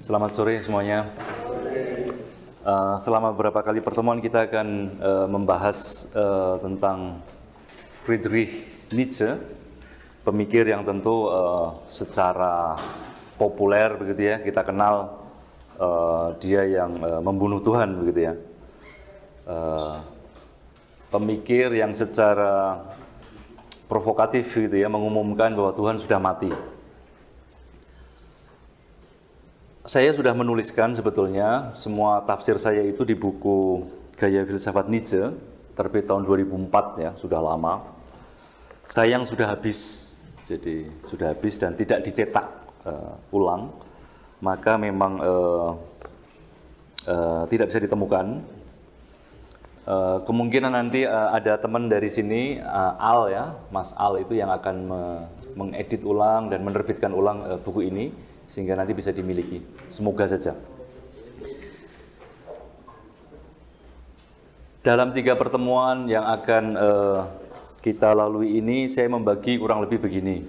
Selamat sore semuanya. Uh, selama beberapa kali pertemuan kita akan uh, membahas uh, tentang Friedrich Nietzsche, pemikir yang tentu uh, secara populer begitu ya kita kenal uh, dia yang uh, membunuh Tuhan begitu ya. Uh, pemikir yang secara provokatif gitu ya mengumumkan bahwa Tuhan sudah mati. Saya sudah menuliskan sebetulnya semua tafsir saya itu di buku Gaya Filsafat Nietzsche, terbit tahun 2004 ya, sudah lama. Sayang sudah habis, jadi sudah habis dan tidak dicetak uh, ulang, maka memang uh, uh, tidak bisa ditemukan. Uh, kemungkinan nanti uh, ada teman dari sini, uh, Al ya, Mas Al itu yang akan me mengedit ulang dan menerbitkan ulang uh, buku ini sehingga nanti bisa dimiliki. Semoga saja. Dalam tiga pertemuan yang akan uh, kita lalui ini, saya membagi kurang lebih begini.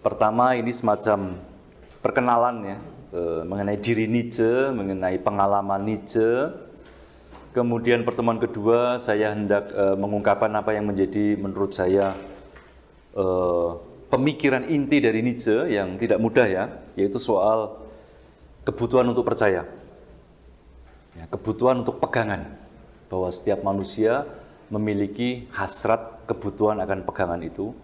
Pertama, ini semacam perkenalan ya uh, mengenai diri Nietzsche, mengenai pengalaman Nietzsche. Kemudian pertemuan kedua, saya hendak uh, mengungkapkan apa yang menjadi menurut saya uh, pemikiran inti dari Nietzsche yang tidak mudah ya, yaitu soal kebutuhan untuk percaya. Ya, kebutuhan untuk pegangan. Bahwa setiap manusia memiliki hasrat kebutuhan akan pegangan itu.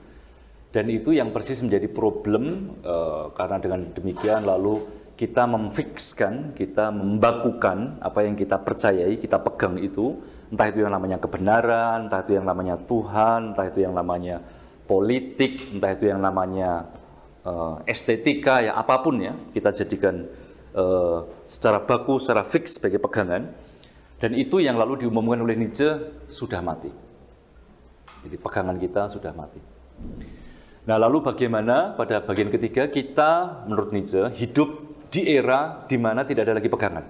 Dan itu yang persis menjadi problem e, karena dengan demikian lalu kita memfikskan, kita membakukan apa yang kita percayai, kita pegang itu, entah itu yang namanya kebenaran, entah itu yang namanya Tuhan, entah itu yang namanya politik, entah itu yang namanya uh, estetika, ya apa pun ya, kita jadikan uh, secara baku, secara fix sebagai pegangan. Dan itu yang lalu diumumkan oleh Nietzsche sudah mati. Jadi pegangan kita sudah mati. Nah lalu bagaimana pada bagian ketiga kita menurut Nietzsche hidup di era di mana tidak ada lagi pegangan.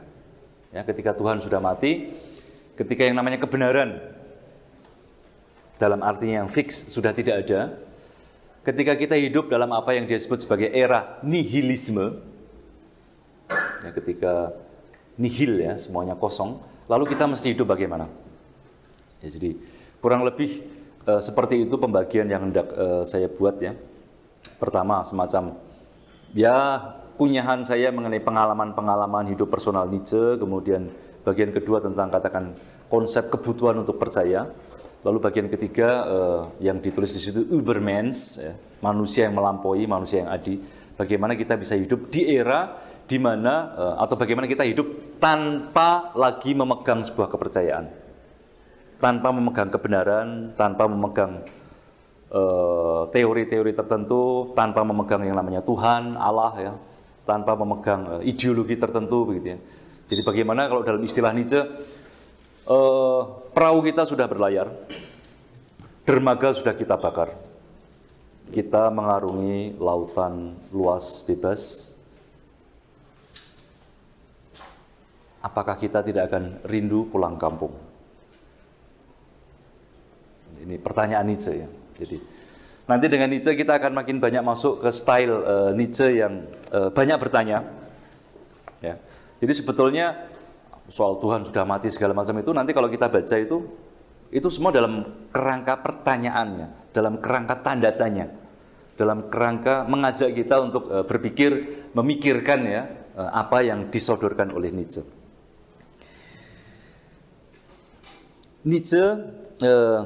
Ya, ketika Tuhan sudah mati, ketika yang namanya kebenaran dalam artinya yang fix sudah tidak ada. Ketika kita hidup dalam apa yang disebut sebagai era nihilisme, ya, ketika nihil ya semuanya kosong, lalu kita mesti hidup bagaimana? Ya, jadi kurang lebih uh, seperti itu pembagian yang hendak uh, saya buat ya. Pertama semacam ya kunyahan saya mengenai pengalaman-pengalaman hidup personal Nietzsche, kemudian bagian kedua tentang katakan konsep kebutuhan untuk percaya, Lalu bagian ketiga uh, yang ditulis di situ Ubermens, ya, manusia yang melampaui, manusia yang adi. Bagaimana kita bisa hidup di era di mana uh, atau bagaimana kita hidup tanpa lagi memegang sebuah kepercayaan, tanpa memegang kebenaran, tanpa memegang eh, teori-teori uh, tertentu, tanpa memegang yang namanya Tuhan, Allah ya, tanpa memegang ideologi tertentu begitu ya. Jadi bagaimana kalau dalam istilah Nietzsche uh, perahu kita sudah berlayar, dermaga sudah kita bakar. Kita mengarungi lautan luas bebas. Apakah kita tidak akan rindu pulang kampung? Ini pertanyaan Nietzsche ya. Jadi nanti dengan Nietzsche kita akan makin banyak masuk ke style uh, Nietzsche yang uh, banyak bertanya. Ya. Jadi sebetulnya soal Tuhan sudah mati segala macam itu nanti kalau kita baca itu itu semua dalam kerangka pertanyaannya, dalam kerangka tanda tanya, dalam kerangka mengajak kita untuk uh, berpikir, memikirkan ya uh, apa yang disodorkan oleh Nietzsche. Nietzsche uh,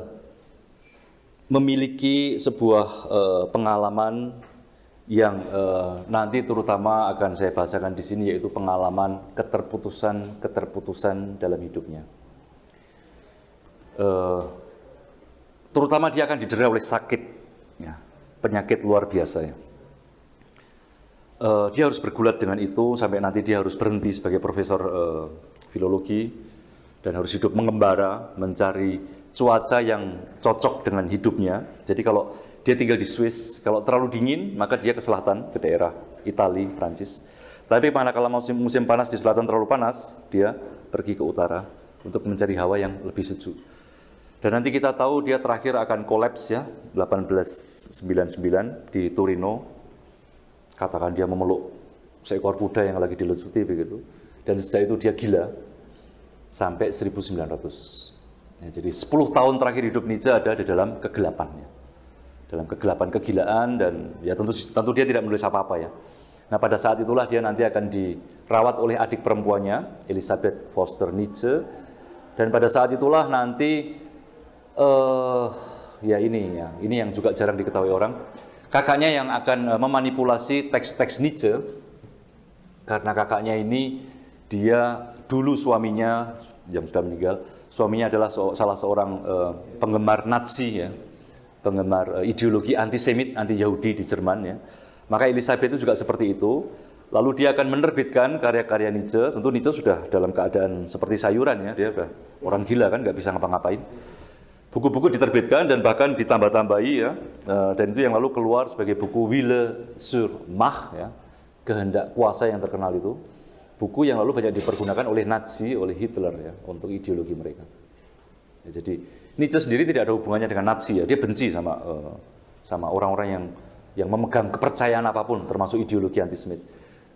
memiliki sebuah uh, pengalaman yang uh, nanti terutama akan saya bahasakan di sini yaitu pengalaman keterputusan-keterputusan dalam hidupnya. Uh, terutama dia akan didera oleh sakit, ya, penyakit luar biasa ya. Uh, dia harus bergulat dengan itu sampai nanti dia harus berhenti sebagai profesor uh, filologi dan harus hidup mengembara, mencari cuaca yang cocok dengan hidupnya. Jadi kalau dia tinggal di Swiss. Kalau terlalu dingin, maka dia ke selatan, ke daerah Italia, Prancis. Tapi manakala musim, musim panas di selatan terlalu panas, dia pergi ke utara untuk mencari hawa yang lebih sejuk. Dan nanti kita tahu dia terakhir akan kolaps ya, 1899 di Torino. Katakan dia memeluk seekor kuda yang lagi dilesuti begitu. Dan sejak itu dia gila sampai 1900. Ya, jadi 10 tahun terakhir hidup Nietzsche ada di dalam kegelapannya. Dalam kegelapan kegilaan dan ya tentu tentu dia tidak menulis apa-apa ya. Nah pada saat itulah dia nanti akan dirawat oleh adik perempuannya, Elizabeth Foster Nietzsche. Dan pada saat itulah nanti, uh, ya ini ya, ini yang juga jarang diketahui orang, kakaknya yang akan uh, memanipulasi teks-teks Nietzsche, karena kakaknya ini dia dulu suaminya yang sudah meninggal, suaminya adalah salah seorang uh, penggemar Nazi ya, penggemar uh, ideologi antisemit, anti Yahudi di Jerman ya. Maka Elizabeth itu juga seperti itu. Lalu dia akan menerbitkan karya-karya Nietzsche. Tentu Nietzsche sudah dalam keadaan seperti sayuran ya, dia sudah orang gila kan, nggak bisa ngapa-ngapain. Buku-buku diterbitkan dan bahkan ditambah-tambahi ya, eh, dan itu yang lalu keluar sebagai buku Wille sur Macht ya, kehendak kuasa yang terkenal itu. Buku yang lalu banyak dipergunakan oleh Nazi, oleh Hitler ya, untuk ideologi mereka. Ya, jadi Nietzsche sendiri tidak ada hubungannya dengan Nazi ya, dia benci sama uh, sama orang-orang yang yang memegang kepercayaan apa pun, termasuk ideologi antisemit.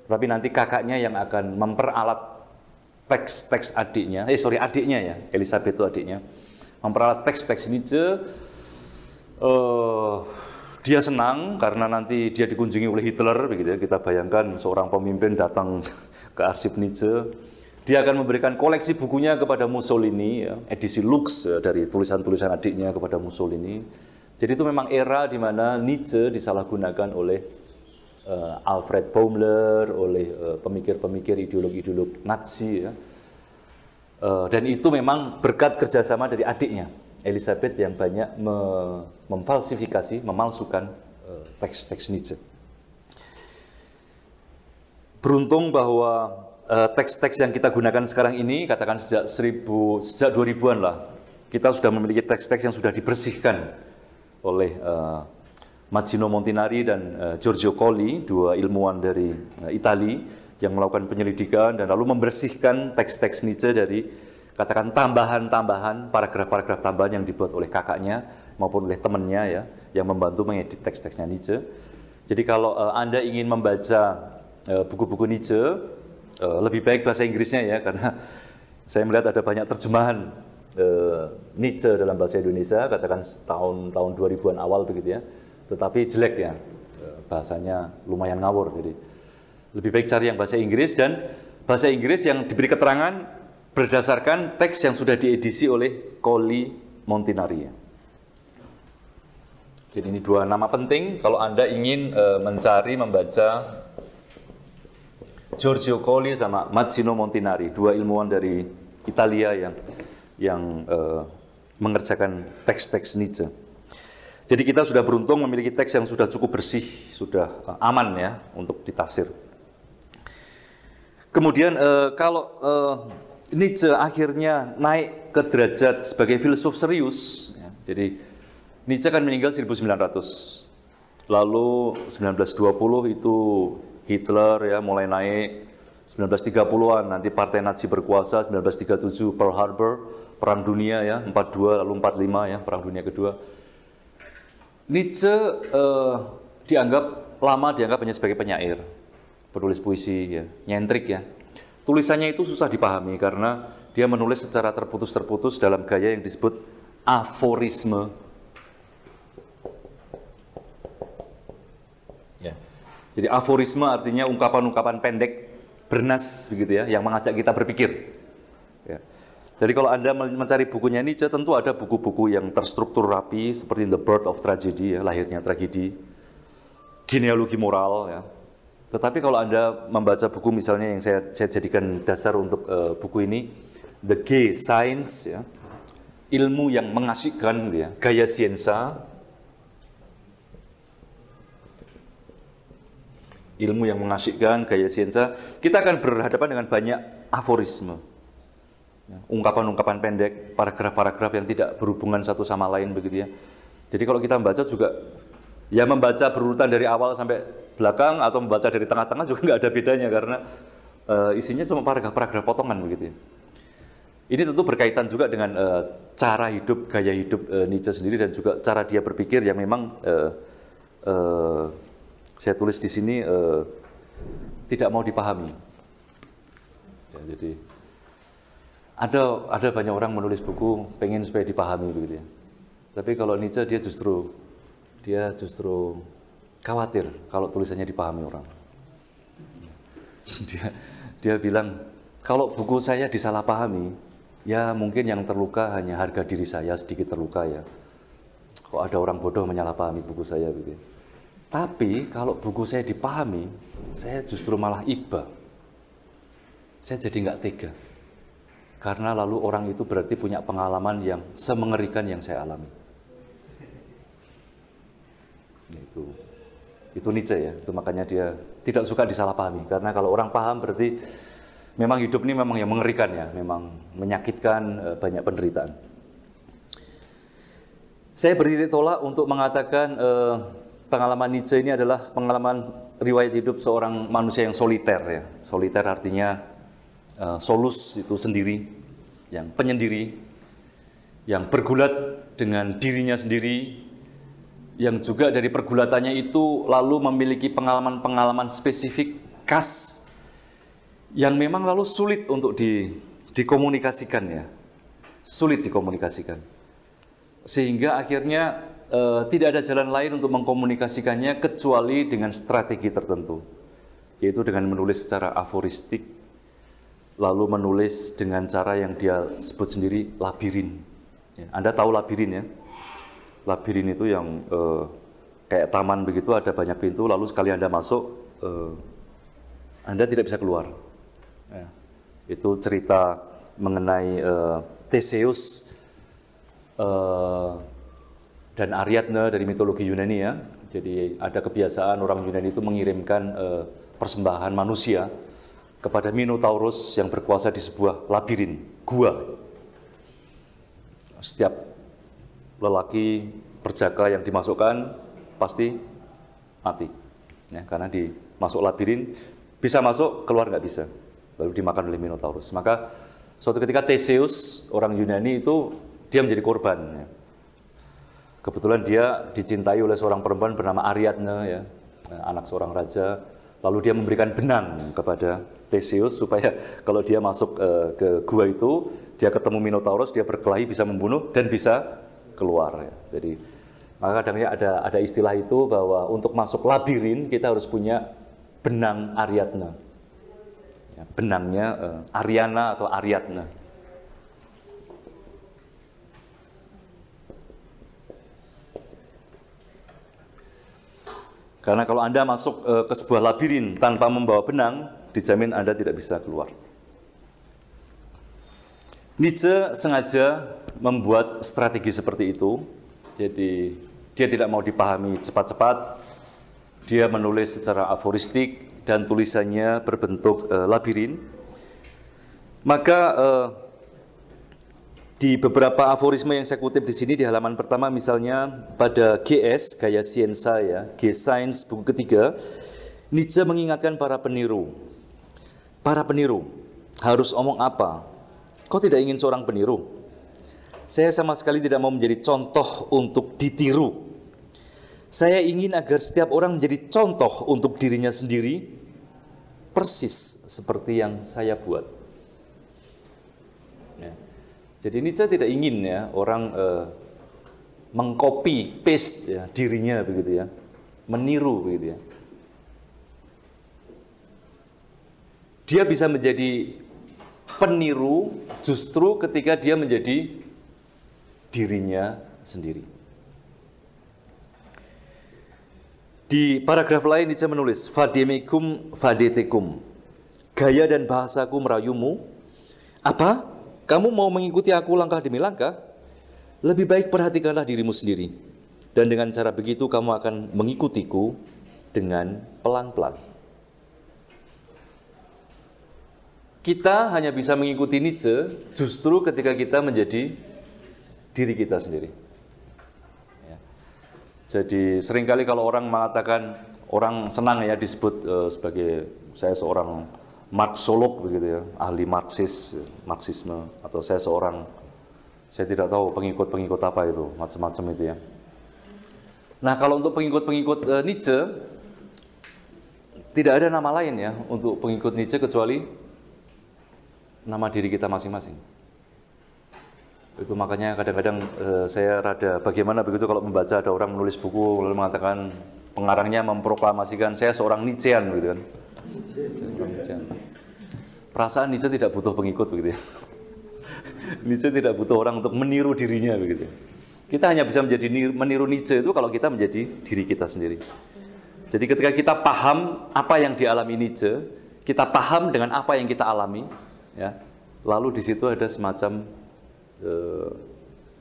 Tetapi nanti kakaknya yang akan memperalat teks-teks adiknya, eh sorry adiknya ya, Elizabeth itu adiknya, memperalat teks-teks Nietzsche. Uh, dia senang karena nanti dia dikunjungi oleh Hitler, begitu ya. Kita bayangkan seorang pemimpin datang ke arsip Nietzsche. Dia akan memberikan koleksi bukunya kepada Mussolini, ya, edisi Lux ya, dari tulisan-tulisan adiknya kepada Mussolini jadi itu memang era di mana Nietzsche disalahgunakan oleh uh, Alfred Baumler, oleh uh, pemikir-pemikir ideologi-ideolog Nazi. Ya. Uh, dan itu memang berkat kerjasama dari adiknya, Elizabeth yang banyak me memfalsifikasi, memalsukan teks-teks uh, Nietzsche. Beruntung bahwa teks-teks uh, yang kita gunakan sekarang ini, katakan sejak 1000, sejak 2000-an lah, kita sudah memiliki teks-teks yang sudah dibersihkan oleh uh, Mazzino Montinari dan uh, Giorgio Colli, dua ilmuwan dari uh, Itali yang melakukan penyelidikan dan lalu membersihkan teks-teks Nietzsche dari katakan tambahan-tambahan, paragraf-paragraf tambahan yang dibuat oleh kakaknya maupun oleh temannya ya yang membantu mengedit teks-teksnya Nietzsche. Jadi kalau uh, Anda ingin membaca buku-buku uh, Nietzsche, uh, lebih baik bahasa Inggrisnya ya karena saya melihat ada banyak terjemahan uh, Nietzsche dalam bahasa Indonesia, katakan tahun tahun 2000-an awal begitu ya. Tetapi jelek ya, eh, bahasanya lumayan ngawur. Jadi lebih baik cari yang bahasa Inggris dan bahasa Inggris yang diberi keterangan berdasarkan teks yang sudah diedisi oleh Colli Montinari. Ya. Jadi ini dua nama penting kalau Anda ingin uh, mencari membaca Giorgio Colli sama Mazzino Montinari, dua ilmuwan dari Italia yang yang uh, mengerjakan teks-teks Nietzsche. Jadi kita sudah beruntung memiliki teks yang sudah cukup bersih, sudah uh, aman ya untuk ditafsir. Kemudian uh, kalau uh, Nietzsche akhirnya naik ke derajat sebagai filsuf serius, ya, jadi Nietzsche kan meninggal 1900. Lalu 1920 itu Hitler ya mulai naik 1930-an nanti partai Nazi berkuasa 1937 Pearl Harbor perang dunia ya 42 lalu 45 ya perang dunia kedua. Nietzsche eh, dianggap lama dianggap hanya sebagai penyair penulis puisi ya nyentrik ya. Tulisannya itu susah dipahami karena dia menulis secara terputus-terputus dalam gaya yang disebut aforisme jadi aforisme artinya ungkapan-ungkapan pendek bernas begitu ya, yang mengajak kita berpikir. Ya. Jadi kalau Anda mencari bukunya Nietzsche, tentu ada buku-buku yang terstruktur rapi, seperti The Birth of Tragedy, ya, lahirnya tragedi, genealogi moral. Ya. Tetapi kalau Anda membaca buku misalnya yang saya, saya jadikan dasar untuk uh, buku ini, The Gay Science, ya, ilmu yang mengasyikkan, gitu ya, gaya siensa, ilmu yang mengasyikkan, gaya siensa, kita akan berhadapan dengan banyak aforisme. Ya, ungkapan-ungkapan pendek, paragraf-paragraf yang tidak berhubungan satu sama lain begitu ya. Jadi kalau kita membaca juga ya membaca berurutan dari awal sampai belakang atau membaca dari tengah-tengah juga nggak ada bedanya karena uh, isinya cuma paragraf-paragraf potongan begitu ya. Ini tentu berkaitan juga dengan uh, cara hidup, gaya hidup uh, Nietzsche sendiri dan juga cara dia berpikir yang memang uh, uh, saya tulis di sini uh, tidak mau dipahami. Ya, jadi ada ada banyak orang menulis buku pengen supaya dipahami begitu ya. Tapi kalau Nietzsche dia justru dia justru khawatir kalau tulisannya dipahami orang. Dia dia bilang kalau buku saya disalahpahami, ya mungkin yang terluka hanya harga diri saya sedikit terluka ya. Kok ada orang bodoh menyalahpahami buku saya begitu. Tapi kalau buku saya dipahami, saya justru malah iba. Saya jadi nggak tega. Karena lalu orang itu berarti punya pengalaman yang semengerikan yang saya alami. Itu itu Nietzsche ya, itu makanya dia tidak suka disalahpahami. Karena kalau orang paham berarti memang hidup ini memang yang mengerikan ya, memang menyakitkan eh, banyak penderitaan. Saya bertitik tolak untuk mengatakan eh, pengalaman Nietzsche ini adalah pengalaman riwayat hidup seorang manusia yang soliter ya. Soliter artinya eh, solus itu sendiri, yang penyendiri, yang bergulat dengan dirinya sendiri, yang juga dari pergulatannya itu lalu memiliki pengalaman-pengalaman spesifik khas yang memang lalu sulit untuk di, dikomunikasikan ya, sulit dikomunikasikan, sehingga akhirnya e, tidak ada jalan lain untuk mengkomunikasikannya kecuali dengan strategi tertentu, yaitu dengan menulis secara aforistik, lalu menulis dengan cara yang dia sebut sendiri labirin. Ya, Anda tahu labirin ya? Labirin itu yang e, kayak taman begitu ada banyak pintu, lalu sekali Anda masuk, e, Anda tidak bisa keluar Ya. Itu cerita mengenai Theseus uh, dan Ariadne dari mitologi Yunani ya. Jadi ada kebiasaan orang Yunani itu mengirimkan uh, persembahan manusia kepada Minotaurus yang berkuasa di sebuah labirin, gua. Setiap lelaki perjaka yang dimasukkan pasti mati. Ya, karena di masuk labirin bisa masuk, keluar nggak bisa lalu dimakan oleh Minotaurus. Maka suatu ketika Theseus, orang Yunani itu dia menjadi korban. Ya. Kebetulan dia dicintai oleh seorang perempuan bernama Ariadne, ya, anak seorang raja. Lalu dia memberikan benang kepada Theseus supaya kalau dia masuk uh, ke gua itu, dia ketemu Minotaurus, dia berkelahi bisa membunuh dan bisa keluar. Ya. Jadi maka kadangnya ada ada istilah itu bahwa untuk masuk labirin kita harus punya benang Ariadne ya, benangnya uh, Ariana atau Ariadna. Karena kalau Anda masuk uh, ke sebuah labirin tanpa membawa benang, dijamin Anda tidak bisa keluar. Nietzsche sengaja membuat strategi seperti itu. Jadi dia tidak mau dipahami cepat-cepat. Dia menulis secara aforistik, dan tulisannya berbentuk uh, labirin, maka uh, di beberapa aforisme yang saya kutip di sini di halaman pertama misalnya pada GS Gaya Siensa ya, G Science buku ketiga, Nietzsche mengingatkan para peniru. Para peniru harus omong apa? Kau tidak ingin seorang peniru? Saya sama sekali tidak mau menjadi contoh untuk ditiru. Saya ingin agar setiap orang menjadi contoh untuk dirinya sendiri, persis seperti yang saya buat. Jadi ini saya tidak ingin ya orang uh, mengcopy paste ya, dirinya begitu ya, meniru begitu ya. Dia bisa menjadi peniru justru ketika dia menjadi dirinya sendiri. Di paragraf lain Nietzsche menulis, Fademikum fadetekum. Gaya dan bahasaku merayumu. Apa? Kamu mau mengikuti aku langkah demi langkah? Lebih baik perhatikanlah dirimu sendiri. Dan dengan cara begitu kamu akan mengikutiku dengan pelan-pelan. Kita hanya bisa mengikuti Nietzsche justru ketika kita menjadi diri kita sendiri. Jadi sering kali kalau orang mengatakan orang senang ya disebut uh, sebagai saya seorang Marxolog begitu ya, ahli Marxis, Marxisme atau saya seorang saya tidak tahu pengikut-pengikut apa itu, macam-macam itu ya. Nah, kalau untuk pengikut-pengikut uh, Nietzsche tidak ada nama lain ya untuk pengikut Nietzsche kecuali nama diri kita masing-masing. Itu makanya kadang-kadang eh, saya rada bagaimana begitu kalau membaca ada orang menulis buku lalu mengatakan pengarangnya memproklamasikan saya seorang Nietzschean gitu kan. Perasaan Nietzsche tidak butuh pengikut begitu ya. Nietzsche tidak butuh orang untuk meniru dirinya begitu. Kita hanya bisa menjadi meniru Nietzsche itu kalau kita menjadi diri kita sendiri. Jadi ketika kita paham apa yang dialami Nietzsche, kita paham dengan apa yang kita alami, ya, lalu di situ ada semacam uh,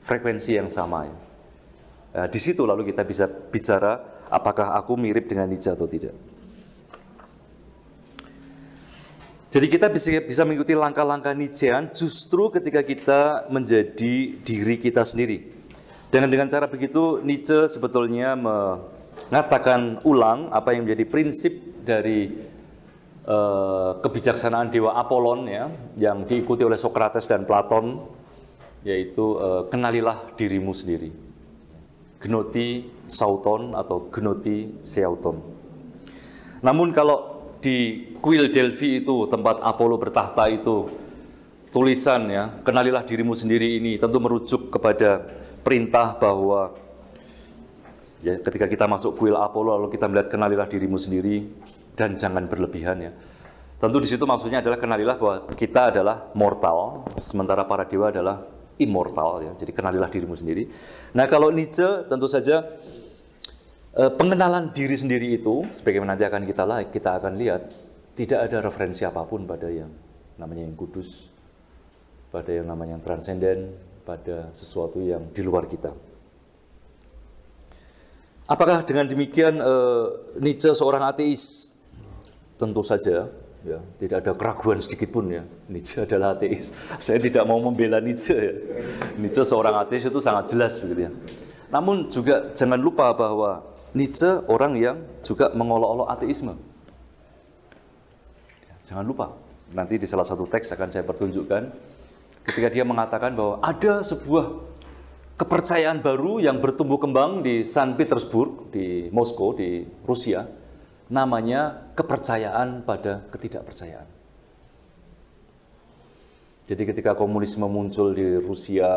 frekuensi yang sama. Ya. Uh, di situ lalu kita bisa bicara apakah aku mirip dengan Nietzsche atau tidak. Jadi kita bisa, bisa mengikuti langkah-langkah Nietzschean justru ketika kita menjadi diri kita sendiri. Dengan dengan cara begitu Nietzsche sebetulnya me, mengatakan ulang apa yang menjadi prinsip dari uh, kebijaksanaan dewa Apollon ya yang diikuti oleh Socrates dan Platon yaitu uh, kenalilah dirimu sendiri. Gnoti sauton atau gnoti seauton. Namun kalau di kuil Delphi itu tempat Apollo bertahta itu tulisan ya kenalilah dirimu sendiri ini tentu merujuk kepada perintah bahwa Ya, ketika kita masuk kuil Apollo lalu kita melihat kenalilah dirimu sendiri dan jangan berlebihan ya. Tentu di situ maksudnya adalah kenalilah bahwa kita adalah mortal, sementara para dewa adalah immortal ya. Jadi kenalilah dirimu sendiri. Nah, kalau Nietzsche tentu saja pengenalan diri sendiri itu sebagaimana nanti akan kita kita akan lihat tidak ada referensi apa pun pada yang namanya yang kudus, pada yang namanya yang transenden, pada sesuatu yang di luar kita. Apakah dengan demikian uh, Nietzsche seorang ateis? Tentu saja, ya, tidak ada keraguan sedikit pun ya. Nietzsche adalah ateis. Saya tidak mau membela Nietzsche. Ya. Nietzsche seorang ateis itu sangat jelas begitu ya. Namun juga jangan lupa bahwa Nietzsche orang yang juga mengolok-olok ateisme. Ya, jangan lupa. Nanti di salah satu teks akan saya pertunjukkan ketika dia mengatakan bahwa ada sebuah kepercayaan baru yang bertumbuh kembang di San Petersburg, di Moskow, di Rusia, namanya kepercayaan pada ketidakpercayaan. Jadi ketika komunisme muncul di Rusia,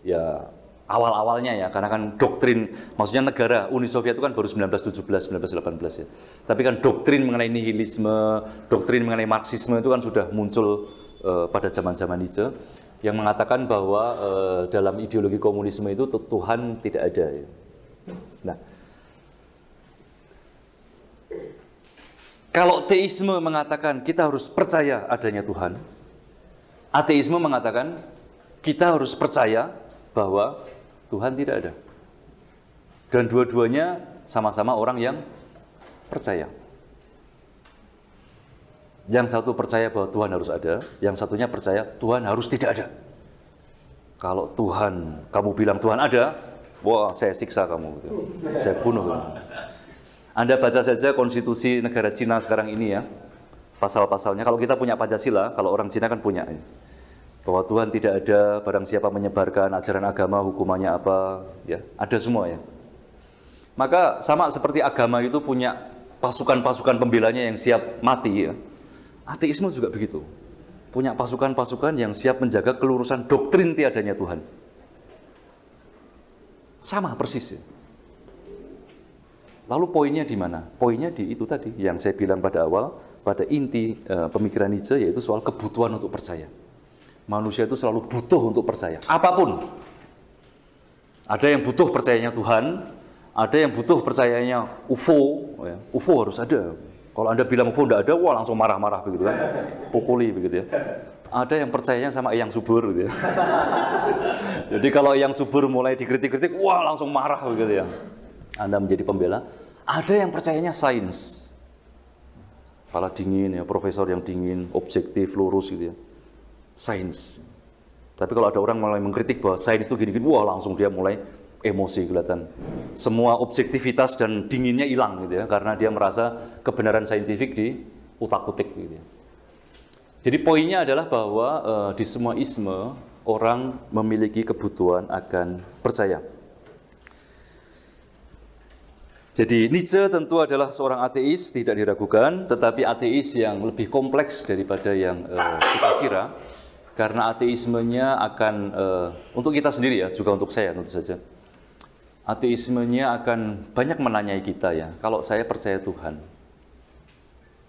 ya awal-awalnya ya, karena kan doktrin, maksudnya negara Uni Soviet itu kan baru 1917, 1918 ya. Tapi kan doktrin mengenai nihilisme, doktrin mengenai Marxisme itu kan sudah muncul uh, pada zaman-zaman Nietzsche yang mengatakan bahwa uh, dalam ideologi komunisme itu Tuhan tidak ada. Ya. Nah, kalau teisme mengatakan kita harus percaya adanya Tuhan, ateisme mengatakan kita harus percaya bahwa Tuhan tidak ada. Dan dua-duanya sama-sama orang yang percaya. Yang satu percaya bahwa Tuhan harus ada, yang satunya percaya Tuhan harus tidak ada. Kalau Tuhan, kamu bilang Tuhan ada, wah saya siksa kamu, gitu. saya bunuh kamu. Anda baca saja konstitusi negara Cina sekarang ini ya, pasal-pasalnya. Kalau kita punya Pancasila, kalau orang Cina kan punya. Bahwa Tuhan tidak ada, barang siapa menyebarkan ajaran agama, hukumannya apa, ya ada semua ya. Maka sama seperti agama itu punya pasukan-pasukan pembelanya yang siap mati ya Ateisme juga begitu. Punya pasukan-pasukan yang siap menjaga kelurusan doktrin tiadanya Tuhan. Sama persis. Ya. Lalu poinnya di mana? Poinnya di itu tadi yang saya bilang pada awal, pada inti e, pemikiran Nietzsche yaitu soal kebutuhan untuk percaya. Manusia itu selalu butuh untuk percaya, apa pun. Ada yang butuh percayanya Tuhan, ada yang butuh percayanya UFO, ya. UFO harus ada. Kalau Anda bilang UFO tidak ada, wah langsung marah-marah begitu kan. Pukuli begitu ya. Ada yang percayanya sama yang subur gitu ya. Jadi kalau yang subur mulai dikritik-kritik, wah langsung marah begitu ya. Anda menjadi pembela. Ada yang percayanya sains. Kepala dingin ya, profesor yang dingin, objektif, lurus gitu ya. Sains. Tapi kalau ada orang mulai mengkritik bahwa sains itu gini-gini, wah langsung dia mulai emosi kelihatan. Semua objektivitas dan dinginnya hilang gitu ya, karena dia merasa kebenaran saintifik di utak-utik gitu ya. Jadi poinnya adalah bahwa e, di semua isme orang memiliki kebutuhan akan percaya. Jadi Nietzsche tentu adalah seorang ateis, tidak diragukan, tetapi ateis yang lebih kompleks daripada yang uh, kita kira, karena ateismenya akan, uh, untuk kita sendiri ya, juga untuk saya tentu saja, ateismenya akan banyak menanyai kita ya, kalau saya percaya Tuhan,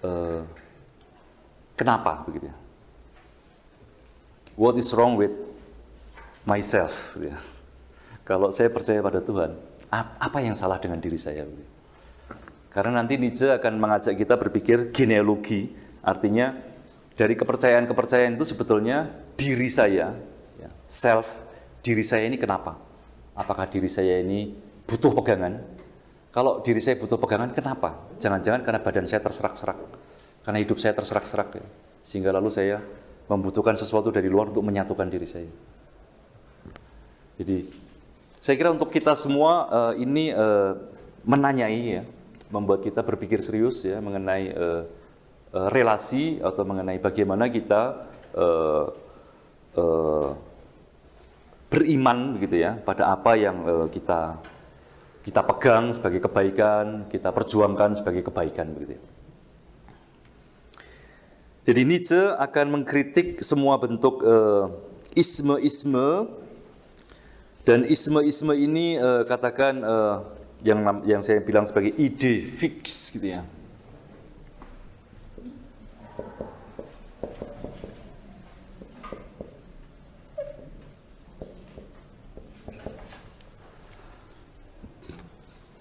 uh, kenapa begitu ya? What is wrong with myself? Ya. Kalau saya percaya pada Tuhan, apa yang salah dengan diri saya? Karena nanti Nietzsche akan mengajak kita berpikir genealogi, artinya dari kepercayaan-kepercayaan itu sebetulnya diri saya, ya, self, diri saya ini kenapa? Apakah diri saya ini butuh pegangan? Kalau diri saya butuh pegangan, kenapa? Jangan-jangan karena badan saya terserak-serak, karena hidup saya terserak-serak, ya. sehingga lalu saya membutuhkan sesuatu dari luar untuk menyatukan diri saya. Jadi saya kira untuk kita semua uh, ini uh, menanyai ya, membuat kita berpikir serius ya mengenai uh, uh, relasi atau mengenai bagaimana kita uh, uh, beriman begitu ya pada apa yang uh, kita kita pegang sebagai kebaikan, kita perjuangkan sebagai kebaikan begitu ya. Jadi Nietzsche akan mengkritik semua bentuk isme-isme dan isme-isme ini uh, katakan uh, yang yang saya bilang sebagai ide fix gitu ya.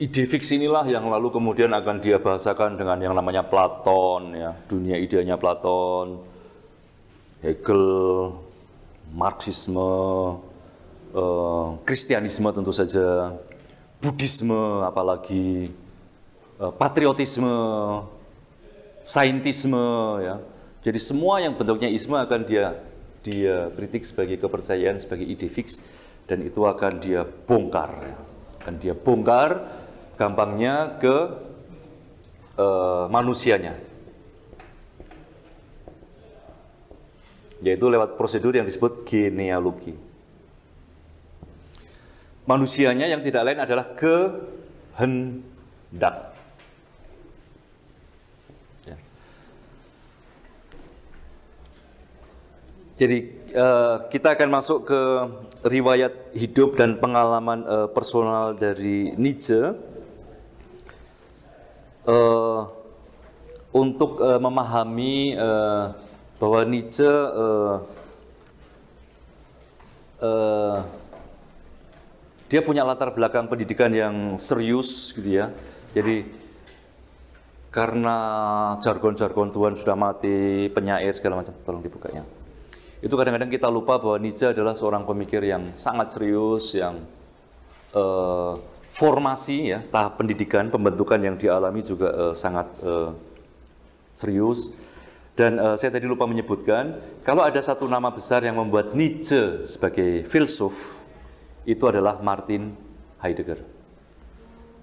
Ide fix inilah yang lalu kemudian akan dia bahasakan dengan yang namanya Platon ya. Dunia idenya Platon Hegel Marxisme eh, Kristianisme tentu saja Buddhisme apalagi eh, patriotisme saintisme ya. Jadi semua yang bentuknya isme akan dia dia kritik sebagai kepercayaan sebagai ide fix dan itu akan dia bongkar akan dia bongkar gampangnya ke uh, manusianya. Yaitu lewat prosedur yang disebut genealogi. Manusianya yang tidak lain adalah kehendak. Ya. Jadi uh, kita akan masuk ke riwayat hidup dan pengalaman uh, personal dari Nietzsche uh, untuk uh, memahami uh, bahwa Nietzsche uh, uh, dia punya latar belakang pendidikan yang serius gitu ya. Jadi karena jargon-jargon Tuhan sudah mati, penyair segala macam, tolong dibukanya. Itu kadang-kadang kita lupa bahwa Nietzsche adalah seorang pemikir yang sangat serius, yang uh, formasi ya tahap pendidikan pembentukan yang dialami juga uh, sangat uh, serius dan uh, saya tadi lupa menyebutkan kalau ada satu nama besar yang membuat Nietzsche sebagai filsuf itu adalah Martin Heidegger.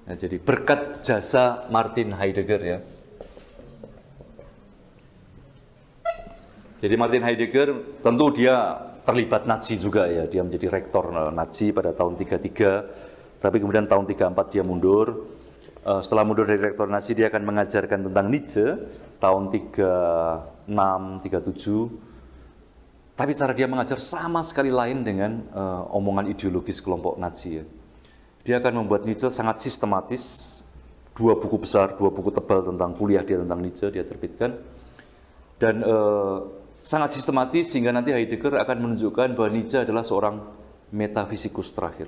Nah, jadi berkat jasa Martin Heidegger ya. Jadi Martin Heidegger tentu dia terlibat Nazi juga ya, dia menjadi rektor Nazi pada tahun 33 tapi kemudian tahun 34 dia mundur. Uh, setelah mundur dari rektor Nasi dia akan mengajarkan tentang Nietzsche tahun 36, 37. Tapi cara dia mengajar sama sekali lain dengan uh, omongan ideologis kelompok Nazi ya. Dia akan membuat Nietzsche sangat sistematis, dua buku besar, dua buku tebal tentang kuliah dia tentang Nietzsche dia terbitkan. Dan uh, sangat sistematis sehingga nanti Heidegger akan menunjukkan bahwa Nietzsche adalah seorang metafisikus terakhir.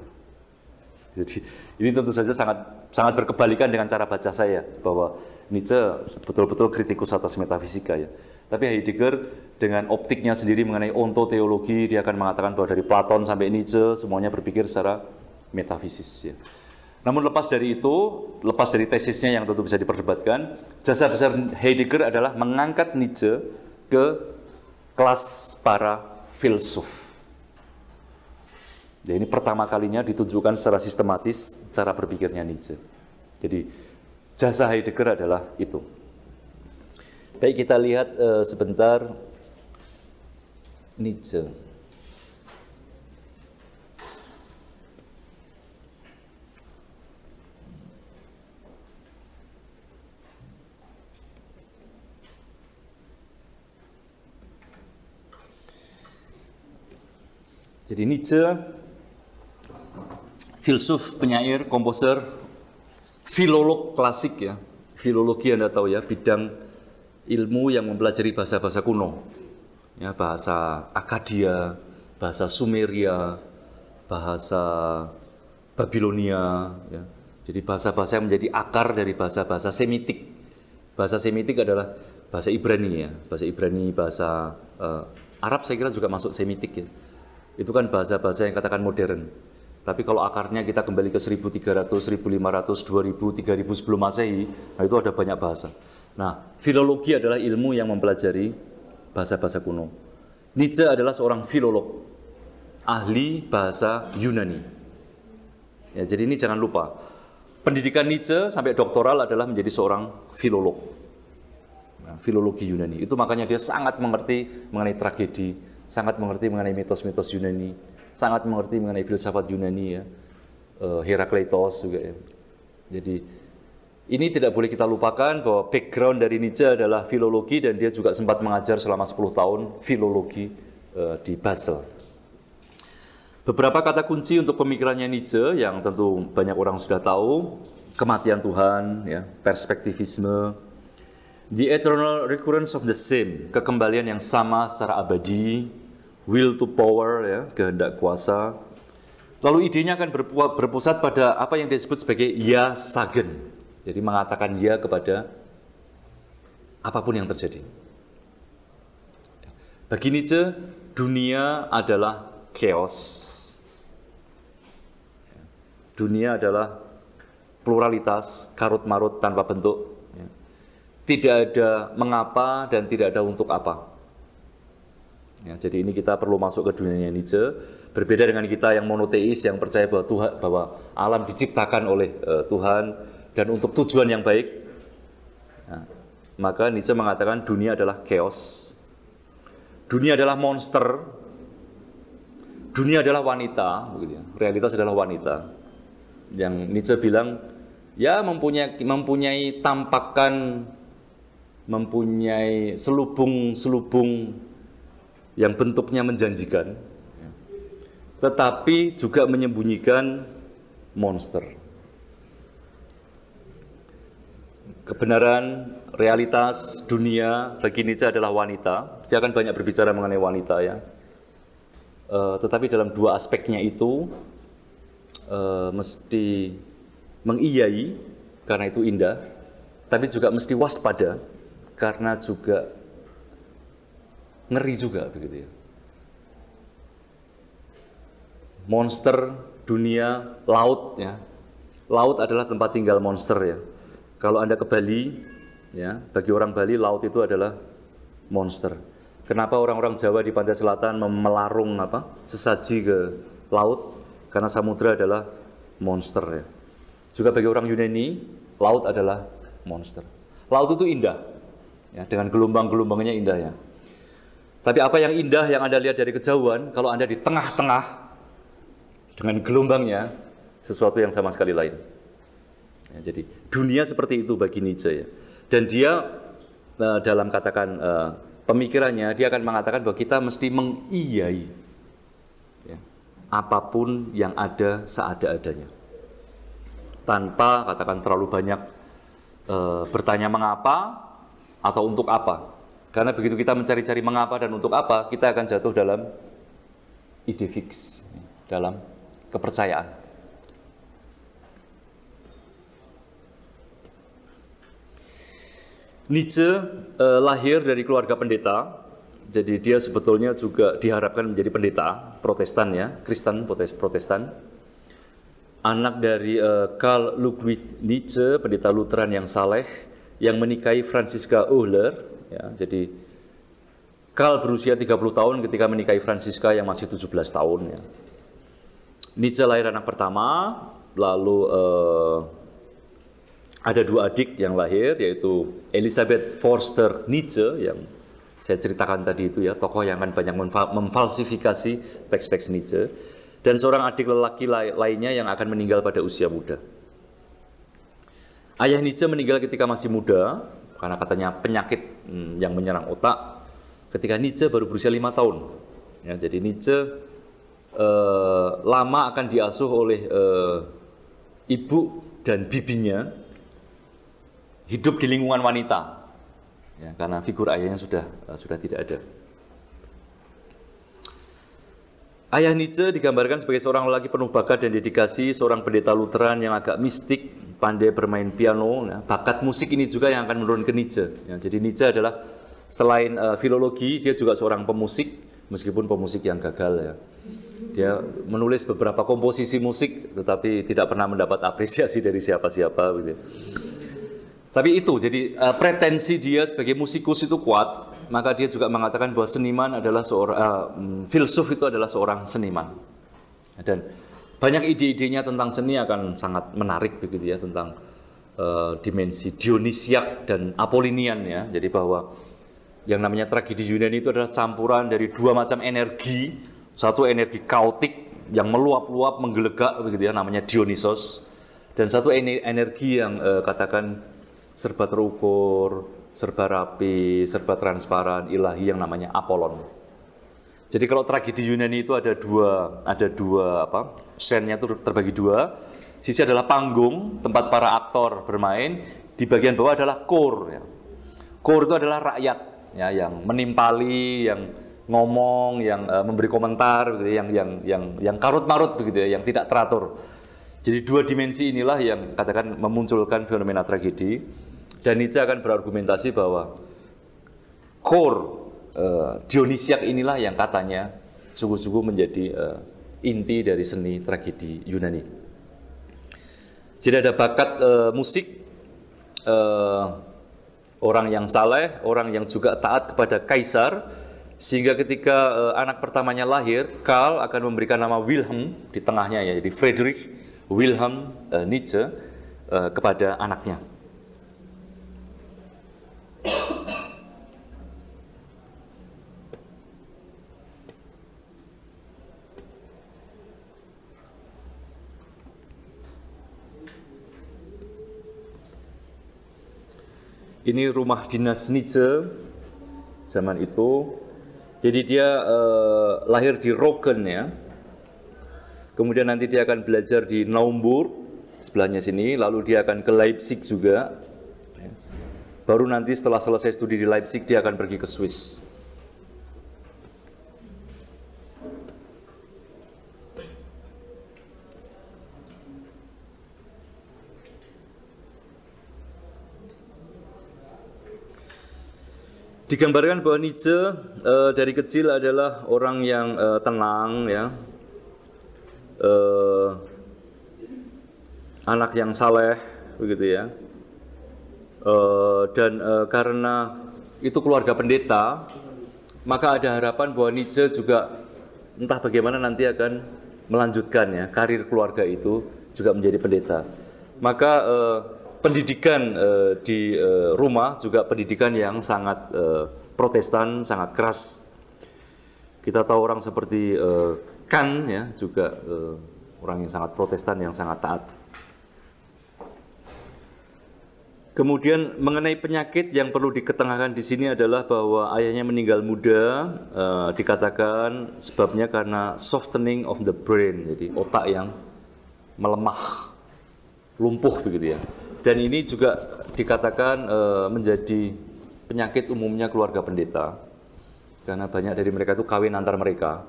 Jadi ini tentu saja sangat sangat berkebalikan dengan cara baca saya bahwa Nietzsche betul-betul kritikus atas metafisika ya. Tapi Heidegger dengan optiknya sendiri mengenai ontoteologi dia akan mengatakan bahwa dari Platon sampai Nietzsche semuanya berpikir secara metafisis ya. Namun lepas dari itu, lepas dari tesisnya yang tentu bisa diperdebatkan, jasa besar Heidegger adalah mengangkat Nietzsche ke kelas para filsuf. Ya, ini pertama kalinya ditunjukkan secara sistematis cara berpikirnya Nietzsche. Jadi jasa Heidegger adalah itu. Baik kita lihat uh, sebentar Nietzsche. Jadi Nietzsche filsuf, penyair, komposer, filolog klasik ya. Filologi Anda tahu ya, bidang ilmu yang mempelajari bahasa-bahasa kuno. Ya, bahasa Akadia, bahasa Sumeria, bahasa Babilonia ya. Jadi bahasa-bahasa yang menjadi akar dari bahasa-bahasa Semitik. Bahasa Semitik adalah bahasa Ibrani ya, bahasa Ibrani, bahasa uh, Arab saya kira juga masuk Semitik ya. Itu kan bahasa-bahasa yang katakan modern. Tapi kalau akarnya kita kembali ke 1300, 1500, 2000, 3000 sebelum Masehi, nah itu ada banyak bahasa. Nah, filologi adalah ilmu yang mempelajari bahasa-bahasa kuno. Nietzsche adalah seorang filolog, ahli bahasa Yunani. Ya, jadi ini jangan lupa. Pendidikan Nietzsche sampai doktoral adalah menjadi seorang filolog. Nah, filologi Yunani. Itu makanya dia sangat mengerti mengenai tragedi, sangat mengerti mengenai mitos-mitos Yunani, sangat mengerti mengenai filsafat Yunani ya. Uh, Herakleitos juga ya. Jadi ini tidak boleh kita lupakan bahwa background dari Nietzsche adalah filologi dan dia juga sempat mengajar selama 10 tahun filologi uh, di Basel. Beberapa kata kunci untuk pemikirannya Nietzsche yang tentu banyak orang sudah tahu, kematian Tuhan, ya, perspektivisme, the eternal recurrence of the same, kekembalian yang sama secara abadi, will to power, ya, kehendak kuasa. Lalu idenya akan berpusat pada apa yang disebut sebagai ya sagen. Jadi mengatakan ya kepada apa pun yang terjadi. Bagi Nietzsche, dunia adalah chaos. Dunia adalah pluralitas, karut-marut tanpa bentuk. Tidak ada mengapa dan tidak ada untuk apa. Ya, jadi ini kita perlu masuk ke dunia Nietzsche. Berbeda dengan kita yang monoteis yang percaya bahwa Tuhan bahwa alam diciptakan oleh uh, Tuhan dan untuk tujuan yang baik. Nah, maka Nietzsche mengatakan dunia adalah chaos. Dunia adalah monster. Dunia adalah wanita, begitu ya. Realitas adalah wanita. Yang Nietzsche bilang ya mempunyai mempunyai tampakan mempunyai selubung-selubung yang bentuknya menjanjikan, tetapi juga menyembunyikan monster. Kebenaran, realitas dunia bagi Nietzsche adalah wanita. Dia akan banyak berbicara mengenai wanita ya. Uh, tetapi dalam dua aspeknya itu uh, mesti mengiyai karena itu indah, tapi juga mesti waspada karena juga ngeri juga begitu ya. Monster dunia laut ya. Laut adalah tempat tinggal monster ya. Kalau Anda ke Bali ya, bagi orang Bali laut itu adalah monster. Kenapa orang-orang Jawa di pantai selatan melarung apa? sesaji ke laut? Karena samudra adalah monster ya. Juga bagi orang Yunani, laut adalah monster. Laut itu indah. Ya, dengan gelombang-gelombangnya indah ya. Tapi apa yang indah yang Anda lihat dari kejauhan, kalau Anda di tengah-tengah dengan gelombangnya, sesuatu yang sama sekali lain. Ya, jadi dunia seperti itu bagi Nietzsche ya. Dan dia uh, dalam katakan uh, pemikirannya, dia akan mengatakan bahwa kita mesti mengiyai ya, apa pun yang ada seada-adanya. Tanpa katakan terlalu banyak uh, bertanya mengapa atau untuk apa. Karena begitu kita mencari-cari mengapa dan untuk apa, kita akan jatuh dalam ide fix, dalam kepercayaan. Nietzsche eh, lahir dari keluarga pendeta, jadi dia sebetulnya juga diharapkan menjadi pendeta Protestan ya, Kristen Protestan. Anak dari eh, Karl Ludwig Nietzsche, pendeta Lutheran yang saleh, yang menikahi Franziska Uhler, Ya, jadi Karl berusia 30 tahun ketika menikahi Francisca yang masih 17 tahun. Ya. Nietzsche lahir anak pertama, lalu eh, ada dua adik yang lahir, yaitu Elizabeth Forster Nietzsche yang saya ceritakan tadi itu ya, tokoh yang akan banyak memfalsifikasi teks-teks Nietzsche, dan seorang adik lelaki lainnya yang akan meninggal pada usia muda. Ayah Nietzsche meninggal ketika masih muda, karena katanya penyakit hmm, yang menyerang otak ketika Nietzsche baru berusia lima tahun. Ya, jadi Nietzsche eh, lama akan diasuh oleh eh, ibu dan bibinya hidup di lingkungan wanita ya, karena figur ayahnya sudah eh, sudah tidak ada. Ayah Nietzsche digambarkan sebagai seorang lelaki penuh bakat dan dedikasi, seorang pendeta Lutheran yang agak mistik, pandai bermain piano. Nah, bakat musik ini juga yang akan menurun ke Nietzsche. Ya, jadi Nietzsche adalah selain uh, filologi, dia juga seorang pemusik, meskipun pemusik yang gagal ya. Dia menulis beberapa komposisi musik, tetapi tidak pernah mendapat apresiasi dari siapa-siapa. Gitu. Tapi itu, jadi uh, pretensi dia sebagai musikus itu kuat, maka dia juga mengatakan bahwa seniman adalah seorang uh, filsuf itu adalah seorang seniman. Dan banyak ide-idenya tentang seni akan sangat menarik begitu ya tentang uh, dimensi Dionisiak dan Apollinian ya. Jadi bahwa yang namanya tragedi Yunani itu adalah campuran dari dua macam energi, satu energi kaotik yang meluap-luap menggelegak begitu ya namanya Dionysos dan satu energi yang uh, katakan serba terukur, serba rapi, serba transparan, ilahi yang namanya Apollon. Jadi kalau tragedi Yunani itu ada dua, ada dua apa? Scene-nya itu terbagi dua. Sisi adalah panggung tempat para aktor bermain, di bagian bawah adalah core. Ya. Core itu adalah rakyat, ya, yang menimpali, yang ngomong, yang uh, memberi komentar, begitu, yang yang yang yang karut marut begitu ya, yang tidak teratur. Jadi dua dimensi inilah yang katakan memunculkan fenomena tragedi. Dan Nietzsche akan berargumentasi bahwa core uh, Dionysiak inilah yang katanya sungguh-sungguh menjadi uh, inti dari seni tragedi Yunani. Jadi ada bakat uh, musik, uh, orang yang saleh, orang yang juga taat kepada kaisar, sehingga ketika uh, anak pertamanya lahir, Karl akan memberikan nama Wilhelm di tengahnya ya, jadi Friedrich Wilhelm uh, Nietzsche uh, kepada anaknya. Ini rumah dinas Nietzsche zaman itu. Jadi dia eh, lahir di Roken ya. Kemudian nanti dia akan belajar di Naumburg sebelahnya sini, lalu dia akan ke Leipzig juga. Baru nanti setelah selesai studi di Leipzig dia akan pergi ke Swiss. Digambarkan bahwa Nietzsche uh, dari kecil adalah orang yang uh, tenang, ya, uh, anak yang saleh, begitu ya, uh, dan uh, karena itu keluarga pendeta, maka ada harapan bahwa Nietzsche juga entah bagaimana nanti akan melanjutkan ya karir keluarga itu juga menjadi pendeta. Maka uh, pendidikan uh, di uh, rumah juga pendidikan yang sangat uh, protestan, sangat keras. Kita tahu orang seperti uh, Kant ya juga uh, orang yang sangat protestan, yang sangat taat. Kemudian mengenai penyakit yang perlu diketengahkan di sini adalah bahwa ayahnya meninggal muda, uh, dikatakan sebabnya karena softening of the brain, jadi otak yang melemah, lumpuh begitu ya. Dan ini juga dikatakan e, menjadi penyakit umumnya keluarga pendeta. Karena banyak dari mereka itu kawin antar mereka,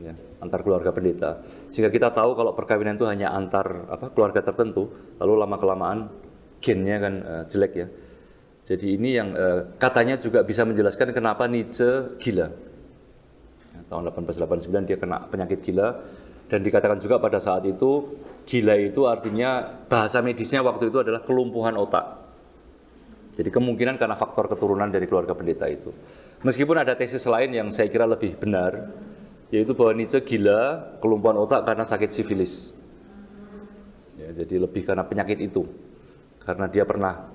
ya, antar keluarga pendeta. Sehingga kita tahu kalau perkawinan itu hanya antar apa keluarga tertentu, lalu lama kelamaan gennya kan e, jelek ya. Jadi ini yang e, katanya juga bisa menjelaskan kenapa Nietzsche gila. Ya, tahun 1889 dia kena penyakit gila dan dikatakan juga pada saat itu gila itu artinya bahasa medisnya waktu itu adalah kelumpuhan otak. Jadi kemungkinan karena faktor keturunan dari keluarga pendeta itu. Meskipun ada tesis lain yang saya kira lebih benar, yaitu bahwa Nietzsche gila kelumpuhan otak karena sakit sifilis. Ya, jadi lebih karena penyakit itu, karena dia pernah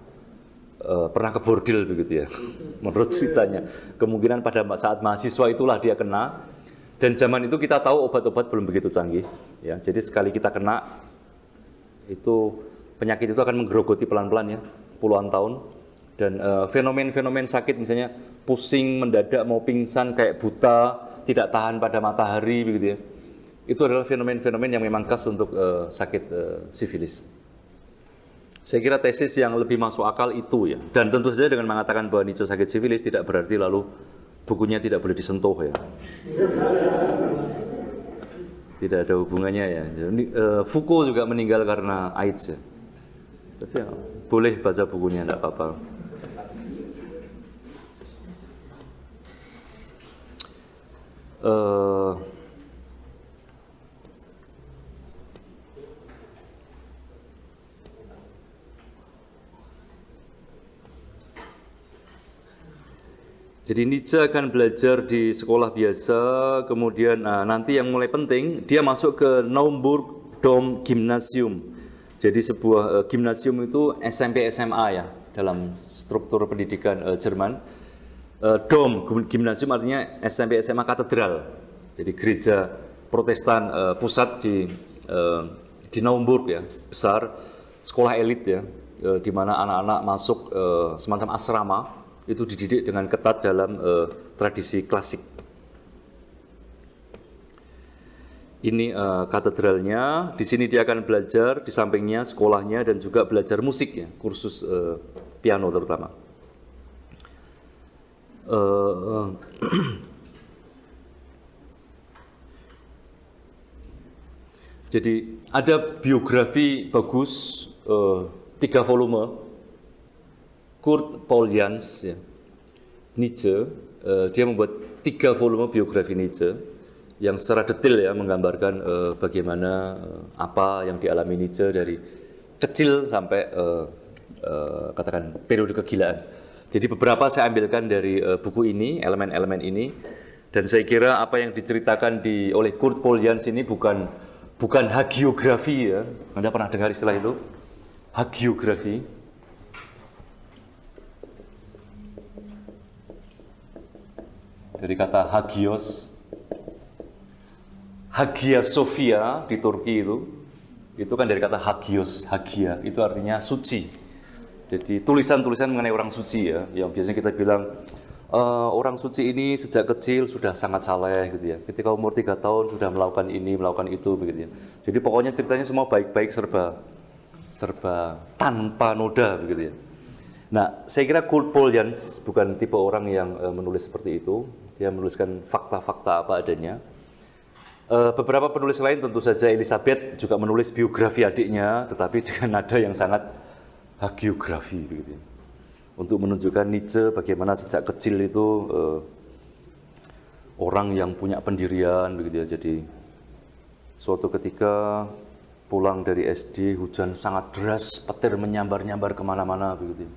uh, pernah ke bordil begitu ya, menurut ceritanya. Kemungkinan pada saat mahasiswa itulah dia kena, dan zaman itu kita tahu obat-obat belum begitu canggih. Ya, jadi sekali kita kena, itu penyakit itu akan menggerogoti pelan-pelan ya, puluhan tahun. Dan uh, fenomen-fenomen sakit misalnya pusing, mendadak, mau pingsan, kayak buta, tidak tahan pada matahari begitu ya. itu adalah fenomen-fenomen yang memang khas untuk uh, sakit uh, sifilis. Saya kira tesis yang lebih masuk akal itu ya. Dan tentu saja dengan mengatakan bahwa Nietzsche sakit sifilis tidak berarti lalu bukunya tidak boleh disentuh ya. Tidak ada hubungannya ya. Jadi, uh, Foucault juga meninggal karena AIDS ya. Tapi ya, boleh baca bukunya, tidak apa-apa. Uh, Jadi Nietzsche akan belajar di sekolah biasa, kemudian nah, nanti yang mulai penting dia masuk ke Naumburg Dom Gymnasium. Jadi sebuah uh, gimnasium itu SMP SMA ya dalam struktur pendidikan uh, Jerman. Uh, Dom Gymnasium artinya SMP SMA katedral. Jadi gereja Protestan uh, pusat di uh, di Naumburg ya besar sekolah elit ya uh, di mana anak-anak masuk uh, semacam asrama itu dididik dengan ketat dalam uh, tradisi klasik. Ini uh, katedralnya, di sini dia akan belajar, di sampingnya sekolahnya dan juga belajar musik ya, kursus uh, piano terutama. Uh, Jadi ada biografi bagus uh, tiga volume Kurt Paul Jans, ya, Nietzsche, uh, dia membuat tiga volume biografi Nietzsche yang secara detail ya menggambarkan uh, bagaimana uh, apa yang dialami Nietzsche dari kecil sampai uh, uh, katakan periode kegilaan. Jadi beberapa saya ambilkan dari uh, buku ini, elemen-elemen ini, dan saya kira apa yang diceritakan di oleh Kurt Paul Jans ini bukan bukan hagiografi ya. Anda pernah dengar istilah itu? Hagiografi dari kata hagios. Hagia Sophia di Turki itu, itu kan dari kata hagios, hagia, itu artinya suci. Jadi tulisan-tulisan mengenai orang suci ya, yang biasanya kita bilang, e, orang suci ini sejak kecil sudah sangat saleh gitu ya. Ketika umur tiga tahun sudah melakukan ini, melakukan itu begitu ya. Jadi pokoknya ceritanya semua baik-baik serba serba tanpa noda begitu ya. Nah, saya kira Kurt Paul Jans bukan tipe orang yang uh, menulis seperti itu. Dia menuliskan fakta-fakta apa adanya. Uh, beberapa penulis lain tentu saja Elizabeth juga menulis biografi adiknya, tetapi dengan nada yang sangat hagiografi begitu. Untuk menunjukkan Nietzsche bagaimana sejak kecil itu uh, orang yang punya pendirian begitu ya. Jadi suatu ketika pulang dari SD hujan sangat deras, petir menyambar-nyambar ke mana-mana begitu.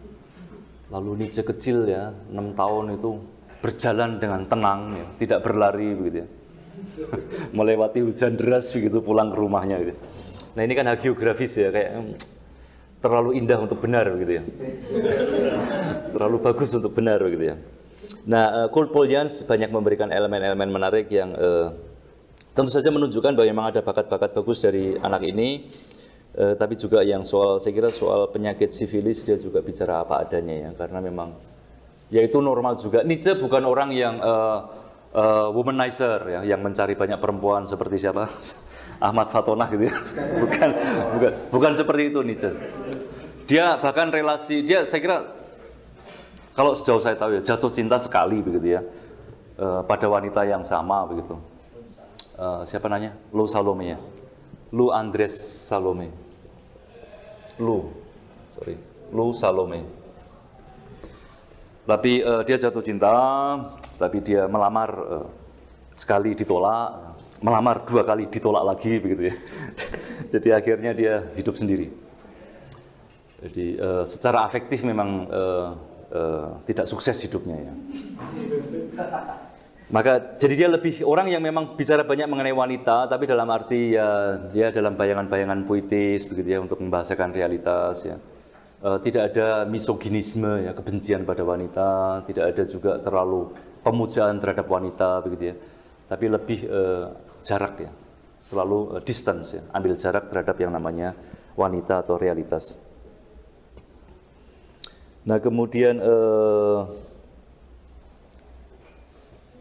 Lalu Nietzsche kecil ya, enam tahun itu berjalan dengan tenang, ya, tidak berlari begitu ya. Melewati hujan deras begitu pulang ke rumahnya gitu. Nah ini kan hagiografis ya, kayak terlalu indah untuk benar begitu ya. terlalu bagus untuk benar begitu ya. Nah, Kurt Paul Jans banyak memberikan elemen-elemen menarik yang uh, tentu saja menunjukkan bahwa memang ada bakat-bakat bagus dari anak ini Eh, tapi juga yang soal, saya kira soal penyakit sifilis dia juga bicara apa adanya ya, karena memang ya itu normal juga. Nietzsche bukan orang yang uh, uh, womanizer ya, yang mencari banyak perempuan seperti siapa? Ahmad Fatonah gitu ya. bukan, bukan, bukan seperti itu Nietzsche. Dia bahkan relasi, dia saya kira kalau sejauh saya tahu ya jatuh cinta sekali begitu ya uh, pada wanita yang sama begitu. Uh, siapa nanya? Lu Salome ya. Lu Andres Salome. Lu, sorry, Lu Salome. Tapi uh, dia jatuh cinta, tapi dia melamar uh, sekali ditolak, melamar dua kali ditolak lagi begitu ya. Jadi akhirnya dia hidup sendiri. Jadi uh, secara afektif memang uh, uh, tidak sukses hidupnya ya. Maka jadi dia lebih orang yang memang bicara banyak mengenai wanita, tapi dalam arti ya dia dalam bayangan-bayangan puitis begitu ya untuk membahasakan realitas ya. E, tidak ada misoginisme ya kebencian pada wanita, tidak ada juga terlalu pemujaan terhadap wanita begitu ya. Tapi lebih e, jarak ya, selalu e, distance ya, ambil jarak terhadap yang namanya wanita atau realitas. Nah kemudian eh,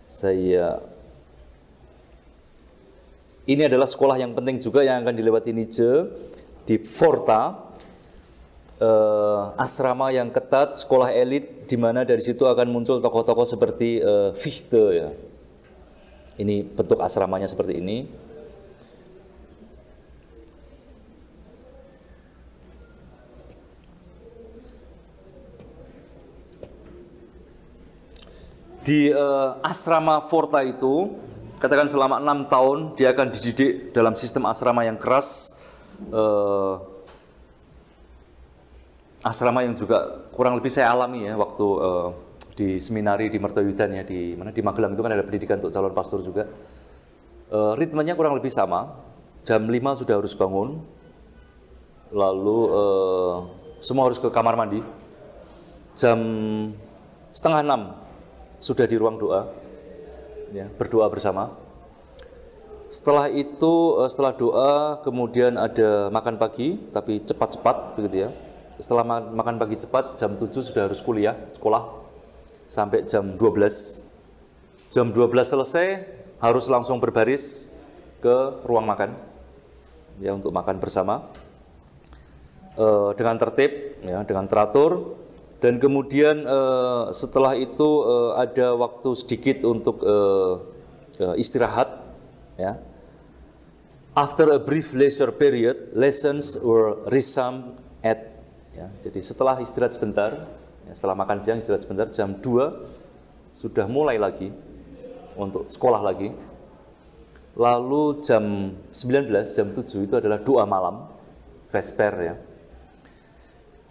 saya Ini adalah sekolah yang penting juga yang akan dilewati Nietzsche di Forta, eh, asrama yang ketat, sekolah elit, di mana dari situ akan muncul tokoh-tokoh seperti eh, Fichte ya. Ini bentuk asramanya seperti ini. Di uh, asrama Forta itu, katakan selama enam tahun dia akan dididik dalam sistem asrama yang keras, uh, asrama yang juga kurang lebih saya alami ya waktu uh, di seminari di Mertoyudan ya di mana di Magelang itu kan ada pendidikan untuk calon pastor juga. Uh, ritmenya kurang lebih sama. Jam 5 sudah harus bangun. Lalu uh, semua harus ke kamar mandi. Jam setengah enam sudah di ruang doa, ya, berdoa bersama. Setelah itu, setelah doa, kemudian ada makan pagi, tapi cepat-cepat, begitu ya. Setelah makan pagi cepat, jam 7 sudah harus kuliah, sekolah, sampai jam 12. Jam 12 selesai, harus langsung berbaris ke ruang makan, ya, untuk makan bersama. E, dengan tertib, ya, dengan teratur, dan kemudian uh, setelah itu uh, ada waktu sedikit untuk uh, uh, istirahat ya after a brief leisure period lessons were resumed ya jadi setelah istirahat sebentar ya, setelah makan siang istirahat sebentar jam 2 sudah mulai lagi untuk sekolah lagi lalu jam 19 jam 7 itu adalah doa malam vesper ya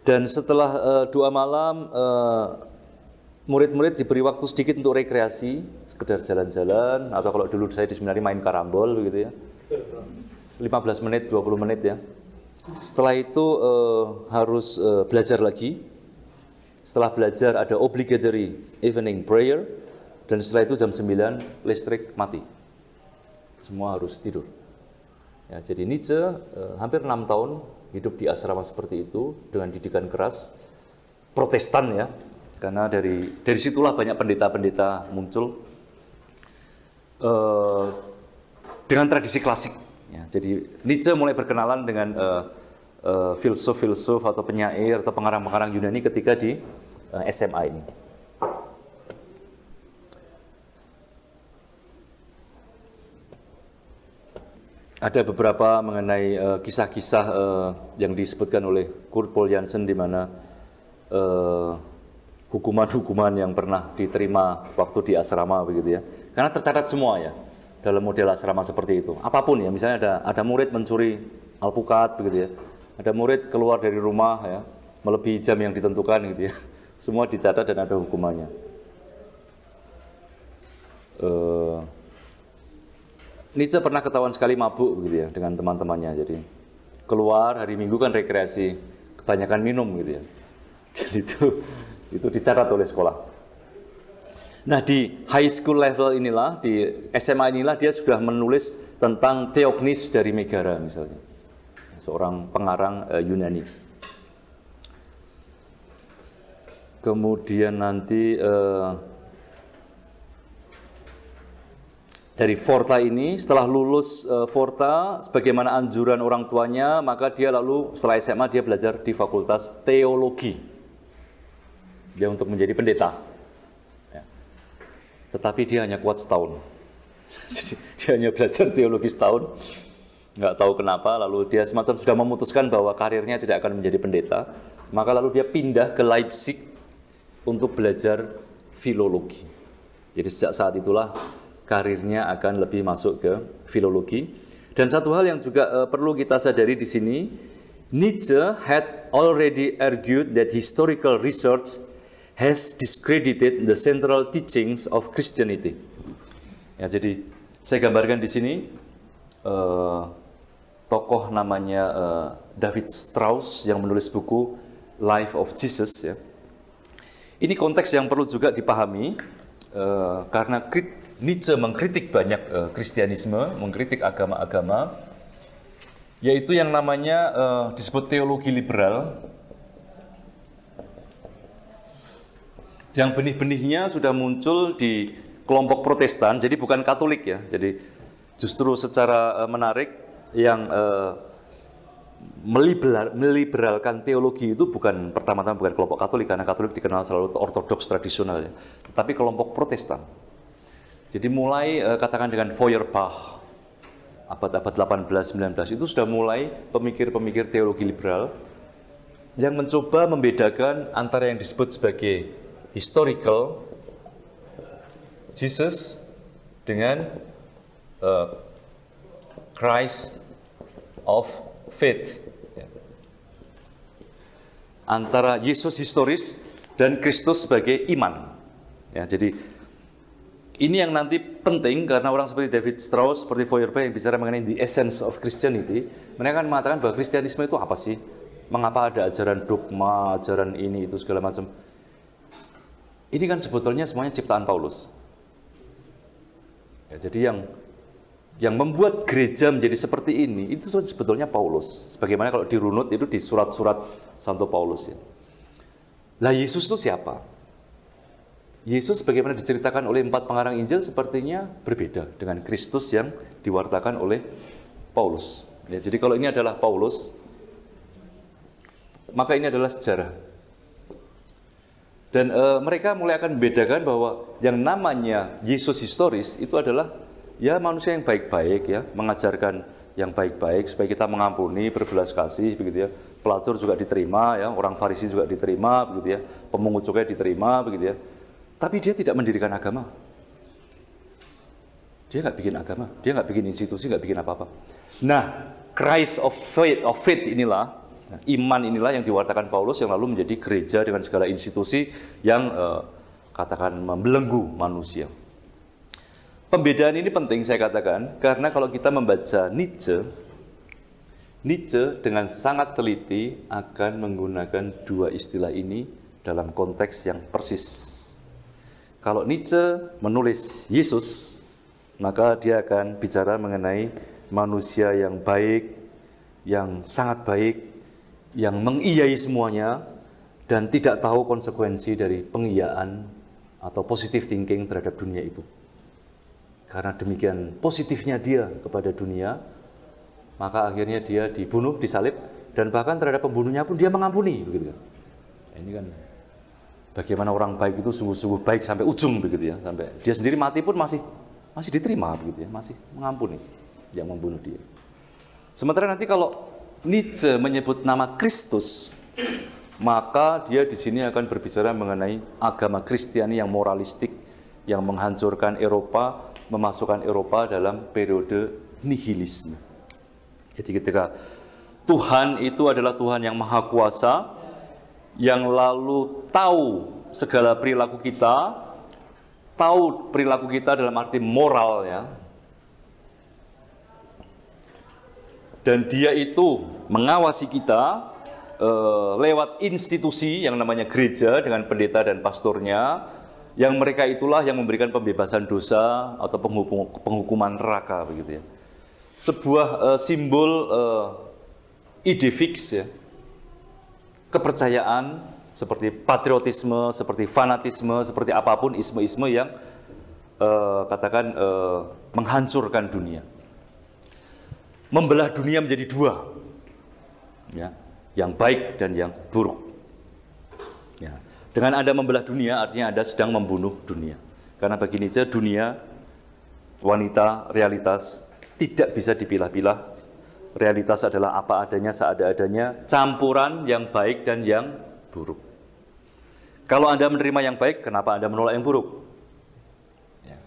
dan setelah uh, doa malam, uh, murid-murid diberi waktu sedikit untuk rekreasi, sekedar jalan-jalan, atau kalau dulu saya di seminari main karambol begitu ya. 15 menit, 20 menit ya. Setelah itu uh, harus uh, belajar lagi. Setelah belajar ada obligatory evening prayer, dan setelah itu jam 9 listrik mati. Semua harus tidur. Ya, jadi Nietzsche uh, hampir enam tahun hidup di asrama seperti itu dengan didikan keras Protestan ya karena dari dari situlah banyak pendeta-pendeta muncul uh, dengan tradisi klasik ya. jadi Nietzsche mulai berkenalan dengan uh, uh, filsuf-filsuf atau penyair atau pengarang-pengarang Yunani ketika di uh, SMA ini ada beberapa mengenai eh, kisah-kisah uh, yang disebutkan oleh Kurt Paul Jansen di mana uh, hukuman-hukuman yang pernah diterima waktu di asrama begitu ya. Karena tercatat semua ya dalam model asrama seperti itu. Apa pun ya, misalnya ada ada murid mencuri alpukat begitu ya. Ada murid keluar dari rumah ya, melebihi jam yang ditentukan gitu ya. Semua dicatat dan ada hukumannya. Uh, Nietzsche pernah ketahuan sekali mabuk gitu ya dengan teman-temannya. Jadi keluar hari Minggu kan rekreasi, kebanyakan minum gitu ya. Jadi itu itu dicatat oleh sekolah. Nah di high school level inilah, di SMA inilah dia sudah menulis tentang Theognis dari Megara misalnya. Seorang pengarang uh, Yunani. Kemudian nanti uh, dari Forta ini setelah lulus uh, Forta sebagaimana anjuran orang tuanya maka dia lalu setelah SMA dia belajar di Fakultas Teologi dia untuk menjadi pendeta. Tetapi dia hanya kuat setahun. Dia hanya belajar teologi setahun. Nggak tahu kenapa lalu dia semacam sudah memutuskan bahwa karirnya tidak akan menjadi pendeta. Maka lalu dia pindah ke Leipzig untuk belajar filologi. Jadi sejak saat itulah karirnya akan lebih masuk ke filologi. Dan satu hal yang juga uh, perlu kita sadari di sini, Nietzsche had already argued that historical research has discredited the central teachings of Christianity. Ya, jadi saya gambarkan di sini uh, tokoh namanya uh, David Strauss yang menulis buku Life of Jesus ya. Ini konteks yang perlu juga dipahami uh, karena Nietzsche mengkritik banyak uh, Kristianisme, mengkritik agama-agama, yaitu yang namanya uh, disebut teologi liberal, yang benih-benihnya sudah muncul di kelompok Protestan, jadi bukan Katolik ya. Jadi Justru secara uh, menarik yang meliberal, meliberalkan teologi itu bukan pertama-tama bukan kelompok Katolik karena Katolik dikenal selalu ortodoks tradisional ya, tetapi kelompok Protestan. Jadi mulai uh, katakan dengan Feuerbach abad-abad 18-19 itu sudah mulai pemikir-pemikir teologi liberal yang mencoba membedakan antara yang disebut sebagai historical Jesus dengan uh, Christ of faith. Ya. Antara Yesus historis dan Kristus sebagai iman. Ya, jadi ini yang nanti penting karena orang seperti David Strauss, seperti Feuerbach yang bicara mengenai the essence of Christianity, mereka akan mengatakan bahwa Kristianisme itu apa sih? Mengapa ada ajaran dogma, ajaran ini itu segala macam? Ini kan sebetulnya semuanya ciptaan Paulus. Ya, jadi yang yang membuat gereja menjadi seperti ini itu sebetulnya Paulus. Sebagaimana kalau dirunut itu di surat-surat Santo Paulus ya. Lah Yesus itu siapa? Yesus bagaimana diceritakan oleh empat pengarang Injil sepertinya berbeda dengan Kristus yang diwartakan oleh Paulus. Ya, jadi kalau ini adalah Paulus, maka ini adalah sejarah. Dan e, mereka mulai akan membedakan bahwa yang namanya Yesus historis itu adalah ya manusia yang baik-baik ya, mengajarkan yang baik-baik supaya kita mengampuni, berbelas kasih begitu ya. Pelacur juga diterima ya, orang Farisi juga diterima begitu ya, pemungut cukai diterima begitu ya tapi dia tidak mendirikan agama. Dia nggak bikin agama, dia nggak bikin institusi, nggak bikin apa-apa. Nah, Christ of faith, of faith inilah, iman inilah yang diwartakan Paulus yang lalu menjadi gereja dengan segala institusi yang eh, katakan membelenggu manusia. Pembedaan ini penting saya katakan karena kalau kita membaca Nietzsche, Nietzsche dengan sangat teliti akan menggunakan dua istilah ini dalam konteks yang persis kalau Nietzsche menulis Yesus, maka dia akan bicara mengenai manusia yang baik, yang sangat baik, yang mengiyai semuanya, dan tidak tahu konsekuensi dari pengiyaan atau positive thinking terhadap dunia itu. Karena demikian positifnya dia kepada dunia, maka akhirnya dia dibunuh, disalib, dan bahkan terhadap pembunuhnya pun dia mengampuni. Begitu kan. Ini kan bagaimana orang baik itu sungguh-sungguh baik sampai ujung begitu ya sampai dia sendiri mati pun masih masih diterima begitu ya masih mengampuni yang membunuh dia sementara nanti kalau Nietzsche menyebut nama Kristus maka dia di sini akan berbicara mengenai agama Kristiani yang moralistik yang menghancurkan Eropa memasukkan Eropa dalam periode nihilisme jadi ketika Tuhan itu adalah Tuhan yang maha kuasa yang lalu tahu segala perilaku kita, tahu perilaku kita dalam arti moral ya. Dan dia itu mengawasi kita uh, lewat institusi yang namanya gereja dengan pendeta dan pastornya, yang mereka itulah yang memberikan pembebasan dosa atau penghukuman neraka begitu ya. Sebuah uh, simbol uh, ide fix ya, kepercayaan, seperti patriotisme, seperti fanatisme, seperti apa pun isme-isme yang uh, katakan uh, menghancurkan dunia. Membelah dunia menjadi dua, ya, yang baik dan yang buruk. Ya. Dengan Anda membelah dunia, artinya Anda sedang membunuh dunia. Karena bagi Nietzsche, dunia, wanita, realitas tidak bisa dipilah-pilah realitas adalah apa adanya seada-adanya, campuran yang baik dan yang buruk. Kalau Anda menerima yang baik, kenapa Anda menolak yang buruk? Ya.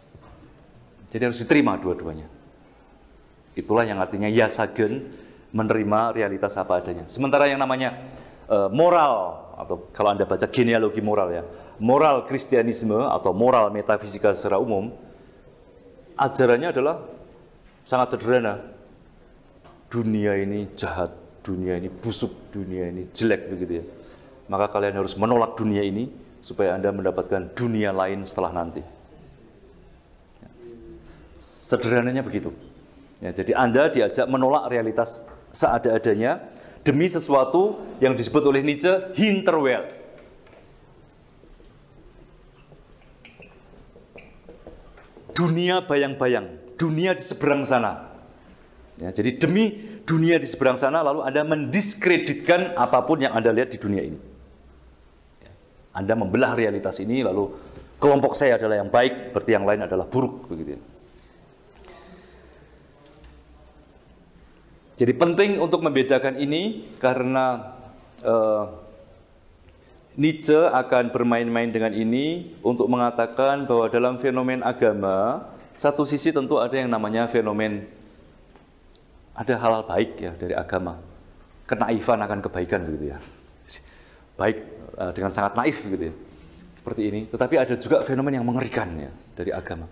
Jadi harus diterima dua-duanya. Itulah yang artinya yasagen, menerima realitas apa adanya. Sementara yang namanya uh, moral, atau kalau Anda baca genealogi moral ya, moral Kristianisme atau moral metafisika secara umum, ajarannya adalah sangat sederhana dunia ini jahat, dunia ini busuk, dunia ini jelek begitu ya. Maka kalian harus menolak dunia ini supaya Anda mendapatkan dunia lain setelah nanti. Sederhananya begitu. Ya, jadi Anda diajak menolak realitas seada-adanya demi sesuatu yang disebut oleh Nietzsche Hinterwelt. Dunia bayang-bayang dunia di seberang sana. Ya, jadi demi dunia di seberang sana lalu Anda mendiskreditkan apa pun yang Anda lihat di dunia ini. Ya, anda membelah realitas ini lalu kelompok saya adalah yang baik, berarti yang lain adalah buruk begitu Jadi penting untuk membedakan ini karena uh, Nietzsche akan bermain-main dengan ini untuk mengatakan bahwa dalam fenomen agama, satu sisi tentu ada yang namanya fenomen ada hal-hal baik ya dari agama. Kenaifan akan kebaikan begitu ya. Baik uh, dengan sangat naif gitu ya. Seperti ini. Tetapi ada juga fenomen yang mengerikan ya dari agama.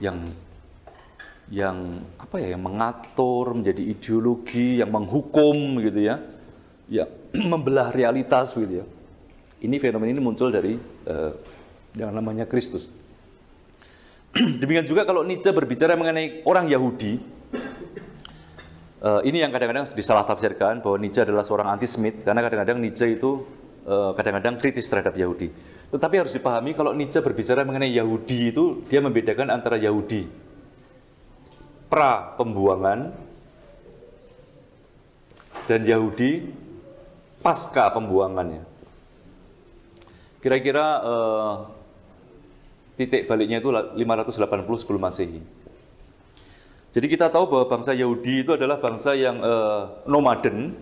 Yang yang apa ya yang mengatur menjadi ideologi yang menghukum gitu ya. Ya membelah realitas gitu ya. Ini fenomena ini muncul dari uh, yang namanya Kristus. Demikian juga kalau Nietzsche berbicara mengenai orang Yahudi uh, ini yang kadang-kadang disalah tafsirkan bahwa Nietzsche adalah seorang anti-Semit karena kadang-kadang Nietzsche itu uh, kadang-kadang kritis terhadap Yahudi. Tetapi harus dipahami kalau Nietzsche berbicara mengenai Yahudi itu dia membedakan antara Yahudi pra pembuangan dan Yahudi pasca pembuangannya. Kira-kira uh, titik baliknya itu 580 sebelum Masehi. Jadi kita tahu bahwa bangsa Yahudi itu adalah bangsa yang uh, nomaden,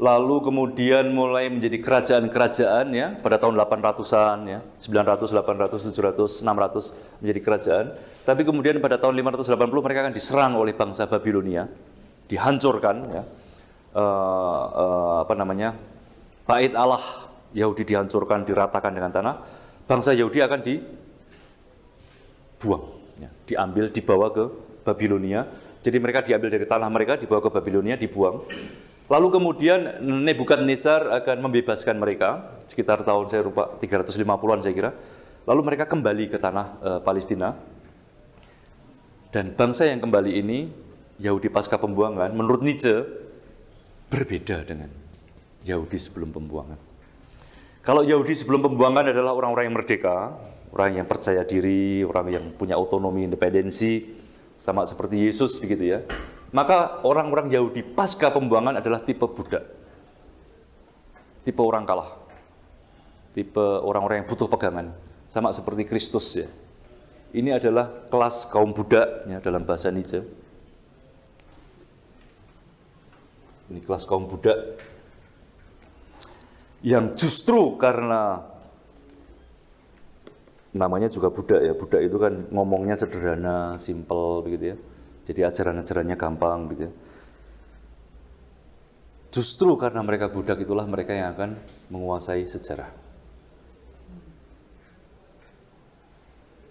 lalu kemudian mulai menjadi kerajaan-kerajaan ya pada tahun 800-an ya, 900, 800, 700, 600 menjadi kerajaan. Tapi kemudian pada tahun 580 mereka akan diserang oleh bangsa Babilonia, dihancurkan ya. Uh, uh, apa namanya? Bait Allah Yahudi dihancurkan, diratakan dengan tanah. Bangsa Yahudi akan dibuang, ya, diambil, dibawa ke Babilonia. Jadi mereka diambil dari tanah mereka, dibawa ke Babilonia, dibuang. Lalu kemudian Nebukadnezar akan membebaskan mereka sekitar tahun saya lupa 350-an saya kira. Lalu mereka kembali ke tanah uh, Palestina dan bangsa yang kembali ini, Yahudi pasca pembuangan, menurut Nietzsche, berbeda dengan Yahudi sebelum pembuangan. Kalau Yahudi sebelum pembuangan adalah orang-orang yang merdeka, orang yang percaya diri, orang yang punya otonomi, independensi, sama seperti Yesus begitu ya. Maka orang-orang Yahudi pasca pembuangan adalah tipe budak. Tipe orang kalah. Tipe orang-orang yang butuh pegangan. Sama seperti Kristus ya. Ini adalah kelas kaum budak ya, dalam bahasa Nietzsche. Ini kelas kaum budak yang justru karena namanya juga budak ya, budak itu kan ngomongnya sederhana, simple begitu ya. Jadi ajaran-ajarannya gampang gitu ya. Justru karena mereka budak itulah mereka yang akan menguasai sejarah.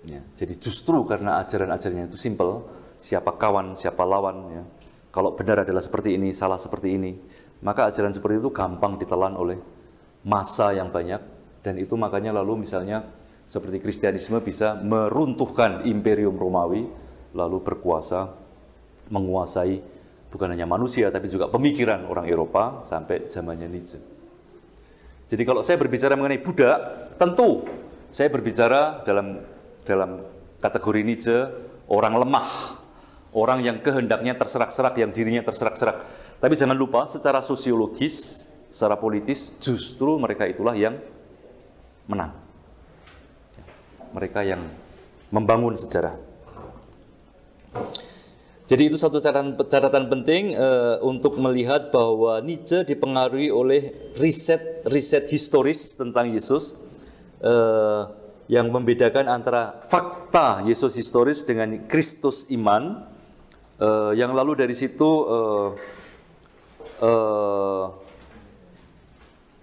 Ya, jadi justru karena ajaran-ajarannya itu simple, siapa kawan, siapa lawan, ya. kalau benar adalah seperti ini, salah seperti ini, maka ajaran seperti itu gampang ditelan oleh masa yang banyak, dan itu makanya lalu misalnya seperti Kristianisme bisa meruntuhkan Imperium Romawi, lalu berkuasa, menguasai bukan hanya manusia, tapi juga pemikiran orang Eropa sampai zamannya Nietzsche. Jadi kalau saya berbicara mengenai budak, tentu saya berbicara dalam dalam kategori Nietzsche orang lemah, orang yang kehendaknya terserak-serak, yang dirinya terserak-serak. Tapi jangan lupa secara sosiologis, secara politis justru mereka itulah yang menang. Mereka yang membangun sejarah. Jadi itu satu catatan, catatan penting uh, untuk melihat bahwa Nietzsche dipengaruhi oleh riset-riset historis tentang Yesus. Uh, yang membedakan antara fakta Yesus historis dengan Kristus iman, uh, yang lalu dari situ uh, uh,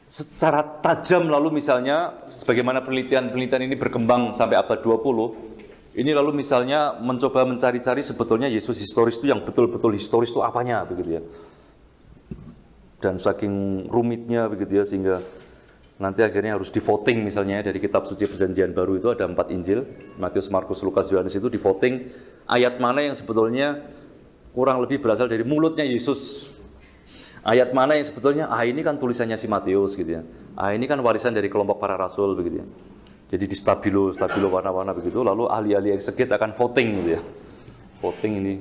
secara tajam lalu misalnya sebagaimana penelitian-penelitian ini berkembang sampai abad 20, ini lalu misalnya mencoba mencari-cari sebetulnya Yesus historis itu yang betul-betul historis itu apanya begitu ya. Dan saking rumitnya begitu ya sehingga nanti akhirnya harus di voting misalnya dari kitab suci perjanjian baru itu ada empat Injil Matius, Markus, Lukas, Yohanes itu di voting ayat mana yang sebetulnya kurang lebih berasal dari mulutnya Yesus ayat mana yang sebetulnya ah ini kan tulisannya si Matius gitu ya ah ini kan warisan dari kelompok para rasul begitu ya jadi di stabilo stabilo warna-warna begitu lalu ahli-ahli ekseget akan voting gitu ya voting ini.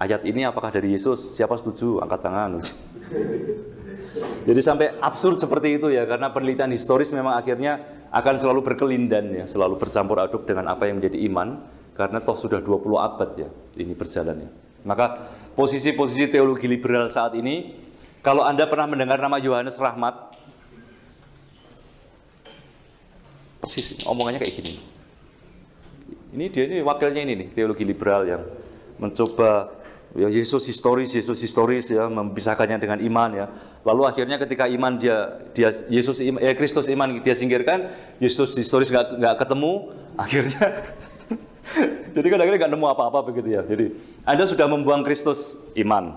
Ayat ini apakah dari Yesus? Siapa setuju? Angkat tangan. Jadi sampai absurd seperti itu ya, karena penelitian historis memang akhirnya akan selalu berkelindan ya, selalu bercampur aduk dengan apa yang menjadi iman, karena toh sudah 20 abad ya ini berjalannya. Maka posisi-posisi teologi liberal saat ini, kalau Anda pernah mendengar nama Yohanes Rahmat, persis omongannya kayak gini. Ini dia ini wakilnya ini nih, teologi liberal yang mencoba ya Yesus historis, Yesus historis ya memisahkannya dengan iman ya. Lalu akhirnya ketika iman dia dia Yesus eh, Kristus iman dia singkirkan, Yesus historis nggak nggak ketemu, akhirnya jadi kadang-kadang nggak nemu apa-apa begitu ya. Jadi Anda sudah membuang Kristus iman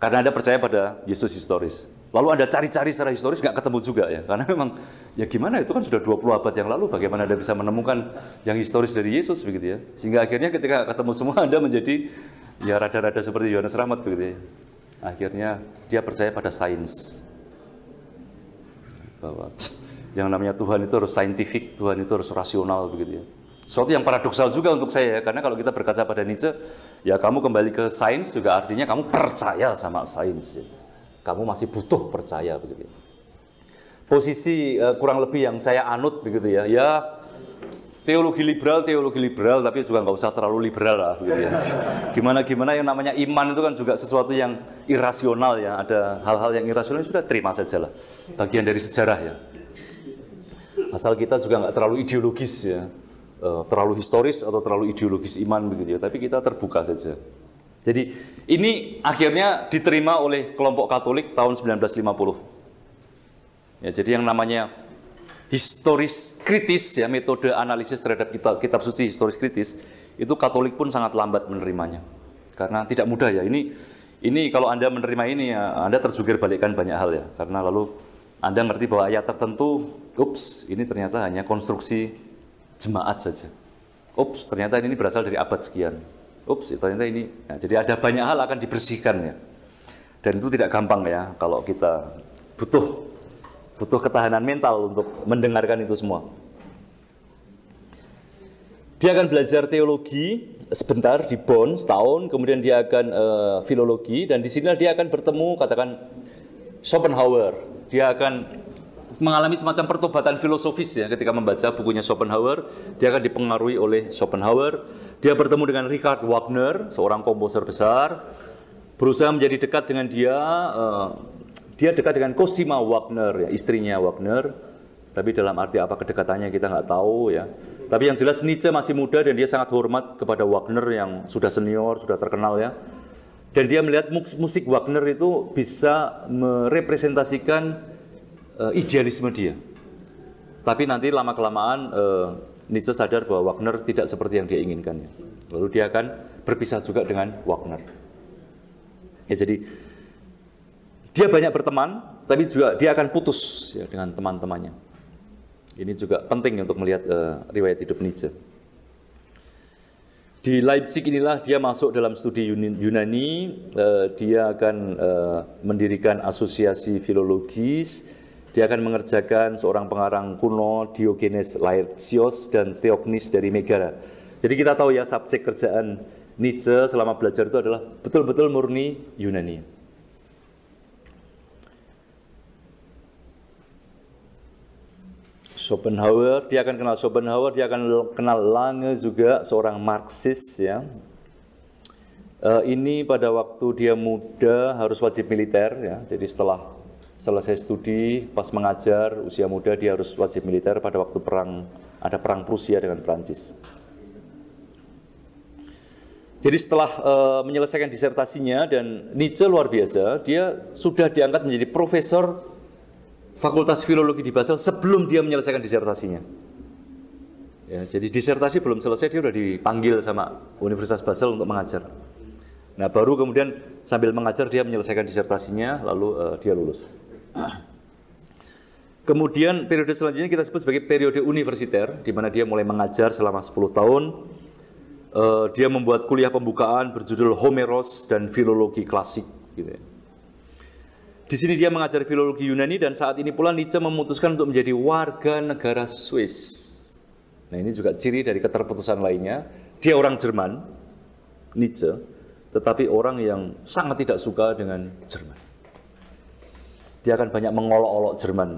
karena Anda percaya pada Yesus historis. Lalu Anda cari-cari secara historis nggak ketemu juga ya. Karena memang ya gimana itu kan sudah 20 abad yang lalu bagaimana Anda bisa menemukan yang historis dari Yesus begitu ya. Sehingga akhirnya ketika ketemu semua Anda menjadi ya rada-rada seperti Yohanes Rahmat begitu ya. Akhirnya dia percaya pada sains. Bahwa yang namanya Tuhan itu harus saintifik, Tuhan itu harus rasional begitu ya. Suatu yang paradoksal juga untuk saya ya, karena kalau kita berkaca pada Nietzsche, ya kamu kembali ke sains juga artinya kamu percaya sama sains. Ya. Kamu masih butuh percaya begitu. Ya. Posisi uh, kurang lebih yang saya anut begitu ya, ya teologi liberal, teologi liberal, tapi juga nggak usah terlalu liberal lah, gitu ya. Gimana gimana yang namanya iman itu kan juga sesuatu yang irasional ya. Ada hal-hal yang irasional sudah terima saja lah, bagian dari sejarah ya. Asal kita juga nggak terlalu ideologis ya, uh, terlalu historis atau terlalu ideologis iman begitu ya. Tapi kita terbuka saja. Jadi ini akhirnya diterima oleh kelompok Katolik tahun 1950. Ya, jadi yang namanya historis kritis ya metode analisis terhadap kitab, kitab suci historis kritis itu Katolik pun sangat lambat menerimanya. Karena tidak mudah ya. Ini ini kalau anda menerima ini ya anda terjungkir balikkan banyak hal ya. Karena lalu anda ngerti bahwa ayat tertentu ups ini ternyata hanya konstruksi jemaat saja. Ups ternyata ini berasal dari abad sekian ups ternyata ini ya, jadi ada banyak hal akan dibersihkan ya dan itu tidak gampang ya kalau kita butuh butuh ketahanan mental untuk mendengarkan itu semua. Dia akan belajar teologi sebentar di Bonn setahun, kemudian dia akan uh, filologi dan di sini dia akan bertemu katakan Schopenhauer. Dia akan mengalami semacam pertobatan filosofis ya ketika membaca bukunya Schopenhauer. Dia akan dipengaruhi oleh Schopenhauer. Dia bertemu dengan Richard Wagner, seorang komposer besar, berusaha menjadi dekat dengan dia. Uh, dia dekat dengan Cosima Wagner, ya, istrinya Wagner. Tapi dalam arti apa kedekatannya kita nggak tahu ya. Tapi yang jelas Nietzsche masih muda dan dia sangat hormat kepada Wagner yang sudah senior, sudah terkenal ya. Dan dia melihat musik Wagner itu bisa merepresentasikan uh, idealisme dia. Tapi nanti lama kelamaan uh, Nietzsche sadar bahwa Wagner tidak seperti yang dia inginkan. Ya. Lalu dia akan berpisah juga dengan Wagner. Ya jadi dia banyak berteman, tapi juga dia akan putus ya, dengan teman-temannya. Ini juga penting untuk melihat uh, riwayat hidup Nietzsche. Di Leipzig inilah dia masuk dalam studi Yunani, uh, dia akan uh, mendirikan asosiasi filologis, dia akan mengerjakan seorang pengarang kuno Diogenes Laertios dan Theognis dari Megara. Jadi kita tahu ya subjek kerjaan Nietzsche selama belajar itu adalah betul-betul murni Yunani. Schopenhauer, dia akan kenal Schopenhauer, dia akan kenal Lange juga, seorang Marxis ya. Uh, ini pada waktu dia muda harus wajib militer ya, jadi setelah selesai studi, pas mengajar, usia muda dia harus wajib militer pada waktu perang, ada perang Prusia dengan Prancis. Jadi setelah uh, menyelesaikan disertasinya dan Nietzsche luar biasa, dia sudah diangkat menjadi profesor Fakultas Filologi di Basel sebelum dia menyelesaikan disertasinya. Ya, jadi disertasi belum selesai dia sudah dipanggil sama Universitas Basel untuk mengajar. Nah baru kemudian sambil mengajar dia menyelesaikan disertasinya lalu uh, dia lulus. Kemudian periode selanjutnya kita sebut sebagai periode universiter di mana dia mulai mengajar selama 10 tahun. Uh, dia membuat kuliah pembukaan berjudul Homeros dan Filologi Klasik gitu ya. Di sini dia mengajar filologi Yunani dan saat ini pula Nietzsche memutuskan untuk menjadi warga negara Swiss. Nah ini juga ciri dari keterputusan lainnya. Dia orang Jerman, Nietzsche, tetapi orang yang sangat tidak suka dengan Jerman. Dia akan banyak mengolok-olok Jerman.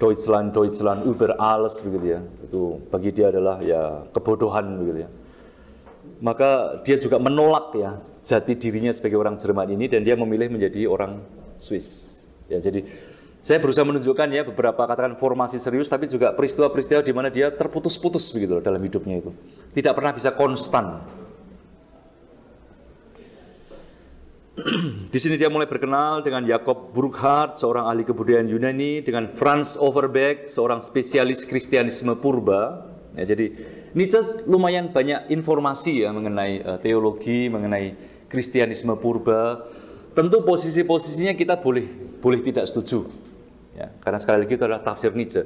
Deutschland, Deutschland, über alles begitu ya. Itu bagi dia adalah ya kebodohan begitu ya. Maka dia juga menolak ya jati dirinya sebagai orang Jerman ini dan dia memilih menjadi orang Swiss. Ya, jadi saya berusaha menunjukkan ya beberapa katakan formasi serius tapi juga peristiwa-peristiwa di mana dia terputus-putus begitu loh dalam hidupnya itu. Tidak pernah bisa konstan. Di sini dia mulai berkenal dengan Jakob Burckhardt, seorang ahli kebudayaan Yunani, dengan Franz Overbeck, seorang spesialis Kristianisme purba. Ya, jadi Nietzsche lumayan banyak informasi ya mengenai uh, teologi, mengenai Kristianisme purba. Tentu posisi-posisinya kita boleh boleh tidak setuju Ya, karena sekali lagi itu adalah tafsir Nietzsche.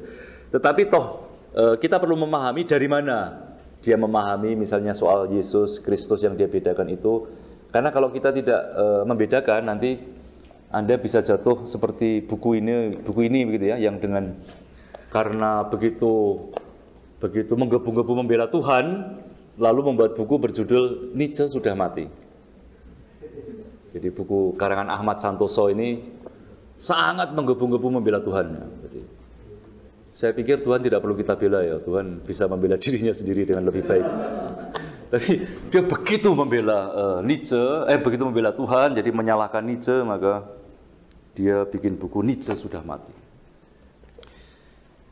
Tetapi toh eh, kita perlu memahami dari mana dia memahami misalnya soal Yesus Kristus yang dia bedakan itu. Karena kalau kita tidak eh, membedakan nanti Anda bisa jatuh seperti buku ini buku ini begitu ya yang dengan karena begitu begitu menggebu-gebu membela Tuhan lalu membuat buku berjudul Nietzsche sudah mati. Jadi buku karangan Ahmad Santoso ini sangat menggebu-gebu membela Tuhan. Jadi, saya pikir Tuhan tidak perlu kita bela ya, Tuhan bisa membela dirinya sendiri dengan lebih baik. Tapi dia begitu membela uh, Nietzsche, eh begitu membela Tuhan, jadi menyalahkan Nietzsche, maka dia bikin buku Nietzsche sudah mati.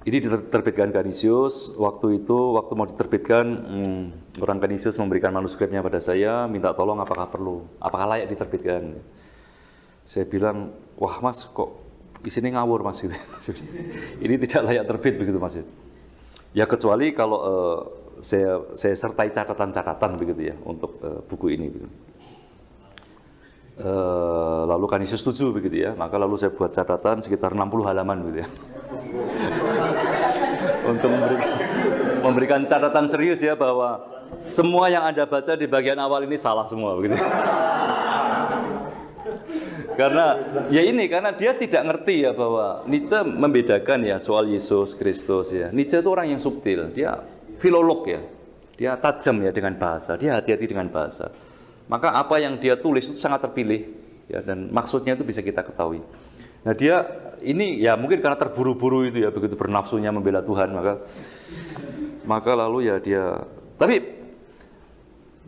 Ini diterbitkan Canisius, waktu itu, waktu mau diterbitkan, hmm, orang Canisius memberikan manuskripnya pada saya, minta tolong apakah perlu, apakah layak diterbitkan. Saya bilang, wah mas kok di sini ngawur mas ini tidak layak terbit begitu mas. Ya kecuali kalau uh, saya saya sertai catatan-catatan begitu ya untuk uh, buku ini. Gitu. Uh, lalu Kanisius setuju begitu ya, maka lalu saya buat catatan sekitar 60 halaman gitu ya. untuk memberikan, memberikan catatan serius ya bahwa semua yang Anda baca di bagian awal ini salah semua begitu karena ya ini karena dia tidak ngerti ya bahwa Nietzsche membedakan ya soal Yesus Kristus ya. Nietzsche itu orang yang subtil, dia filolog ya. Dia tajam ya dengan bahasa, dia hati-hati dengan bahasa. Maka apa yang dia tulis itu sangat terpilih ya dan maksudnya itu bisa kita ketahui. Nah, dia ini ya mungkin karena terburu-buru itu ya begitu bernafsunya membela Tuhan maka maka lalu ya dia tapi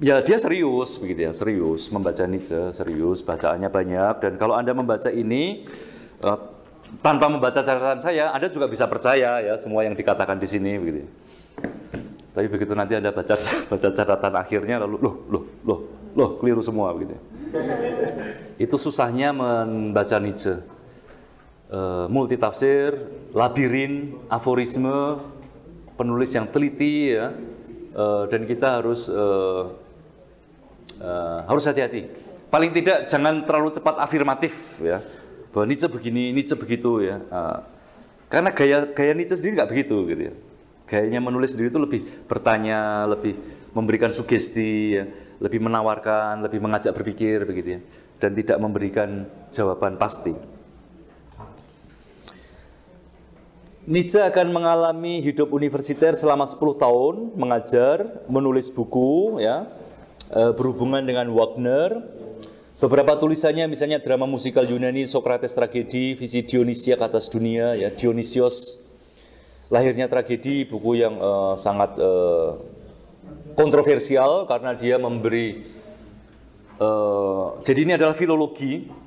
ya dia serius begitu ya, serius membaca Nietzsche, serius bacaannya banyak dan kalau Anda membaca ini uh, tanpa membaca catatan saya, Anda juga bisa percaya ya semua yang dikatakan di sini begitu. Ya. Tapi begitu nanti Anda baca baca catatan akhirnya lalu loh loh loh loh keliru semua begitu. Ya. Itu susahnya membaca Nietzsche. Uh, multitafsir, labirin, aforisme, penulis yang teliti ya. Uh, dan kita harus uh, uh, harus hati-hati. Paling tidak jangan terlalu cepat afirmatif ya. Bahwa Nietzsche begini, Nietzsche begitu ya. Uh, karena gaya gaya Nietzsche sendiri nggak begitu gitu ya. Gayanya menulis sendiri itu lebih bertanya, lebih memberikan sugesti, ya, lebih menawarkan, lebih mengajak berpikir begitu ya, dan tidak memberikan jawaban pasti. Nietzsche akan mengalami hidup universiter selama 10 tahun, mengajar, menulis buku, ya, Eh, berhubungan dengan Wagner. Beberapa tulisannya misalnya drama musikal Yunani Socrates Tragedi, visi Dionisia ke atas dunia, ya Dionysios. Lahirnya tragedi, buku yang uh, sangat uh, kontroversial karena dia memberi uh, jadi ini adalah filologi.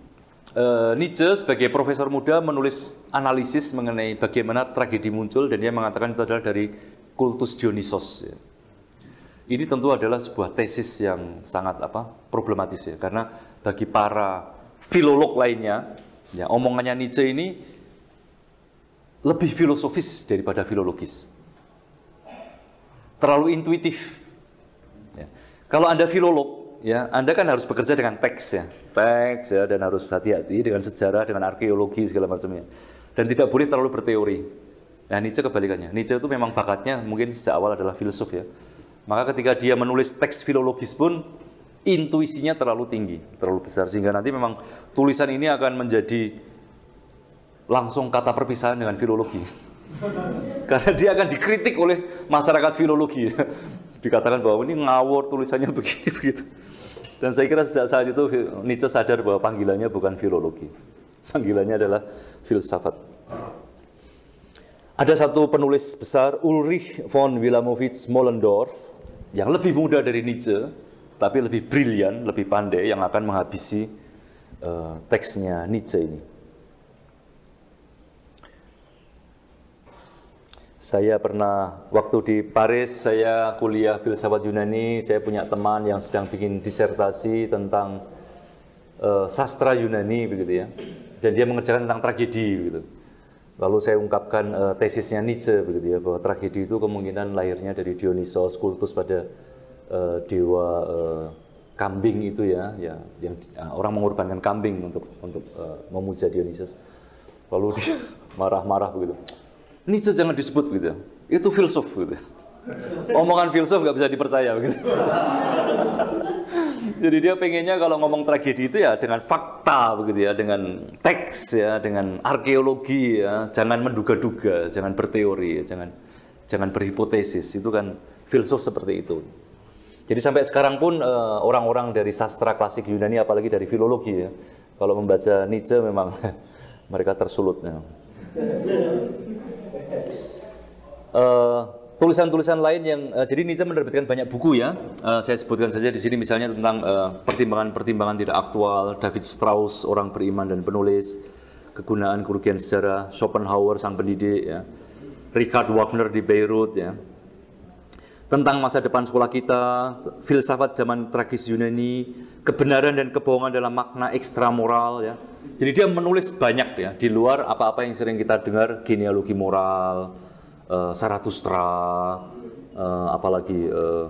Uh, Nietzsche sebagai profesor muda menulis analisis mengenai bagaimana tragedi muncul dan dia mengatakan itu adalah dari kultus Dionysos. Ya. Ini tentu adalah sebuah tesis yang sangat apa problematis ya karena bagi para filolog lainnya ya omongannya Nietzsche ini lebih filosofis daripada filologis. Terlalu intuitif. Ya. Kalau Anda filolog, ya Anda kan harus bekerja dengan teks ya, teks ya dan harus hati-hati dengan sejarah, dengan arkeologi segala macamnya. Dan tidak boleh terlalu berteori. Nah Nietzsche kebalikannya. Nietzsche itu memang bakatnya mungkin sejak awal adalah filsuf ya. Maka ketika dia menulis teks filologis pun intuisinya terlalu tinggi, terlalu besar sehingga nanti memang tulisan ini akan menjadi langsung kata perpisahan dengan filologi. Karena dia akan dikritik oleh masyarakat filologi. dikatakan bahwa ini ngawur tulisannya begini begitu. Dan saya kira sejak saat itu Nietzsche sadar bahwa panggilannya bukan filologi. Panggilannya adalah filsafat. Ada satu penulis besar, Ulrich von Wilamowitz Mollendorf, yang lebih muda dari Nietzsche, tapi lebih brilian, lebih pandai, yang akan menghabisi uh, teksnya Nietzsche ini. Saya pernah waktu di Paris saya kuliah filsafat Yunani, saya punya teman yang sedang bikin disertasi tentang uh, sastra Yunani begitu ya. Dan dia mengerjakan tentang tragedi begitu. Lalu saya ungkapkan uh, tesisnya Nietzsche begitu ya bahwa tragedi itu kemungkinan lahirnya dari Dionysos kultus pada uh, dewa uh, kambing itu ya, ya yang uh, orang mengorbankan kambing untuk untuk uh, memuja Dionysos. Lalu dia marah-marah begitu Nietzsche jangan disebut gitu. Itu filsuf gitu. Omongan filsuf nggak bisa dipercaya begitu. Jadi dia pengennya kalau ngomong tragedi itu ya dengan fakta begitu ya, dengan teks ya, dengan arkeologi ya, jangan menduga-duga, jangan berteori ya, jangan jangan berhipotesis. Itu kan filsuf seperti itu. Jadi sampai sekarang pun eh, orang-orang dari sastra klasik Yunani apalagi dari filologi ya, kalau membaca Nietzsche memang mereka tersulut ya. Eh, tulisan-tulisan uh, lain yang uh, jadi Nietzsche menerbitkan banyak buku ya. Uh, saya sebutkan saja di sini misalnya tentang pertimbangan-pertimbangan uh, tidak aktual, David Strauss orang beriman dan penulis, kegunaan kerugian sejarah, Schopenhauer sang pendidik ya. Richard Wagner di Beirut ya. Tentang masa depan sekolah kita, filsafat zaman tragis Yunani, kebenaran dan kebohongan dalam makna ekstra moral ya. Jadi dia menulis banyak ya di luar apa-apa yang sering kita dengar genealogi moral, uh, Zarathustra, uh, apalagi uh,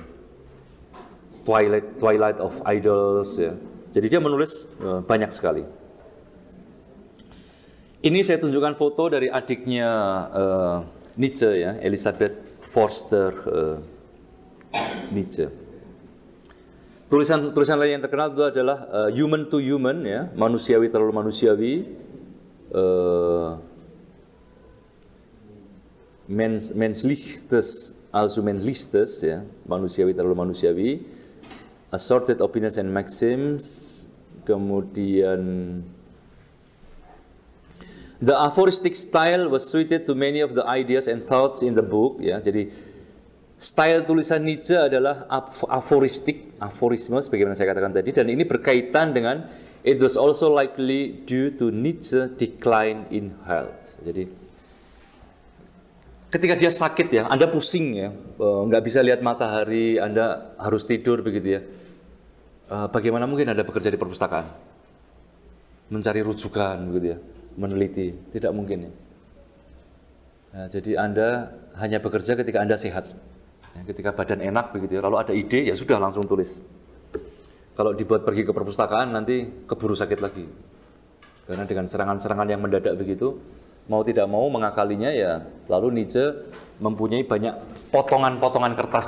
Twilight Twilight of Idols ya. Jadi dia menulis uh, banyak sekali. Ini saya tunjukkan foto dari adiknya uh, Nietzsche ya, Elizabeth Forster uh, Nietzsche. Tulisan tulisan lain yang terkenal itu adalah uh, Human to Human ya, manusiawi terlalu manusiawi. Uh, mens, menslichtes also menslichtes ya. Manusiawi terlalu manusiawi. Assorted opinions and maxims. Kemudian the aphoristic style was suited to many of the ideas and thoughts in the book ya. Jadi style tulisan Nietzsche adalah aphoristik aforisme sebagaimana saya katakan tadi dan ini berkaitan dengan it was also likely due to Nietzsche decline in health jadi ketika dia sakit ya, Anda pusing ya, eh, nggak bisa lihat matahari, Anda harus tidur begitu ya. Eh, bagaimana mungkin Anda bekerja di perpustakaan? Mencari rujukan begitu ya, meneliti, tidak mungkin ya. Nah, jadi Anda hanya bekerja ketika Anda sehat. Ya, ketika badan enak begitu ya, lalu ada ide ya sudah langsung tulis. Kalau dibuat pergi ke perpustakaan nanti keburu sakit lagi. Karena dengan serangan-serangan yang mendadak begitu, mau tidak mau mengakalinya ya lalu Nietzsche mempunyai banyak potongan-potongan kertas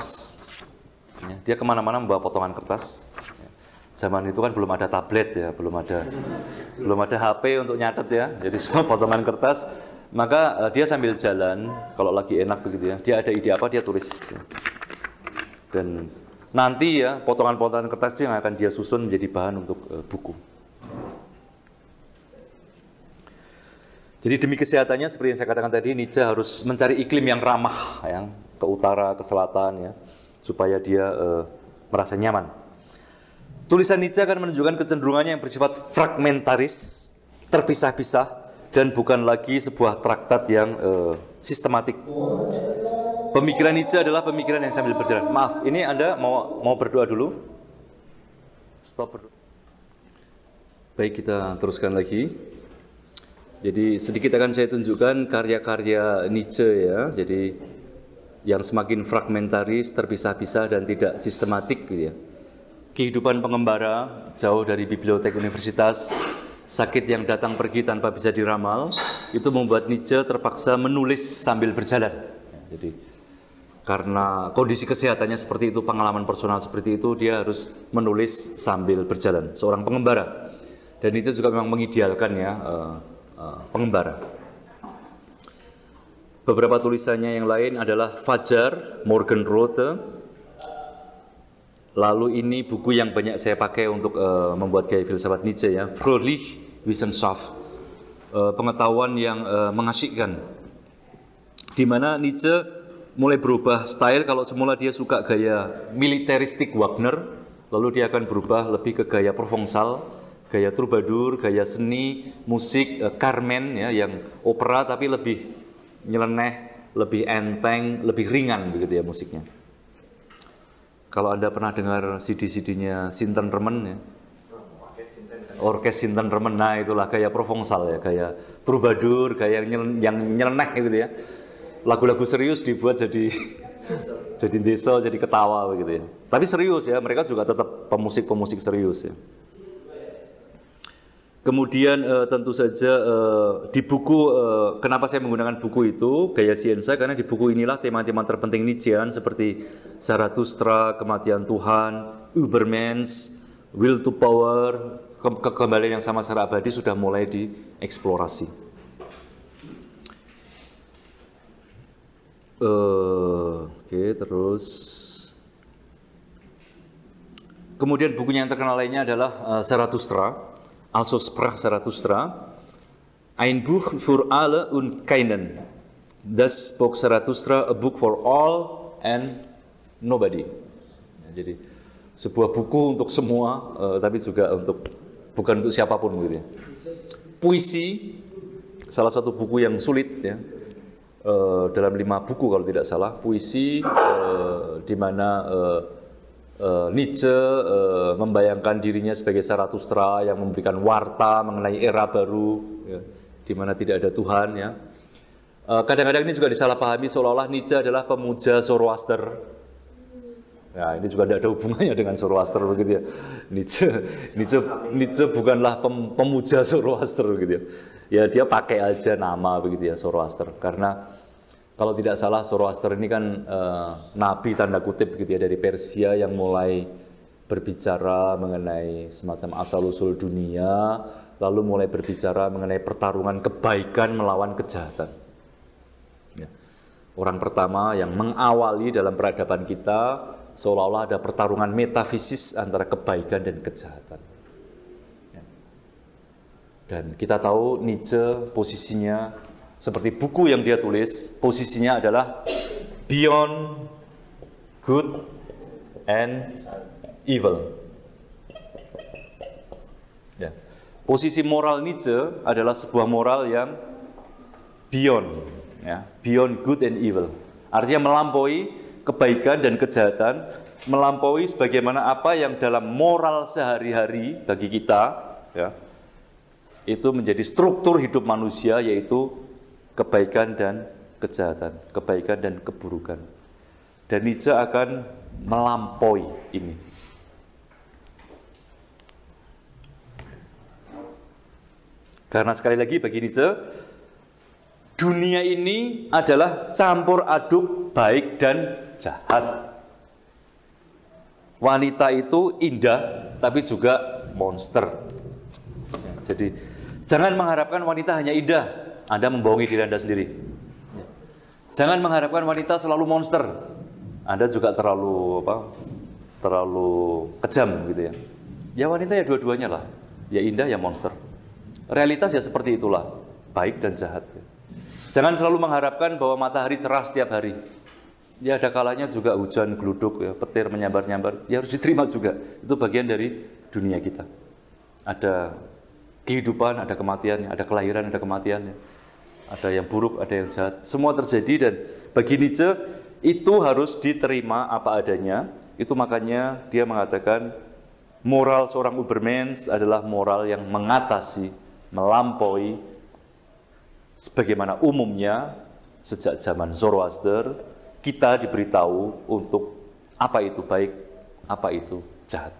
ya, dia ke mana-mana membawa potongan kertas ya. zaman itu kan belum ada tablet ya belum ada belum ada HP untuk nyatet ya jadi semua potongan kertas maka uh, dia sambil jalan kalau lagi enak begitu ya dia ada ide apa dia tulis dan nanti ya potongan-potongan kertas itu yang akan dia susun menjadi bahan untuk uh, buku Jadi demi kesehatannya seperti yang saya katakan tadi, Nietzsche harus mencari iklim yang ramah, yang ke utara, ke selatan, ya, supaya dia uh, merasa nyaman. Tulisan Nietzsche akan menunjukkan kecenderungannya yang bersifat fragmentaris, terpisah-pisah, dan bukan lagi sebuah traktat yang uh, sistematik. Pemikiran Nietzsche adalah pemikiran yang sambil berjalan. Maaf, ini Anda mau mau berdoa dulu? Stop berdoa. Baik, kita teruskan lagi. Jadi sedikit akan saya tunjukkan karya-karya Nietzsche ya. Jadi yang semakin fragmentaris, terpisah-pisah dan tidak sistematik gitu ya. Kehidupan pengembara jauh dari bibliotek universitas, sakit yang datang pergi tanpa bisa diramal, itu membuat Nietzsche terpaksa menulis sambil berjalan. Jadi karena kondisi kesehatannya seperti itu, pengalaman personal seperti itu, dia harus menulis sambil berjalan. Seorang pengembara. Dan itu juga memang mengidealkan ya uh, Eh, pengembara. Beberapa tulisannya yang lain adalah Fajar, Morgan Rothe, Lalu ini buku yang banyak saya pakai untuk uh, membuat gaya filsafat Nietzsche ya, Fröhlich Wissenschaft, uh, pengetahuan yang uh, mengasyikkan. Di mana Nietzsche mulai berubah style kalau semula dia suka gaya militeristik Wagner, lalu dia akan berubah lebih ke gaya Provençal, gaya troubadour, gaya seni, musik uh, Carmen ya yang opera tapi lebih nyeleneh, lebih enteng, lebih ringan begitu ya musiknya. Kalau Anda pernah dengar CD-CD-nya Sinten Remen ya. Orkes Sinten Remen, nah itulah gaya Provençal ya, gaya troubadour, gaya yang, nyeleneh gitu ya. Lagu-lagu serius dibuat jadi jadi desa, jadi ketawa begitu ya. Tapi serius ya, mereka juga tetap pemusik-pemusik serius ya. Kemudian uh, tentu saja uh, di buku uh, kenapa saya menggunakan buku itu gaya siensa karena di buku inilah tema-tema terpenting Nietzschean seperti Zarathustra, kematian Tuhan, Ubermensch, will to power, ke kekembalian yang sama secara abadi sudah mulai dieksplorasi. Uh, Oke, okay, terus kemudian bukunya yang terkenal lainnya adalah uh, Zarathustra also sprach Zarathustra, ein Buch für alle und keinen. Das Buch Zarathustra, a book for all and nobody. Ya, jadi sebuah buku untuk semua, uh, tapi juga untuk bukan untuk siapa pun gitu ya. Puisi, salah satu buku yang sulit ya, uh, dalam lima buku kalau tidak salah, puisi uh, di mana uh, uh, Nietzsche uh, membayangkan dirinya sebagai Zarathustra yang memberikan warta mengenai era baru ya, di mana tidak ada Tuhan ya. kadang kadang-kadang ini juga disalahpahami seolah-olah Nietzsche adalah pemuja Zoroaster. Ya, ini juga tidak ada hubungannya dengan Zoroaster begitu ya. Nietzsche, Nietzsche, Nietzsche bukanlah pem, pemuja Zoroaster begitu ya. Ya dia pakai aja nama begitu ya Zoroaster karena kalau tidak salah Zoroaster ini kan uh, nabi tanda kutip gitu ya dari Persia yang mulai berbicara mengenai semacam asal-usul dunia, lalu mulai berbicara mengenai pertarungan kebaikan melawan kejahatan. Ya. Orang pertama yang mengawali dalam peradaban kita seolah-olah ada pertarungan metafisis antara kebaikan dan kejahatan. Ya. Dan kita tahu Nietzsche posisinya seperti buku yang dia tulis, posisinya adalah beyond good and evil. Ya. Posisi moral Nietzsche adalah sebuah moral yang beyond, ya, beyond good and evil. Artinya melampaui kebaikan dan kejahatan, melampaui sebagaimana apa yang dalam moral sehari-hari bagi kita, ya, itu menjadi struktur hidup manusia yaitu kebaikan dan kejahatan, kebaikan dan keburukan. Dan Nietzsche akan melampaui ini. Karena sekali lagi bagi Nietzsche, dunia ini adalah campur aduk baik dan jahat. Wanita itu indah, tapi juga monster. Jadi jangan mengharapkan wanita hanya indah, anda membohongi diri Anda sendiri. Jangan mengharapkan wanita selalu monster. Anda juga terlalu apa? Terlalu kejam gitu ya. Ya wanita ya dua-duanya lah. Ya indah ya monster. Realitas ya seperti itulah, baik dan jahat. Jangan selalu mengharapkan bahwa matahari cerah setiap hari. Ya ada kalanya juga hujan geluduk ya, petir menyambar-nyambar. Ya harus diterima juga. Itu bagian dari dunia kita. Ada kehidupan, ada kematian, ada kelahiran, ada kematian. Ada yang buruk, ada yang jahat. Semua terjadi dan bagi Nietzsche itu harus diterima apa adanya. Itu makanya dia mengatakan moral seorang Ubermensch adalah moral yang mengatasi, melampaui sebagaimana umumnya sejak zaman Zoroaster kita diberitahu untuk apa itu baik, apa itu jahat.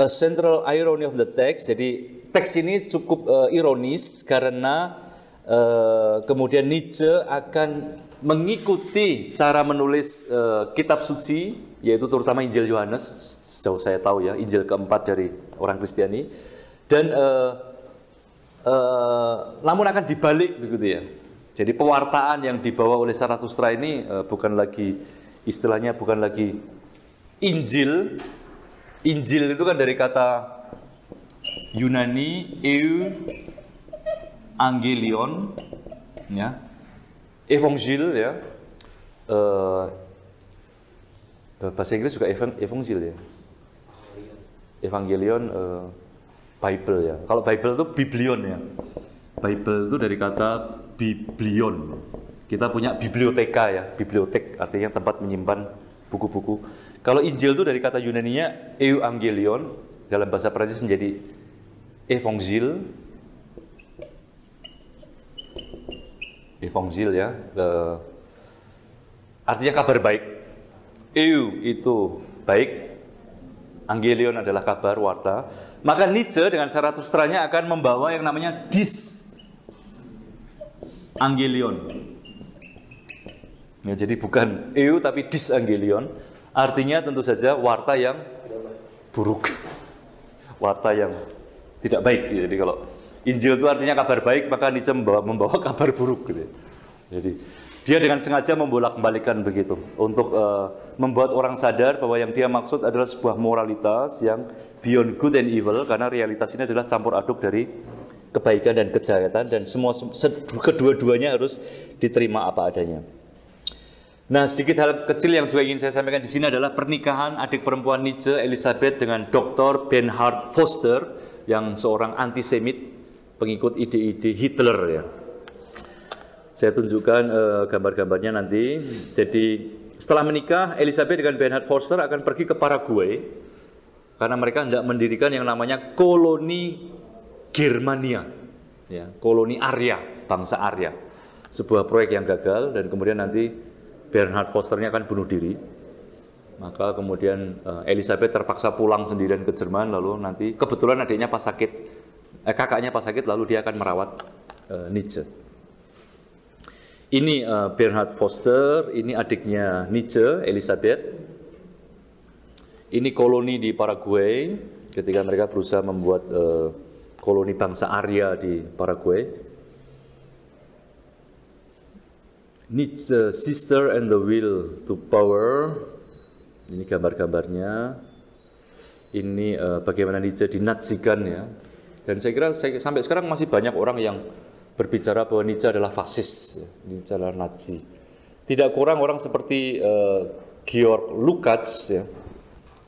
A central irony of the text. Jadi teks ini cukup uh, ironis karena uh, kemudian Nietzsche akan mengikuti cara menulis uh, kitab suci, yaitu terutama Injil Yohanes, sejauh saya tahu ya, Injil keempat dari orang Kristiani. Dan uh, eh, namun akan dibalik begitu ya. Jadi pewartaan yang dibawa oleh Zarathustra ini eh, bukan lagi istilahnya bukan lagi Injil. Injil itu kan dari kata Yunani eu angelion ya. Evangel ya. Eh, bahasa Inggris juga evang, evangel ya. Evangelion eh, Bible ya. Kalau Bible itu biblion ya. Bible itu dari kata biblion. Kita punya biblioteka ya, bibliotek artinya tempat menyimpan buku-buku. Kalau Injil itu dari kata Yunani-nya Evangelion, dalam bahasa Prancis menjadi Evangel. Evangel ya. Eh, artinya kabar baik. Eu itu baik, Angelion adalah kabar warta. Maka Nietzsche dengan Saratustranya akan membawa yang namanya dis Angelion. Ya, jadi bukan eu tapi dis Angelion. Artinya tentu saja warta yang buruk. Warta yang tidak baik. Jadi kalau Injil itu artinya kabar baik, maka Nietzsche membawa, membawa kabar buruk. Gitu. Jadi dia dengan sengaja membolak-balikan begitu untuk uh, membuat orang sadar bahwa yang dia maksud adalah sebuah moralitas yang beyond good and evil karena realitas ini adalah campur aduk dari kebaikan dan kejahatan dan semua kedua-duanya harus diterima apa adanya. Nah, sedikit hal kecil yang juga ingin saya sampaikan di sini adalah pernikahan adik perempuan Nietzsche Elizabeth dengan Dr. Bernhard Foster yang seorang antisemit pengikut ide-ide Hitler ya. Saya tunjukkan uh, gambar-gambarnya nanti. Jadi setelah menikah, Elizabeth dengan Bernhard Forster akan pergi ke Paraguay karena mereka hendak mendirikan yang namanya koloni Germania, ya, koloni Arya, bangsa Arya. Sebuah proyek yang gagal dan kemudian nanti Bernhard Fosternya akan bunuh diri. Maka kemudian uh, Elizabeth terpaksa pulang sendirian ke Jerman lalu nanti kebetulan adiknya pas sakit, eh, kakaknya pas sakit lalu dia akan merawat uh, Nietzsche. Ini uh, Bernhard Foster, ini adiknya Nietzsche, Elizabeth. Ini koloni di Paraguay ketika mereka berusaha membuat uh, koloni bangsa Arya di Paraguay. Nietzsche, Sister and the Will to Power. Ini gambar-gambarnya. Ini uh, bagaimana Nietzsche dinatsikan ya. Dan saya kira saya, sampai sekarang masih banyak orang yang berbicara bahwa Nietzsche adalah fasis, Nietzsche adalah Nazi. Tidak kurang orang seperti uh, Georg Lukács, ya,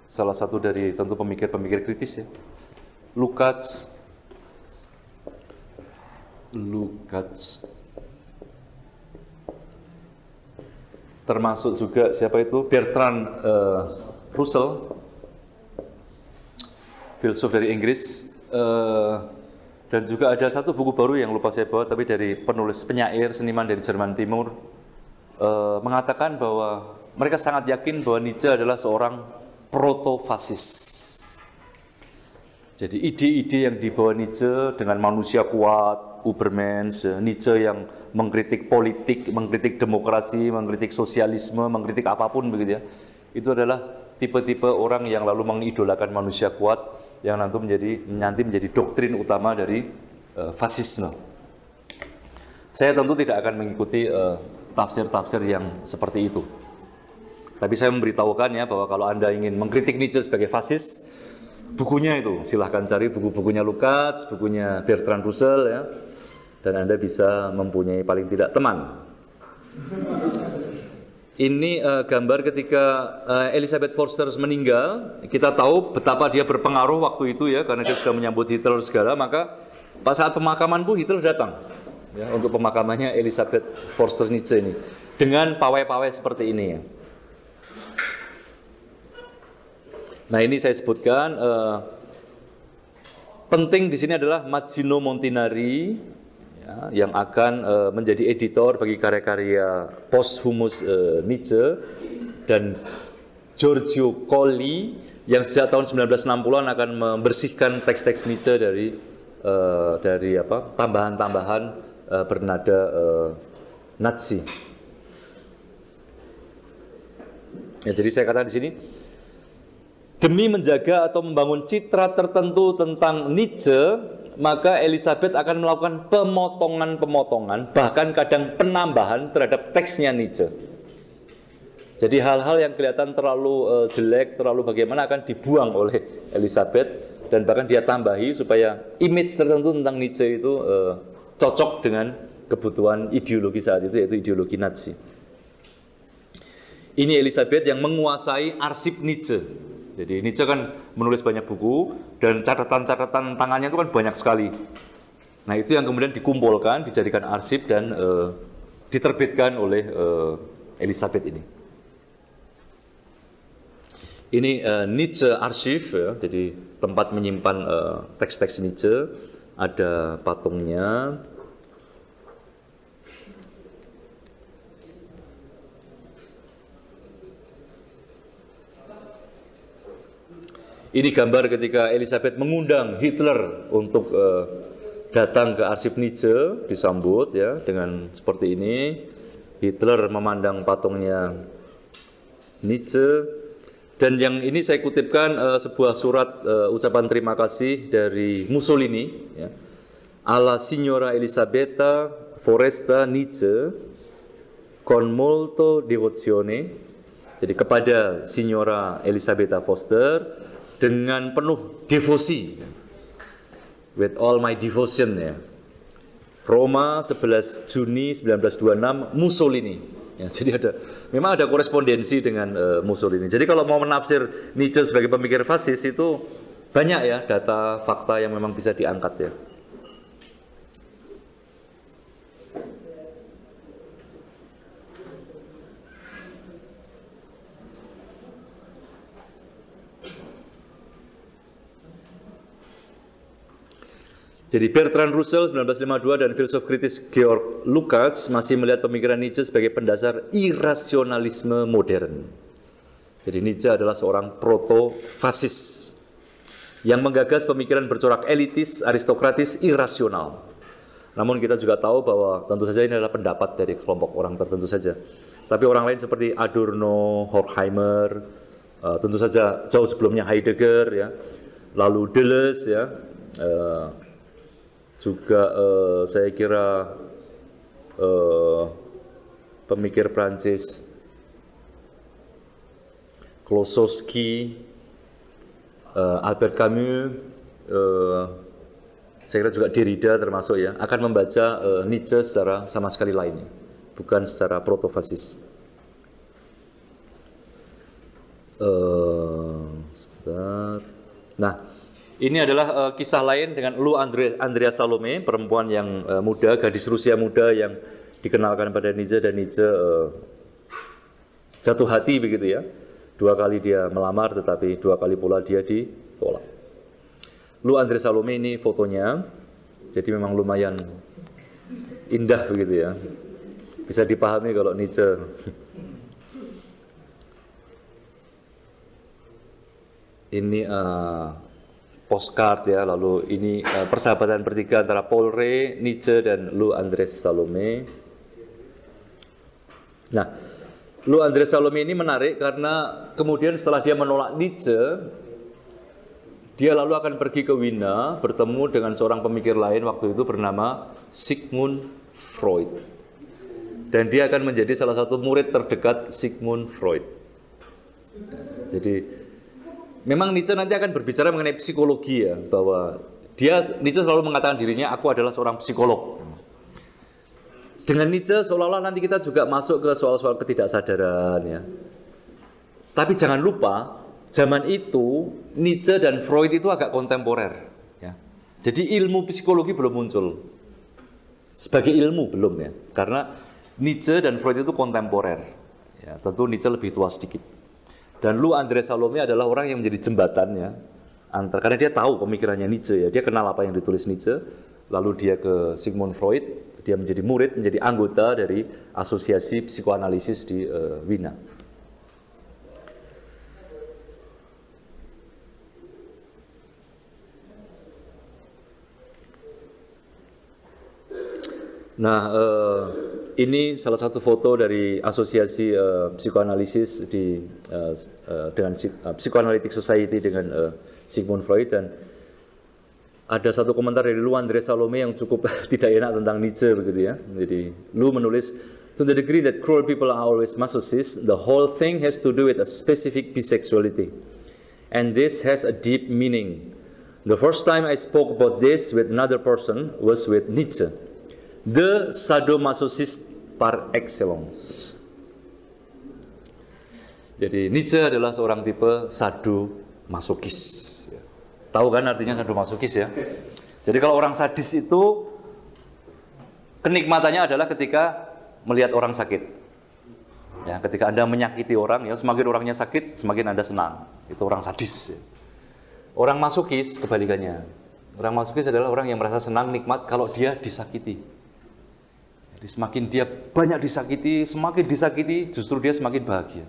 salah satu dari tentu pemikir-pemikir kritis ya. Lukács, Lukács, termasuk juga siapa itu Bertrand uh, Russell, filsuf dari Inggris. Uh, dan juga ada satu buku baru yang lupa saya bawa, tapi dari penulis penyair seniman dari Jerman Timur eh, mengatakan bahwa mereka sangat yakin bahwa Nietzsche adalah seorang proto-fasis. Jadi ide-ide yang dibawa Nietzsche dengan manusia kuat, Ubermensch, Nietzsche yang mengkritik politik, mengkritik demokrasi, mengkritik sosialisme, mengkritik apa pun begitu ya. Itu adalah tipe-tipe orang yang lalu mengidolakan manusia kuat, yang nanti menjadi nanti menjadi doktrin utama dari uh, fasisme. Saya tentu tidak akan mengikuti eh, tafsir-tafsir uh, yang seperti itu. Tapi saya memberitahukan ya bahwa kalau Anda ingin mengkritik Nietzsche sebagai fasis, bukunya itu silahkan cari buku-bukunya Lukács, bukunya Bertrand Russell ya, dan Anda bisa mempunyai paling tidak teman. Ini uh, gambar ketika uh, Elizabeth Forster meninggal. Kita tahu betapa dia berpengaruh waktu itu ya, karena dia sudah menyambut Hitler segala. Maka pas saat pemakaman pun Hitler datang ya, untuk pemakamannya Elizabeth Forster Nietzsche ini dengan pawai-pawai seperti ini ya. Nah ini saya sebutkan uh, penting di sini adalah Mazzino Montinari ya, yang akan uh, menjadi editor bagi karya-karya posthumous uh, Nietzsche dan Giorgio Colli yang sejak tahun 1960-an akan membersihkan teks-teks Nietzsche dari uh, dari apa tambahan-tambahan uh, bernada uh, Nazi. Ya, jadi saya katakan di sini demi menjaga atau membangun citra tertentu tentang Nietzsche maka Elizabeth akan melakukan pemotongan-pemotongan, bahkan kadang penambahan terhadap teksnya Nietzsche. Jadi hal-hal yang kelihatan terlalu uh, jelek, terlalu bagaimana akan dibuang oleh Elizabeth dan bahkan dia tambahi supaya image tertentu tentang Nietzsche itu uh, cocok dengan kebutuhan ideologi saat itu yaitu ideologi Nazi. Ini Elizabeth yang menguasai arsip Nietzsche. Jadi Nietzsche kan menulis banyak buku dan catatan-catatan tangannya itu kan banyak sekali. Nah itu yang kemudian dikumpulkan, dijadikan arsip dan uh, diterbitkan oleh uh, Elizabeth ini. Ini uh, Nietzsche Archive, ya, jadi tempat menyimpan uh, teks-teks Nietzsche. Ada patungnya. Ini gambar ketika Elizabeth mengundang Hitler untuk uh, datang ke arsip Nietzsche, disambut ya dengan seperti ini. Hitler memandang patungnya Nietzsche dan yang ini saya kutipkan uh, sebuah surat uh, ucapan terima kasih dari Mussolini ya. Alla Signora Elisabetta Foresta Nietzsche con molto devozione. Jadi kepada Signora Elisabetta Foster dengan penuh devosi. With all my devotion ya. Roma 11 Juni 1926 Mussolini Ya, jadi ada memang ada korespondensi dengan uh, Mussolini. Jadi kalau mau menafsir Nietzsche sebagai pemikir fasis itu banyak ya data fakta yang memang bisa diangkat ya. Jadi Bertrand Russell 1952 dan filsuf kritis Georg Lukács masih melihat pemikiran Nietzsche sebagai pendasar irasionalisme modern. Jadi Nietzsche adalah seorang proto-fasis yang menggagas pemikiran bercorak elitis, aristokratis, irasional. Namun kita juga tahu bahwa tentu saja ini adalah pendapat dari kelompok orang tertentu saja. Tapi orang lain seperti Adorno, Horkheimer, uh, tentu saja jauh sebelumnya Heidegger, ya, lalu Deleuze, ya, uh, juga uh, saya kira uh, pemikir Prancis Klosowski, uh, Albert Camus, uh, saya kira juga Derrida termasuk ya, akan membaca uh, Nietzsche secara sama sekali lainnya, bukan secara protofasis. Uh. Nah, ini adalah uh, kisah lain dengan Lu Andre, Andrea Salome, perempuan yang uh, muda, gadis Rusia muda yang dikenalkan pada Nietzsche dan Nietzsche uh, jatuh hati begitu ya. Dua kali dia melamar tetapi dua kali pula dia ditolak. Lu Andre Salome ini fotonya, jadi memang lumayan indah begitu ya. Bisa dipahami kalau Nietzsche ini uh, postcard ya lalu ini uh, persahabatan bertiga antara Paul Ray, Nietzsche dan Lou Andres Salome. Nah, Lou Andres Salome ini menarik karena kemudian setelah dia menolak Nietzsche, dia lalu akan pergi ke Wina bertemu dengan seorang pemikir lain waktu itu bernama Sigmund Freud. Dan dia akan menjadi salah satu murid terdekat Sigmund Freud. Jadi memang Nietzsche nanti akan berbicara mengenai psikologi ya, bahwa dia Nietzsche selalu mengatakan dirinya aku adalah seorang psikolog. Dengan Nietzsche seolah-olah nanti kita juga masuk ke soal-soal ketidaksadaran ya. Tapi jangan lupa zaman itu Nietzsche dan Freud itu agak kontemporer ya. Jadi ilmu psikologi belum muncul. Sebagai ilmu belum ya. Karena Nietzsche dan Freud itu kontemporer. Ya, tentu Nietzsche lebih tua sedikit. Dan Lu Andre Salome adalah orang yang menjadi jembatannya antar karena dia tahu pemikirannya Nietzsche ya. Dia kenal apa yang ditulis Nietzsche. Lalu dia ke Sigmund Freud, dia menjadi murid, menjadi anggota dari asosiasi psikoanalisis di uh, Wina. Nah, uh, ini salah satu foto dari asosiasi uh, psikoanalisis di uh, uh, dengan uh, Psychoanalytic Society dengan uh, Sigmund Freud dan ada satu komentar dari Lu Andre Salome yang cukup tidak enak tentang Nietzsche begitu ya. Jadi Lu menulis to the degree that cruel people are always masochists, the whole thing has to do with a specific bisexuality. And this has a deep meaning. The first time I spoke about this with another person was with Nietzsche, the sadomasochist par excellence. Jadi Nietzsche adalah seorang tipe sadomasokis. Tahu kan artinya sadomasokis ya? Jadi kalau orang sadis itu kenikmatannya adalah ketika melihat orang sakit. Ya, ketika Anda menyakiti orang, ya semakin orangnya sakit, semakin Anda senang. Itu orang sadis. Ya. Orang masukis kebalikannya. Orang masukis adalah orang yang merasa senang, nikmat kalau dia disakiti. Jadi semakin dia banyak disakiti, semakin disakiti, justru dia semakin bahagia.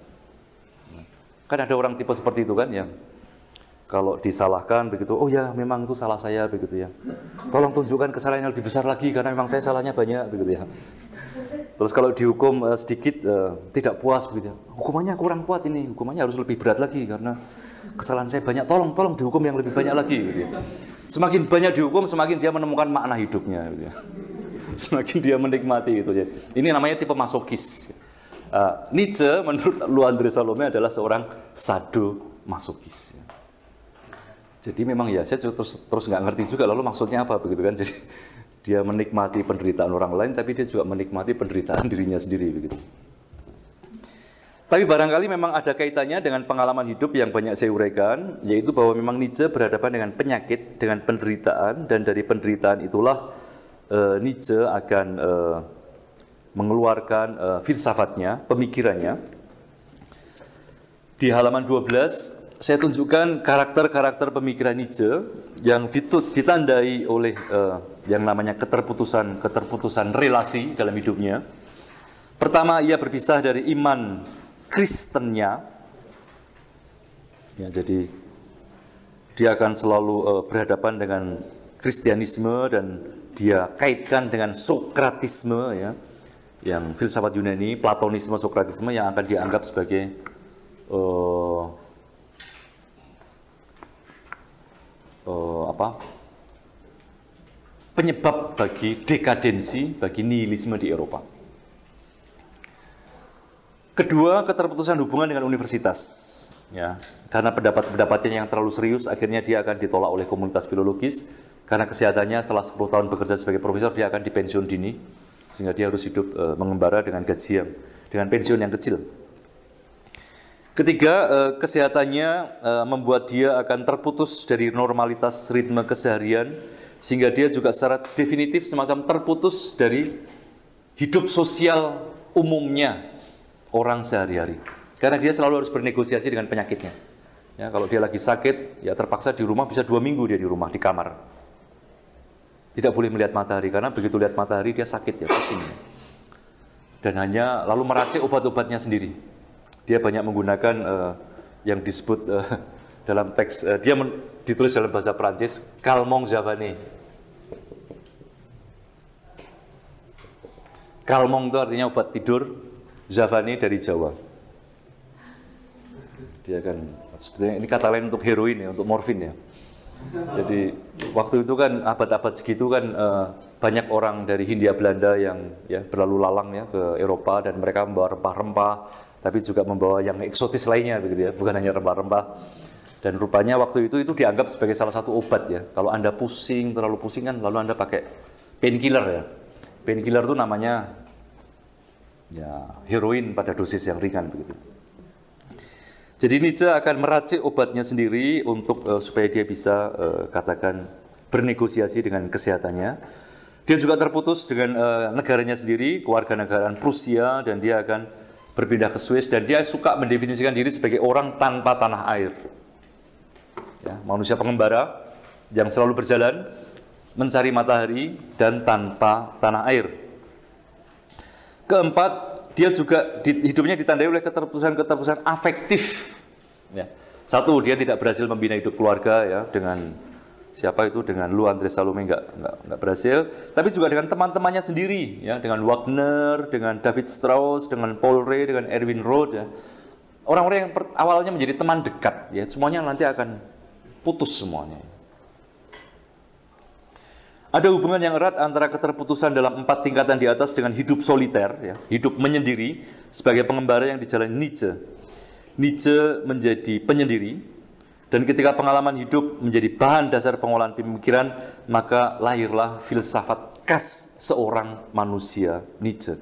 Kan ada orang tipe seperti itu kan yang kalau disalahkan begitu, oh ya memang itu salah saya begitu ya. Tolong tunjukkan kesalahan yang lebih besar lagi karena memang saya salahnya banyak begitu ya. Terus kalau dihukum uh, sedikit uh, tidak puas begitu ya. Hukumannya kurang kuat ini, hukumannya harus lebih berat lagi karena kesalahan saya banyak. Tolong tolong dihukum yang lebih banyak lagi gitu ya. Semakin banyak dihukum, semakin dia menemukan makna hidupnya gitu ya. Semakin dia menikmati itu ya. Ini namanya tipe masokis. Uh, Nietzsche menurut Luandre Salome adalah seorang sado masokis. Ya. Jadi memang ya saya terus terus nggak ngerti juga lalu maksudnya apa begitu kan. Jadi dia menikmati penderitaan orang lain tapi dia juga menikmati penderitaan dirinya sendiri begitu. Tapi barangkali memang ada kaitannya dengan pengalaman hidup yang banyak saya uraikan, yaitu bahwa memang Nietzsche berhadapan dengan penyakit, dengan penderitaan, dan dari penderitaan itulah uh, Nietzsche akan uh, mengeluarkan uh, filsafatnya, pemikirannya. Di halaman 12 saya tunjukkan karakter-karakter pemikiran Nietzsche yang ditandai oleh uh, yang namanya keterputusan keterputusan relasi dalam hidupnya. Pertama, ia berpisah dari iman Kristennya. Ya, jadi dia akan selalu uh, berhadapan dengan Kristianisme dan dia kaitkan dengan Sokratisme ya, yang filsafat Yunani, Platonisme, Sokratisme yang akan dianggap sebagai uh, uh, apa penyebab bagi dekadensi, bagi nihilisme di Eropa. Kedua, keterputusan hubungan dengan universitas. Ya, karena pendapat-pendapatnya yang terlalu serius, akhirnya dia akan ditolak oleh komunitas filologis. Karena kesehatannya setelah 10 tahun bekerja sebagai profesor, dia akan dipensiun dini. Sehingga dia harus hidup e, mengembara dengan gaji yang, dengan pensiun yang kecil. Ketiga, eh, kesehatannya eh, membuat dia akan terputus dari normalitas ritme keseharian, sehingga dia juga secara definitif semacam terputus dari hidup sosial umumnya orang sehari-hari. Karena dia selalu harus bernegosiasi dengan penyakitnya. Ya, kalau dia lagi sakit, ya terpaksa di rumah bisa dua minggu dia di rumah, di kamar. Tidak boleh melihat matahari, karena begitu lihat matahari dia sakit ya, pusing. Dan hanya lalu meracik obat-obatnya sendiri dia banyak menggunakan uh, yang disebut uh, dalam teks uh, dia ditulis dalam bahasa Prancis Calmont Javane. Calmont itu artinya obat tidur, Javane dari Jawa. Dia kan sebetulnya ini kata lain untuk heroin ya, untuk morfin ya. Jadi waktu itu kan abad-abad segitu kan uh, banyak orang dari Hindia Belanda yang ya berlalu lalang ya ke Eropa dan mereka membawa rempah-rempah tapi juga membawa yang eksotis lainnya begitu ya, bukan hanya rempah-rempah. Dan rupanya waktu itu itu dianggap sebagai salah satu obat ya. Kalau Anda pusing, terlalu pusing kan lalu Anda pakai painkiller ya. Painkiller itu namanya ya heroin pada dosis yang ringan begitu. Jadi Nietzsche akan meracik obatnya sendiri untuk uh, supaya dia bisa uh, katakan bernegosiasi dengan kesehatannya. Dia juga terputus dengan uh, negaranya sendiri, keluarga negaraan Prusia dan dia akan berpindah ke Swiss dan dia suka mendefinisikan diri sebagai orang tanpa tanah air. Ya, manusia pengembara yang selalu berjalan mencari matahari dan tanpa tanah air. Keempat, dia juga hidupnya ditandai oleh keterputusan-keterputusan afektif. Ya. Satu, dia tidak berhasil membina hidup keluarga ya dengan siapa itu dengan lu Andre Salome nggak nggak nggak berhasil tapi juga dengan teman-temannya sendiri ya dengan Wagner dengan David Strauss dengan Paul Ray dengan Erwin Roth ya orang-orang yang awalnya menjadi teman dekat ya semuanya nanti akan putus semuanya Ada hubungan yang erat antara keterputusan dalam empat tingkatan di atas dengan hidup soliter, ya, hidup menyendiri sebagai pengembara yang dijalani Nietzsche. Nietzsche menjadi penyendiri, dan ketika pengalaman hidup menjadi bahan dasar pengolahan pemikiran, maka lahirlah filsafat khas seorang manusia Nietzsche.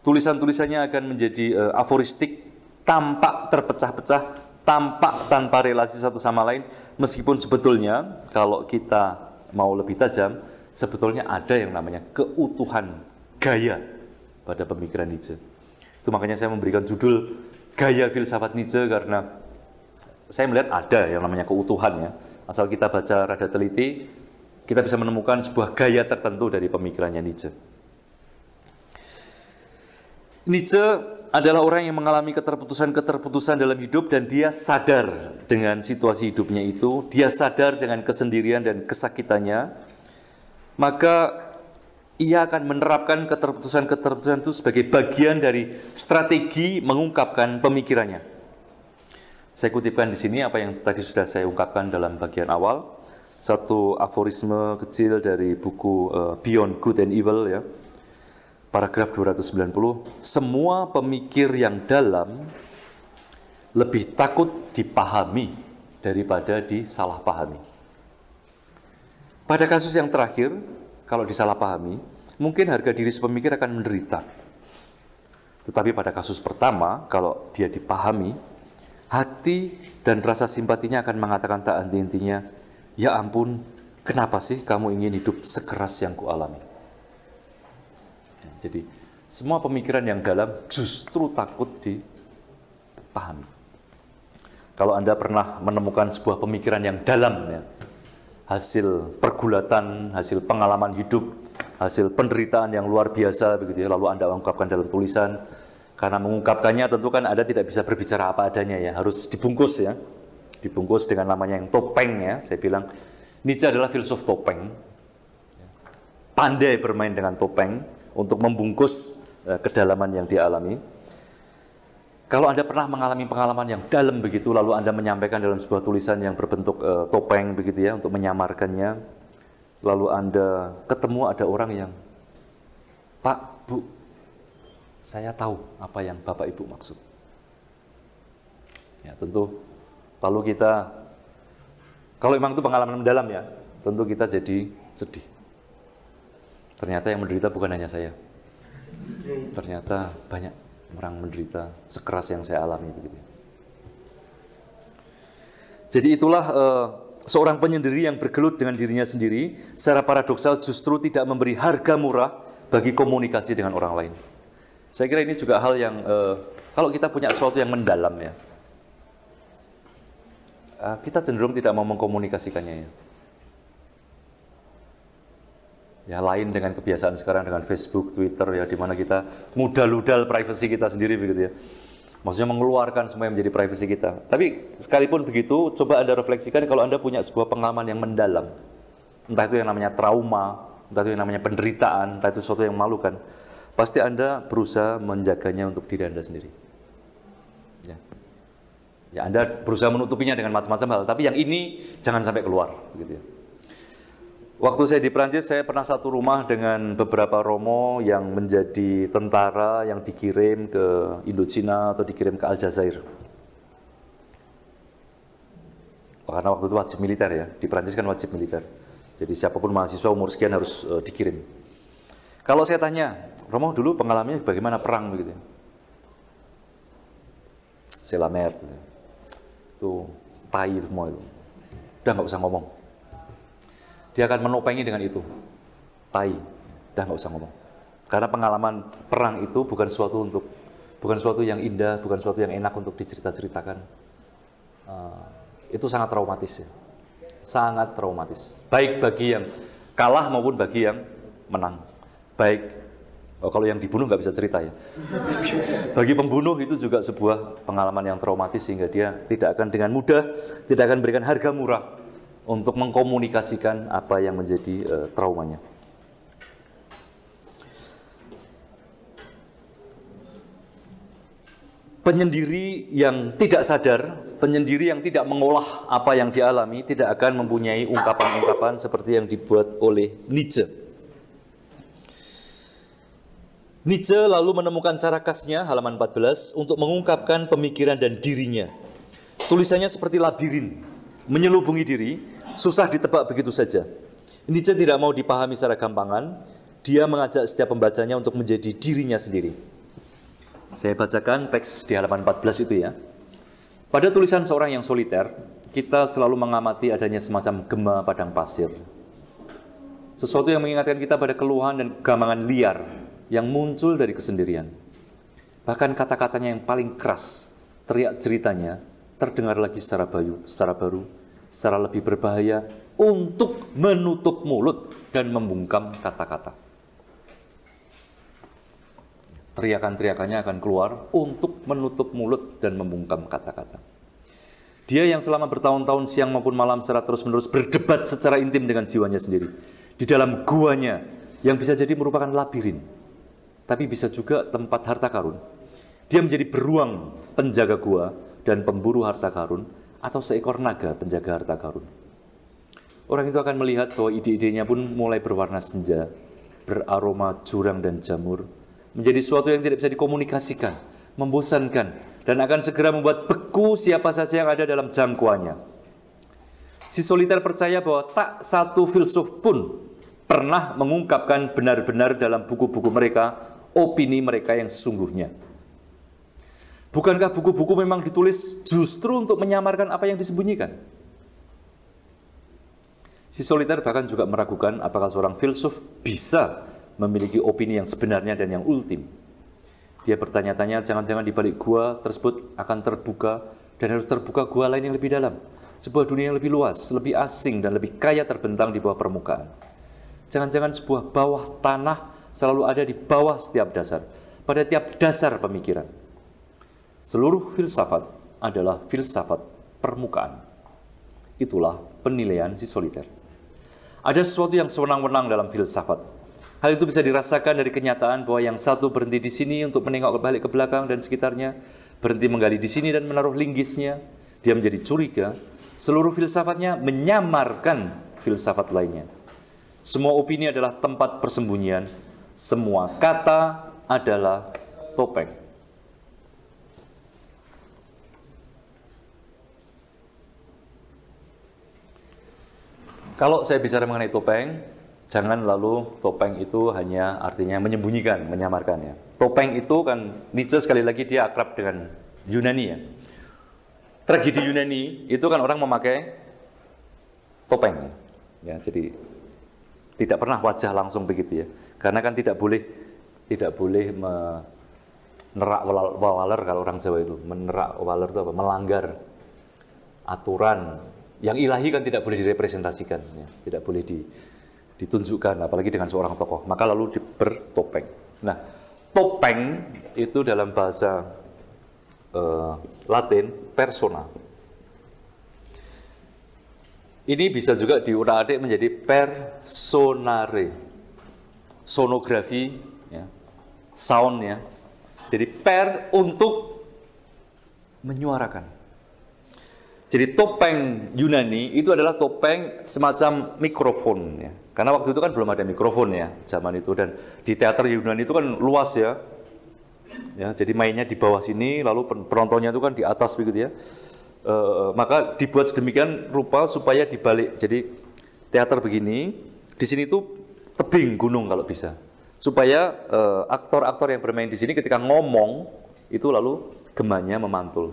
Tulisan-tulisannya akan menjadi uh, aforistik, tampak terpecah-pecah, tampak tanpa relasi satu sama lain, meskipun sebetulnya kalau kita mau lebih tajam, sebetulnya ada yang namanya keutuhan gaya pada pemikiran Nietzsche. Itu makanya saya memberikan judul gaya filsafat Nietzsche karena saya melihat ada yang namanya keutuhan ya. Asal kita baca rada teliti, kita bisa menemukan sebuah gaya tertentu dari pemikirannya Nietzsche. Nietzsche adalah orang yang mengalami keterputusan-keterputusan dalam hidup dan dia sadar dengan situasi hidupnya itu, dia sadar dengan kesendirian dan kesakitannya, maka ia akan menerapkan keterputusan-keterputusan itu sebagai bagian dari strategi mengungkapkan pemikirannya. Saya kutipkan di sini apa yang tadi sudah saya ungkapkan dalam bagian awal, satu aforisme kecil dari buku uh, Beyond Good and Evil ya paragraf 290, semua pemikir yang dalam lebih takut dipahami daripada disalahpahami. Pada kasus yang terakhir, kalau disalahpahami, mungkin harga diri sepemikir akan menderita. Tetapi pada kasus pertama, kalau dia dipahami, hati dan rasa simpatinya akan mengatakan tak henti-hentinya, ya ampun, kenapa sih kamu ingin hidup sekeras yang kualami? Jadi semua pemikiran yang dalam justru takut dipahami. Kalau Anda pernah menemukan sebuah pemikiran yang dalam, ya, hasil pergulatan, hasil pengalaman hidup, hasil penderitaan yang luar biasa, begitu ya, lalu Anda ungkapkan dalam tulisan, karena mengungkapkannya tentu kan Anda tidak bisa berbicara apa adanya ya, harus dibungkus ya, dibungkus dengan namanya yang topeng ya, saya bilang, Nietzsche adalah filsuf topeng, pandai bermain dengan topeng, untuk membungkus uh, kedalaman yang dialami. Kalau Anda pernah mengalami pengalaman yang dalam begitu, lalu Anda menyampaikan dalam sebuah tulisan yang berbentuk uh, topeng begitu ya, untuk menyamarkannya, lalu Anda ketemu ada orang yang, Pak, Bu, saya tahu apa yang Bapak Ibu maksud. Ya tentu, lalu kita, kalau memang itu pengalaman mendalam ya, tentu kita jadi sedih. Ternyata yang menderita bukan hanya saya. Ternyata banyak orang menderita sekeras yang saya alami begitu. Jadi itulah uh, seorang penyendiri yang bergelut dengan dirinya sendiri secara paradoksal justru tidak memberi harga murah bagi komunikasi dengan orang lain. Saya kira ini juga hal yang uh, kalau kita punya sesuatu yang mendalam ya, uh, kita cenderung tidak mau mengkomunikasikannya ya. Ya lain dengan kebiasaan sekarang dengan Facebook, Twitter ya di mana kita mudah-ludal privasi kita sendiri begitu ya. Maksudnya mengeluarkan semua yang menjadi privasi kita. Tapi sekalipun begitu, coba Anda refleksikan kalau Anda punya sebuah pengalaman yang mendalam. Entah itu yang namanya trauma, entah itu yang namanya penderitaan, entah itu sesuatu yang memalukan. Pasti Anda berusaha menjaganya untuk diri Anda sendiri. Ya. Ya, Anda berusaha menutupinya dengan macam-macam hal, tapi yang ini jangan sampai keluar, gitu ya. Waktu saya di Prancis, saya pernah satu rumah dengan beberapa romo yang menjadi tentara yang dikirim ke Indochina atau dikirim ke Aljazair. Karena waktu itu wajib militer ya, di Prancis kan wajib militer. Jadi siapa pun mahasiswa umur sekian harus uh, dikirim. Kalau saya tanya, Romo dulu pengalamannya bagaimana perang begitu? Selamer, gitu. itu tai semua itu. Udah nggak usah ngomong dia akan menopengi dengan itu. Tai, udah nggak usah ngomong. Karena pengalaman perang itu bukan suatu untuk bukan suatu yang indah, bukan suatu yang enak untuk dicerita-ceritakan. Uh, itu sangat traumatis ya. Sangat traumatis. Baik bagi yang kalah maupun bagi yang menang. Baik Oh, kalau yang dibunuh nggak bisa cerita ya. Bagi pembunuh itu juga sebuah pengalaman yang traumatis sehingga dia tidak akan dengan mudah, tidak akan berikan harga murah untuk mengkomunikasikan apa yang menjadi uh, traumanya. Penyendiri yang tidak sadar penyendiri yang tidak mengolah apa yang dialami tidak akan mempunyai ungkapan-ungkapan seperti yang dibuat oleh Nietzsche. Nietzsche lalu menemukan cara khasnya, halaman 14, untuk mengungkapkan pemikiran dan dirinya. Tulisannya seperti labirin, menyelubungi diri, susah ditebak begitu saja. Nietzsche tidak mau dipahami secara gampangan, dia mengajak setiap pembacanya untuk menjadi dirinya sendiri. Saya bacakan teks di halaman 14 itu ya. Pada tulisan seorang yang soliter, kita selalu mengamati adanya semacam gema padang pasir. Sesuatu yang mengingatkan kita pada keluhan dan gamangan liar yang muncul dari kesendirian. Bahkan kata-katanya yang paling keras, teriak ceritanya, terdengar lagi secara bayu, secara baru, secara lebih berbahaya untuk menutup mulut dan membungkam kata-kata. Teriakan-teriakannya akan keluar untuk menutup mulut dan membungkam kata-kata. Dia yang selama bertahun-tahun siang maupun malam secara terus-menerus berdebat secara intim dengan jiwanya sendiri. Di dalam guanya yang bisa jadi merupakan labirin, tapi bisa juga tempat harta karun. Dia menjadi beruang penjaga gua dan pemburu harta karun atau seekor naga penjaga harta karun. Orang itu akan melihat bahwa ide-idenya pun mulai berwarna senja, beraroma jurang dan jamur, menjadi sesuatu yang tidak bisa dikomunikasikan, membosankan, dan akan segera membuat beku siapa saja yang ada dalam jangkauannya. Si soliter percaya bahwa tak satu filsuf pun pernah mengungkapkan benar-benar dalam buku-buku mereka opini mereka yang sesungguhnya. Bukankah buku-buku memang ditulis justru untuk menyamarkan apa yang disembunyikan? Si soliter bahkan juga meragukan apakah seorang filsuf bisa memiliki opini yang sebenarnya dan yang ultim. Dia bertanya-tanya, jangan-jangan di balik gua tersebut akan terbuka dan harus terbuka gua lain yang lebih dalam. Sebuah dunia yang lebih luas, lebih asing, dan lebih kaya terbentang di bawah permukaan. Jangan-jangan sebuah bawah tanah selalu ada di bawah setiap dasar, pada tiap dasar pemikiran. Seluruh filsafat adalah filsafat permukaan. Itulah penilaian si soliter. Ada sesuatu yang sewenang-wenang dalam filsafat, Hal itu bisa dirasakan dari kenyataan bahwa yang satu berhenti di sini untuk menengok balik ke belakang dan sekitarnya, berhenti menggali di sini dan menaruh linggisnya, dia menjadi curiga, seluruh filsafatnya menyamarkan filsafat lainnya. Semua opini adalah tempat persembunyian, semua kata adalah topeng. Kalau saya bicara mengenai topeng, Jangan lalu topeng itu hanya artinya menyembunyikan, menyamarkan ya. Topeng itu kan Nietzsche sekali lagi dia akrab dengan Yunani ya. Tragedi Yunani itu kan orang memakai topeng ya. Jadi tidak pernah wajah langsung begitu ya. Karena kan tidak boleh tidak boleh menerak waler kalau orang Jawa itu. Menerak waler itu apa? Melanggar aturan yang ilahi kan tidak boleh direpresentasikan ya. Tidak boleh di ditunjukkan, apalagi dengan seorang tokoh. Maka lalu bertopeng. Nah, topeng itu dalam bahasa uh, Latin persona. Ini bisa juga diurak-adik menjadi personare. Sonografi, ya, sound ya. Jadi per untuk menyuarakan. Jadi topeng Yunani itu adalah topeng semacam mikrofon ya. Karena waktu itu kan belum ada mikrofon ya zaman itu dan di teater Yunani itu kan luas ya. Ya, jadi mainnya di bawah sini lalu penontonnya itu kan di atas begitu ya. E, maka dibuat sedemikian rupa supaya dibalik. Jadi teater begini, di sini tuh tebing gunung kalau bisa. Supaya aktor-aktor yang bermain di sini ketika ngomong itu lalu gemanya memantul.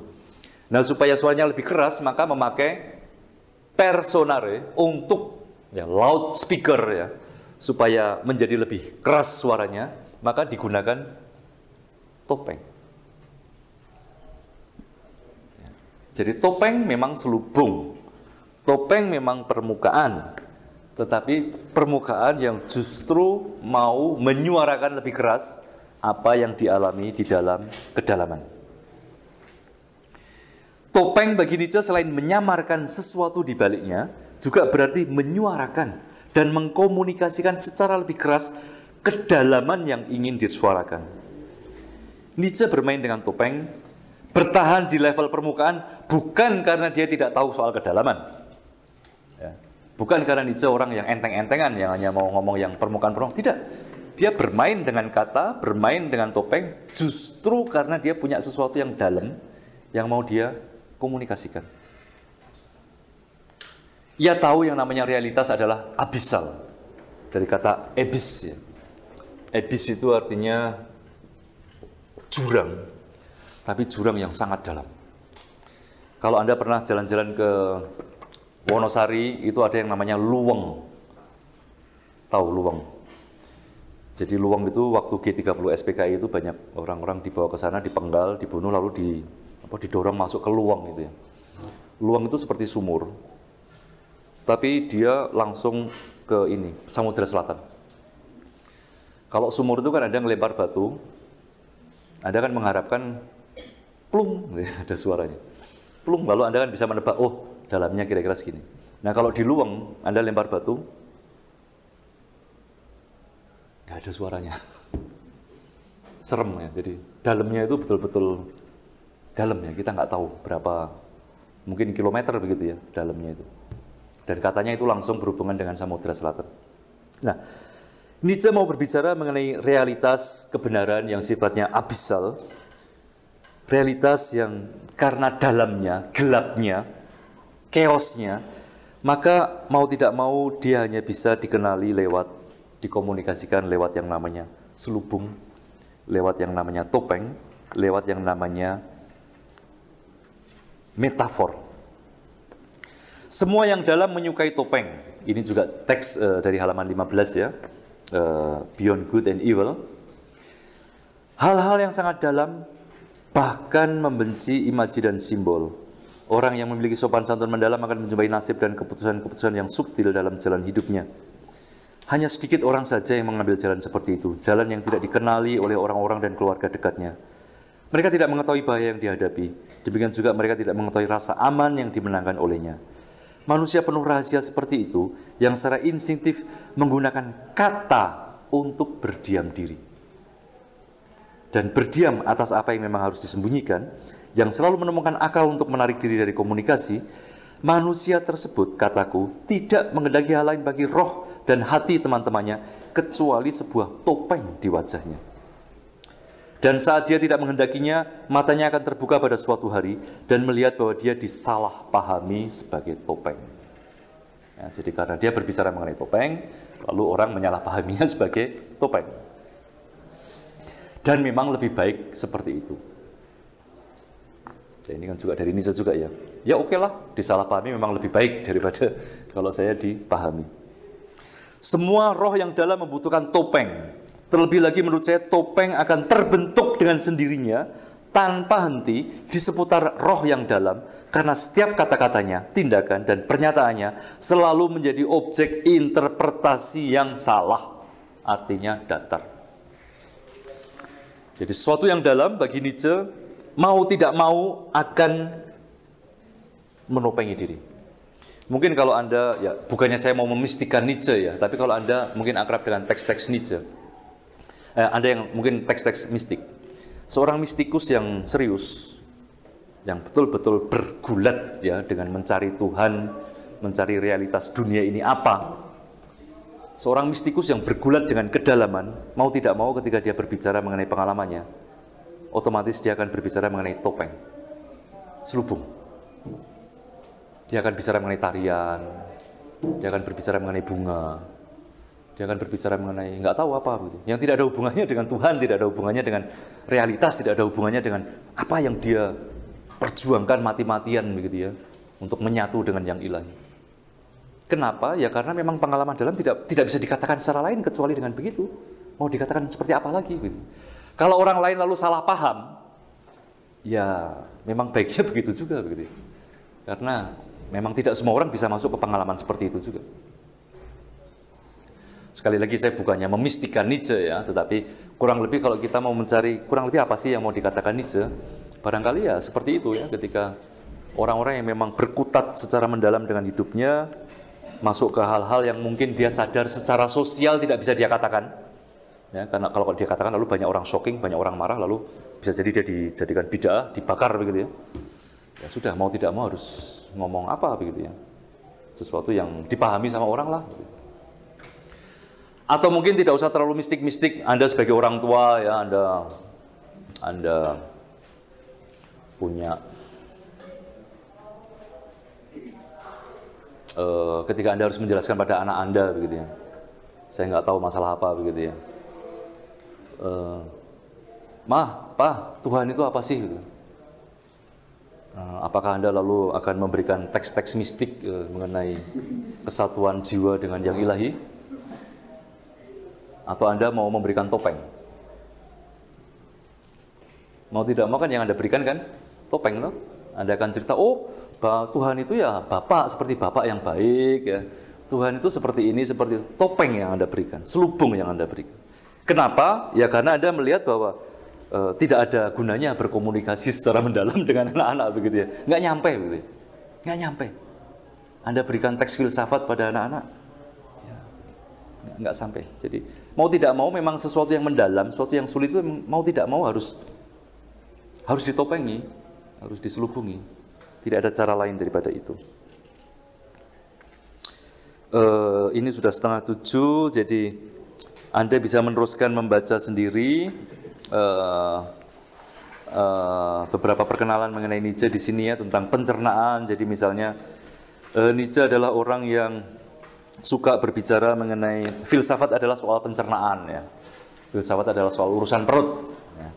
Nah, supaya suaranya lebih keras maka memakai personare untuk ya, loudspeaker ya, supaya menjadi lebih keras suaranya, maka digunakan topeng. Ya. Jadi topeng memang selubung, topeng memang permukaan, tetapi permukaan yang justru mau menyuarakan lebih keras apa yang dialami di dalam kedalaman. Topeng bagi Nietzsche selain menyamarkan sesuatu di baliknya, juga berarti menyuarakan dan mengkomunikasikan secara lebih keras kedalaman yang ingin disuarakan. Nietzsche bermain dengan topeng bertahan di level permukaan bukan karena dia tidak tahu soal kedalaman. Ya. Bukan karena Nietzsche orang yang enteng-entengan yang hanya mau ngomong yang permukaan-permukaan. Tidak. Dia bermain dengan kata, bermain dengan topeng justru karena dia punya sesuatu yang dalam yang mau dia komunikasikan. Ia tahu yang namanya realitas adalah abisal dari kata ebis. Ya. Ebis itu artinya jurang, tapi jurang yang sangat dalam. Kalau Anda pernah jalan-jalan ke Wonosari, itu ada yang namanya luweng. Tahu luweng? Jadi luweng itu waktu G30 SPKI itu banyak orang-orang dibawa ke sana, dipenggal, dibunuh, lalu di, apa, didorong masuk ke luweng gitu ya. Luweng itu seperti sumur, tapi dia langsung ke ini, Samudra Selatan. Kalau sumur itu kan ada yang lempar batu, Anda kan mengharapkan plung, ada suaranya. Plung, lalu Anda kan bisa menebak, oh dalamnya kira-kira segini. Nah kalau di luang Anda lempar batu, nggak ada suaranya. Serem ya, jadi dalamnya itu betul-betul dalam ya, kita nggak tahu berapa, mungkin kilometer begitu ya dalamnya itu. Dan katanya itu langsung berhubungan dengan Samudra Selatan. Nah, Nietzsche mau berbicara mengenai realitas kebenaran yang sifatnya abisal, realitas yang karena dalamnya, gelapnya, chaosnya, maka mau tidak mau dia hanya bisa dikenali lewat, dikomunikasikan lewat yang namanya selubung, lewat yang namanya topeng, lewat yang namanya metafor. Semua yang dalam menyukai topeng. Ini juga teks uh, dari halaman 15 ya uh, beyond good and evil. Hal-hal yang sangat dalam bahkan membenci imaji dan simbol. Orang yang memiliki sopan santun mendalam akan menjumpai nasib dan keputusan-keputusan yang subtil dalam jalan hidupnya. Hanya sedikit orang saja yang mengambil jalan seperti itu, jalan yang tidak dikenali oleh orang-orang dan keluarga dekatnya. Mereka tidak mengetahui bahaya yang dihadapi, demikian juga mereka tidak mengetahui rasa aman yang dimenangkan olehnya. Manusia penuh rahasia seperti itu yang secara instinktif menggunakan kata untuk berdiam diri. Dan berdiam atas apa yang memang harus disembunyikan, yang selalu menemukan akal untuk menarik diri dari komunikasi, manusia tersebut, kataku, tidak mengendaki hal lain bagi roh dan hati teman-temannya, kecuali sebuah topeng di wajahnya. Dan saat dia tidak menghendakinya, matanya akan terbuka pada suatu hari dan melihat bahwa dia disalahpahami sebagai topeng. Ya, jadi karena dia berbicara mengenai topeng, lalu orang menyalahpahaminya sebagai topeng. Dan memang lebih baik seperti itu. Ya, ini kan juga dari Nisa juga ya. Ya oke okay lah, disalahpahami memang lebih baik daripada kalau saya dipahami. Semua roh yang dalam membutuhkan topeng Terlebih lagi menurut saya topeng akan terbentuk dengan sendirinya tanpa henti di seputar roh yang dalam karena setiap kata-katanya, tindakan dan pernyataannya selalu menjadi objek interpretasi yang salah, artinya datar. Jadi sesuatu yang dalam bagi Nietzsche mau tidak mau akan menopengi diri. Mungkin kalau Anda, ya bukannya saya mau memistikan Nietzsche ya, tapi kalau Anda mungkin akrab dengan teks-teks Nietzsche, eh, ada yang mungkin teks-teks mistik. Seorang mistikus yang serius, yang betul-betul bergulat ya dengan mencari Tuhan, mencari realitas dunia ini apa. Seorang mistikus yang bergulat dengan kedalaman, mau tidak mau ketika dia berbicara mengenai pengalamannya, otomatis dia akan berbicara mengenai topeng, selubung. Dia akan bicara mengenai tarian, dia akan berbicara mengenai bunga, akan berbicara mengenai nggak tahu apa gitu. Yang tidak ada hubungannya dengan Tuhan, tidak ada hubungannya dengan realitas, tidak ada hubungannya dengan apa yang dia perjuangkan mati-matian begitu ya untuk menyatu dengan yang ilahi. Kenapa? Ya karena memang pengalaman dalam tidak tidak bisa dikatakan secara lain kecuali dengan begitu. Mau dikatakan seperti apa lagi gitu. Kalau orang lain lalu salah paham, ya memang baiknya begitu juga begitu. Karena memang tidak semua orang bisa masuk ke pengalaman seperti itu juga. Sekali lagi saya bukannya memistikan Nietzsche ya, tetapi kurang lebih kalau kita mau mencari kurang lebih apa sih yang mau dikatakan Nietzsche, barangkali ya seperti itu ya ketika orang-orang yang memang berkutat secara mendalam dengan hidupnya masuk ke hal-hal yang mungkin dia sadar secara sosial tidak bisa dia katakan. Ya, karena kalau dia katakan lalu banyak orang shocking, banyak orang marah, lalu bisa jadi dia dijadikan bid'ah, dibakar begitu ya. Ya sudah, mau tidak mau harus ngomong apa begitu ya. Sesuatu yang dipahami sama orang lah. Atau mungkin tidak usah terlalu mistik-mistik. Anda sebagai orang tua ya, Anda Anda punya uh, ketika Anda harus menjelaskan pada anak Anda begitu ya. Saya nggak tahu masalah apa begitu ya. Uh, Mah, Pak, Tuhan itu apa sih? Gitu. Apakah Anda lalu akan memberikan teks-teks mistik mengenai kesatuan jiwa dengan yang ilahi? Atau Anda mau memberikan topeng? Mau tidak mau kan yang Anda berikan kan topeng tuh. Anda akan cerita, oh Tuhan itu ya Bapak seperti Bapak yang baik ya. Tuhan itu seperti ini, seperti topeng yang Anda berikan, selubung yang Anda berikan. Kenapa? Ya karena Anda melihat bahwa e, tidak ada gunanya berkomunikasi secara mendalam dengan anak-anak begitu ya. Nggak nyampe begitu. Ya. Nggak nyampe. Anda berikan teks filsafat pada anak-anak, ya, nggak sampai. Jadi mau tidak mau memang sesuatu yang mendalam, sesuatu yang sulit itu mau tidak mau harus harus ditopengi, harus diselubungi. Tidak ada cara lain daripada itu. Uh, ini sudah setengah tujuh, jadi Anda bisa meneruskan membaca sendiri uh, uh, beberapa perkenalan mengenai Nietzsche di sini ya tentang pencernaan. Jadi misalnya uh, Nietzsche adalah orang yang suka berbicara mengenai filsafat adalah soal pencernaan ya. Filsafat adalah soal urusan perut. Ya.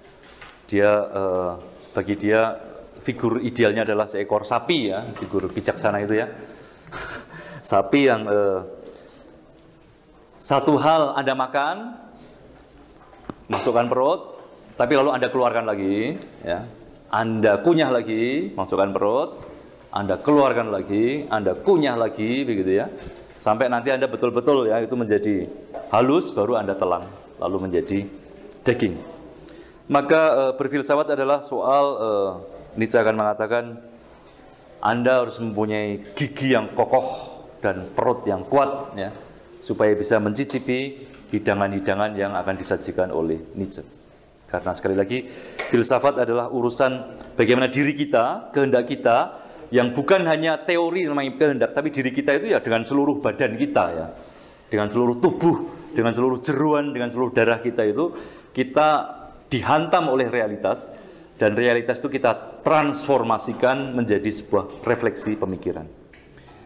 Dia uh, bagi dia figur idealnya adalah seekor sapi ya, figur bijaksana itu ya. sapi yang eh, satu hal Anda makan, masukkan perut, tapi lalu Anda keluarkan lagi, ya. Anda kunyah lagi, masukkan perut, Anda keluarkan lagi, Anda kunyah lagi, begitu ya. Sampai nanti Anda betul-betul ya itu menjadi halus, baru Anda telan, lalu menjadi daging. Maka e, berfilsafat adalah soal e, Nietzsche akan mengatakan Anda harus mempunyai gigi yang kokoh dan perut yang kuat ya supaya bisa mencicipi hidangan-hidangan yang akan disajikan oleh Nietzsche. Karena sekali lagi filsafat adalah urusan bagaimana diri kita, kehendak kita yang bukan hanya teori namanya kehendak, tapi diri kita itu ya dengan seluruh badan kita ya. Dengan seluruh tubuh, dengan seluruh jeruan, dengan seluruh darah kita itu kita dihantam oleh realitas dan realitas itu kita transformasikan menjadi sebuah refleksi pemikiran.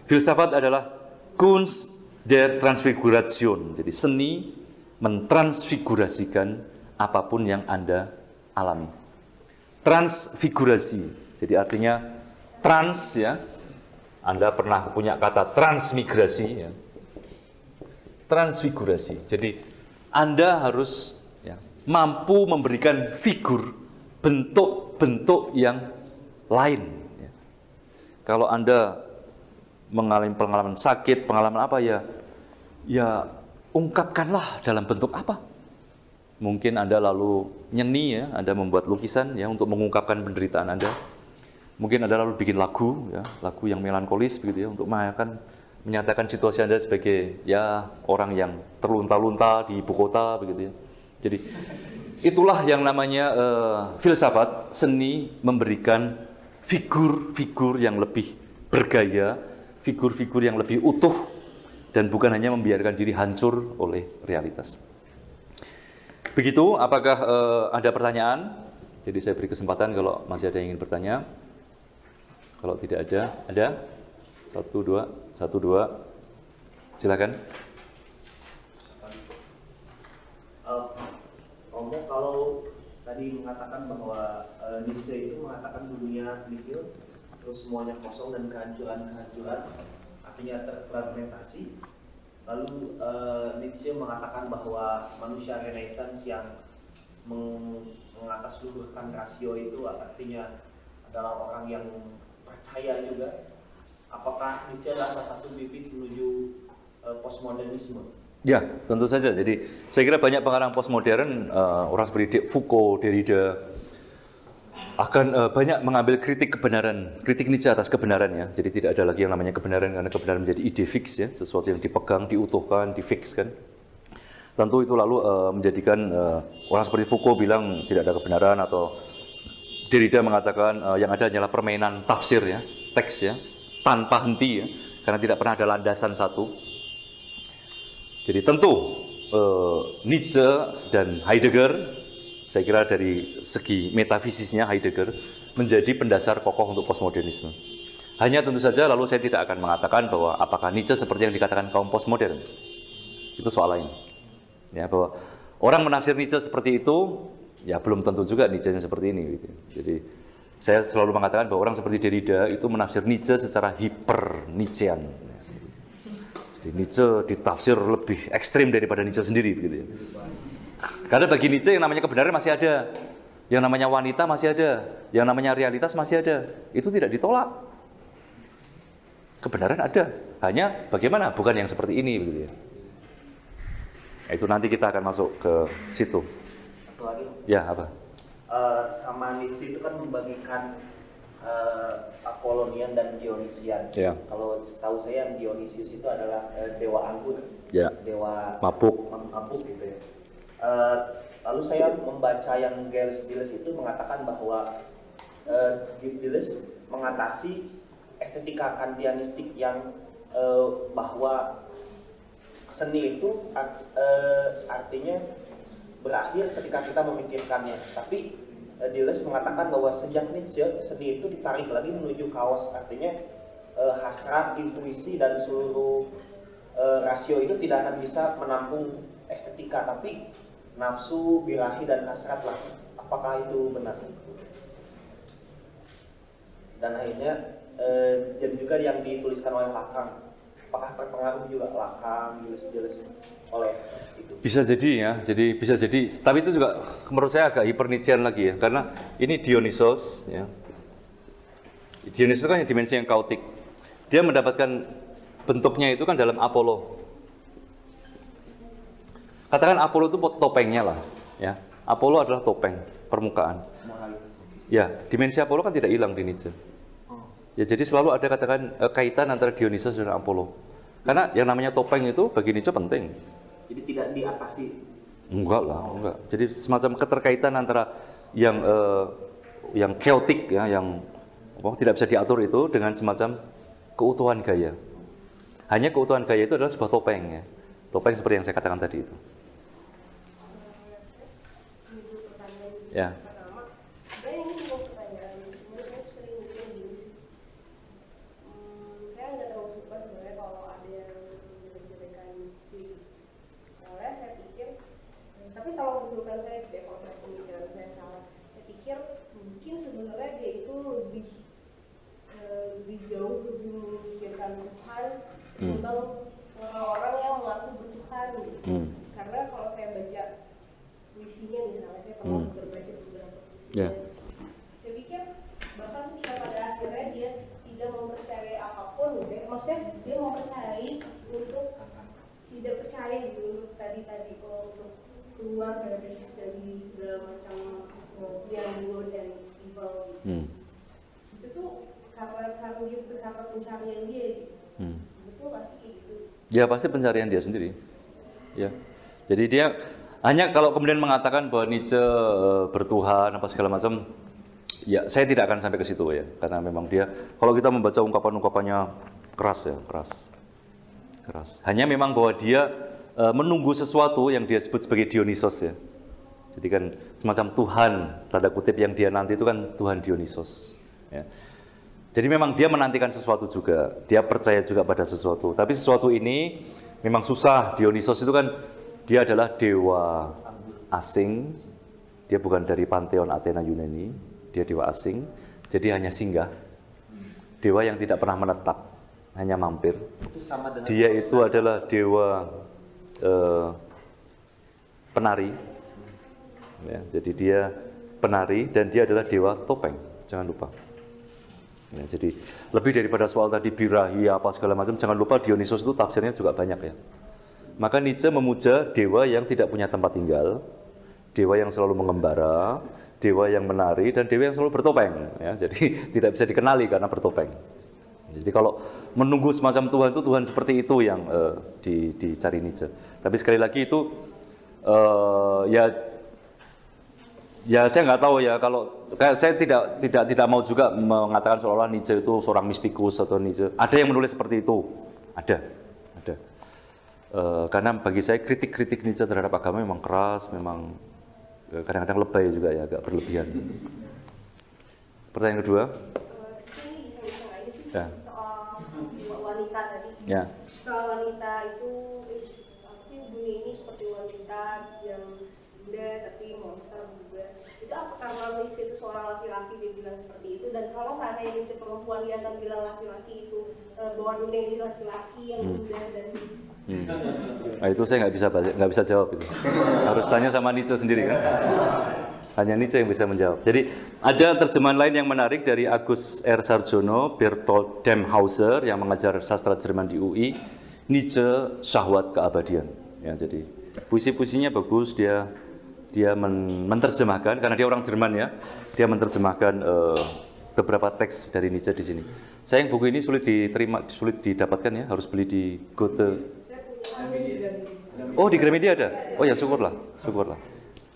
Filsafat adalah Kunst der Transfiguration, jadi seni mentransfigurasikan apa pun yang Anda alami. Transfigurasi, jadi artinya trans ya, Anda pernah punya kata transmigrasi ya. Transfigurasi, jadi Anda harus ya, mampu memberikan figur bentuk-bentuk yang lain. Ya. Kalau Anda mengalami pengalaman sakit, pengalaman apa ya, ya ungkapkanlah dalam bentuk apa. Mungkin Anda lalu nyeni ya, Anda membuat lukisan ya untuk mengungkapkan penderitaan Anda. Mungkin Anda lalu bikin lagu ya, lagu yang melankolis begitu ya untuk menyatakan menyatakan situasi Anda sebagai ya orang yang terlunta-lunta di ibu kota begitu ya. Jadi Itulah yang namanya uh, filsafat, seni memberikan figur-figur yang lebih bergaya, figur-figur yang lebih utuh, dan bukan hanya membiarkan diri hancur oleh realitas. Begitu, apakah uh, ada pertanyaan? Jadi saya beri kesempatan kalau masih ada yang ingin bertanya. Kalau tidak ada, ada? Satu, dua, satu, dua. Silakan. Romo kalau tadi mengatakan bahwa uh, Nietzsche itu mengatakan dunia nihil terus semuanya kosong dan kehancuran-kehancuran artinya terfragmentasi lalu uh, Nietzsche mengatakan bahwa manusia renaissance yang meng mengatasluhurkan rasio itu artinya adalah orang yang percaya juga apakah Nietzsche adalah salah satu bibit menuju uh, postmodernisme Ya, tentu saja. Jadi saya kira banyak pengarang postmodern, uh, orang seperti Foucault, Derrida, akan uh, banyak mengambil kritik kebenaran, kritik Nietzsche atas kebenaran ya. Jadi tidak ada lagi yang namanya kebenaran karena kebenaran menjadi ide fix ya, sesuatu yang dipegang, diutuhkan, difikskan. tentu itu lalu uh, menjadikan uh, orang seperti Foucault bilang tidak ada kebenaran atau Derrida mengatakan uh, yang ada hanyalah permainan tafsir ya, teks ya, tanpa henti ya, karena tidak pernah ada landasan satu. Jadi tentu uh, Nietzsche dan Heidegger, saya kira dari segi metafisisnya Heidegger menjadi pendasar kokoh untuk postmodernisme. Hanya tentu saja lalu saya tidak akan mengatakan bahwa apakah Nietzsche seperti yang dikatakan kaum postmodern. Itu soal lain. Ya, bahwa orang menafsir Nietzsche seperti itu, ya belum tentu juga Nietzsche seperti ini. Gitu. Jadi saya selalu mengatakan bahwa orang seperti Derrida itu menafsir Nietzsche secara hiper Nietzschean. Jadi Nietzsche ditafsir lebih ekstrim daripada Nietzsche sendiri. Begitu ya. Karena bagi Nietzsche yang namanya kebenaran masih ada. Yang namanya wanita masih ada. Yang namanya realitas masih ada. Itu tidak ditolak. Kebenaran ada. Hanya bagaimana? Bukan yang seperti ini. Begitu ya. Nah, itu nanti kita akan masuk ke situ. Satu lagi. Ya, apa? Uh, sama Nietzsche itu kan membagikan uh, Apollonian dan Dionysian. Ya. Kalau setahu saya Dionysius itu adalah uh, dewa anggun, Ya. dewa Mabuk. mabuk gitu ya. Uh, lalu saya membaca yang Gilles Deleuze itu mengatakan bahwa uh, Deleuze mengatasi estetika kantianistik yang uh, bahwa seni itu art- eh, artinya berakhir ketika kita memikirkannya. Tapi eh, Deleuze mengatakan bahwa sejak Nietzsche seni itu ditarik lagi menuju kaos, artinya eh, hasrat, intuisi dan seluruh eh, rasio itu tidak akan bisa menampung estetika, tapi nafsu, birahi dan hasrat lah. Apakah itu benar? Dan akhirnya dan juga yang dituliskan oleh Lacan apakah terpengaruh juga Lacan, Deleuze oleh itu? Bisa jadi ya, jadi bisa jadi. Tapi itu juga menurut saya agak hipernician lagi ya, karena ini Dionysos ya. Dionysos kan dimensi yang kautik. Dia mendapatkan bentuknya itu kan dalam Apollo. Katakan Apollo itu topengnya lah, ya. Apollo adalah topeng permukaan. Ya, dimensi Apollo kan tidak hilang di Nietzsche. Ya jadi selalu ada katakan eh, kaitan antara Dionysos dan Apollo. Karena yang namanya topeng itu bagi Nietzsche penting. Jadi tidak diatasi. Enggak lah, enggak. Jadi semacam keterkaitan antara yang eh, yang chaotic ya, yang apa, tidak bisa diatur itu dengan semacam keutuhan gaya. Hanya keutuhan gaya itu adalah sebuah topeng ya. Topeng seperti yang saya katakan tadi itu. Ya. pertama sebenarnya ini mau pertanyaan menurut saya sering mikir gini sih Hmm, saya nggak terlalu suka sebenarnya kalau ada yang menjelek-jelekan sih soalnya saya pikir tapi kalau menurutkan saya ya kalau saya pemikiran saya salah saya pikir mungkin sebenarnya dia itu lebih eh, lebih jauh lebih memikirkan Tuhan ketimbang orang-orang yang mengaku bertuhan gitu Hmm. karena kalau saya baca puisinya misalnya saya pernah Hmm. berbaca beberapa puisi Ya. saya pikir bahkan ketika pada akhirnya dia tidak mempercayai apa pun gitu ya maksudnya dia mempercayai untuk tidak percaya gitu untuk tadi tadi kalau untuk keluar dari dari segala macam yang good dan evil gitu. Hmm. itu tuh karena karena dia karena pencarian dia gitu Hmm. betul nggak sih kayak gitu Ya pasti pencarian dia sendiri. Ya. Jadi dia hanya kalau kemudian mengatakan bahwa Nietzsche eh, bertuhan apa segala macam, ya saya tidak akan sampai ke situ ya, karena memang dia kalau kita membaca ungkapan-ungkapannya keras ya, keras, keras. Hanya memang bahwa dia eh, menunggu sesuatu yang dia sebut sebagai Dionysos ya. Jadi kan semacam Tuhan tanda kutip yang dia nanti itu kan Tuhan Dionysos. Ya. Jadi memang dia menantikan sesuatu juga, dia percaya juga pada sesuatu. Tapi sesuatu ini memang susah. Dionysos itu kan dia adalah dewa asing. Dia bukan dari pantheon Athena Yunani, dia dewa asing. Jadi hanya singgah. Dewa yang tidak pernah menetap, hanya mampir. Itu sama dengan Dia itu adalah dewa eh, penari. Ya, jadi dia penari dan dia adalah dewa topeng. Jangan lupa. Ya, jadi lebih daripada soal tadi birahi apa segala macam, jangan lupa Dionysos itu tafsirnya juga banyak ya. Maka Nietzsche memuja dewa yang tidak punya tempat tinggal, dewa yang selalu mengembara, dewa yang menari, dan dewa yang selalu bertopeng. Ya, jadi tidak bisa dikenali karena bertopeng. Jadi kalau menunggu semacam Tuhan itu Tuhan seperti itu yang di- dicari Nietzsche. Tapi sekali lagi itu eh, ya ya saya nggak tahu ya kalau kayak saya tidak tidak tidak mau juga mengatakan seolah-olah Nietzsche itu seorang mistikus atau Nietzsche. Ada yang menulis seperti itu. Ada ada. Eh, karena bagi saya kritik-kritik Nietzsche terhadap agama memang keras memang eh, kadang-kadang lebay juga ya agak berlebihan. Pertanyaan kedua? Ya. soal wanita tadi. ya. Soal wanita itu dunia ini seperti wanita yang muda tapi monster juga. Itu apa karena Nietzsche itu seorang laki-laki dia bilang seperti itu dan kalau seandainya Nietzsche perempuan dia akan bilang laki-laki itu eh, bahwa dunia ini laki-laki yang Hmm. muda dan Hmm. Nah, itu saya nggak bisa balik, nggak bisa jawab itu. Harus tanya sama Nietzsche sendiri kan. Hanya Nietzsche yang bisa menjawab. Jadi ada terjemahan lain yang menarik dari Agus R. Sarjono, Bertolt Demhauser yang mengajar sastra Jerman di UI, Nietzsche Syahwat Keabadian. Ya, jadi puisi-puisinya bagus, dia dia men- menerjemahkan karena dia orang Jerman ya, dia menerjemahkan eh, beberapa teks dari Nietzsche di sini. Sayang buku ini sulit diterima, sulit didapatkan ya, harus beli di Goethe Oh di Gramedia ada? Oh ya syukurlah, syukurlah.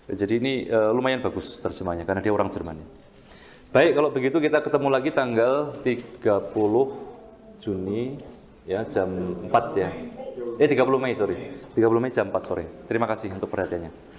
Jadi ini eh, lumayan bagus terjemahnya karena dia orang Jerman. Baik kalau begitu kita ketemu lagi tanggal 30 Juni ya jam 4 ya. Eh 30 Mei sorry, 30 Mei jam 4 sore. Terima kasih untuk perhatiannya.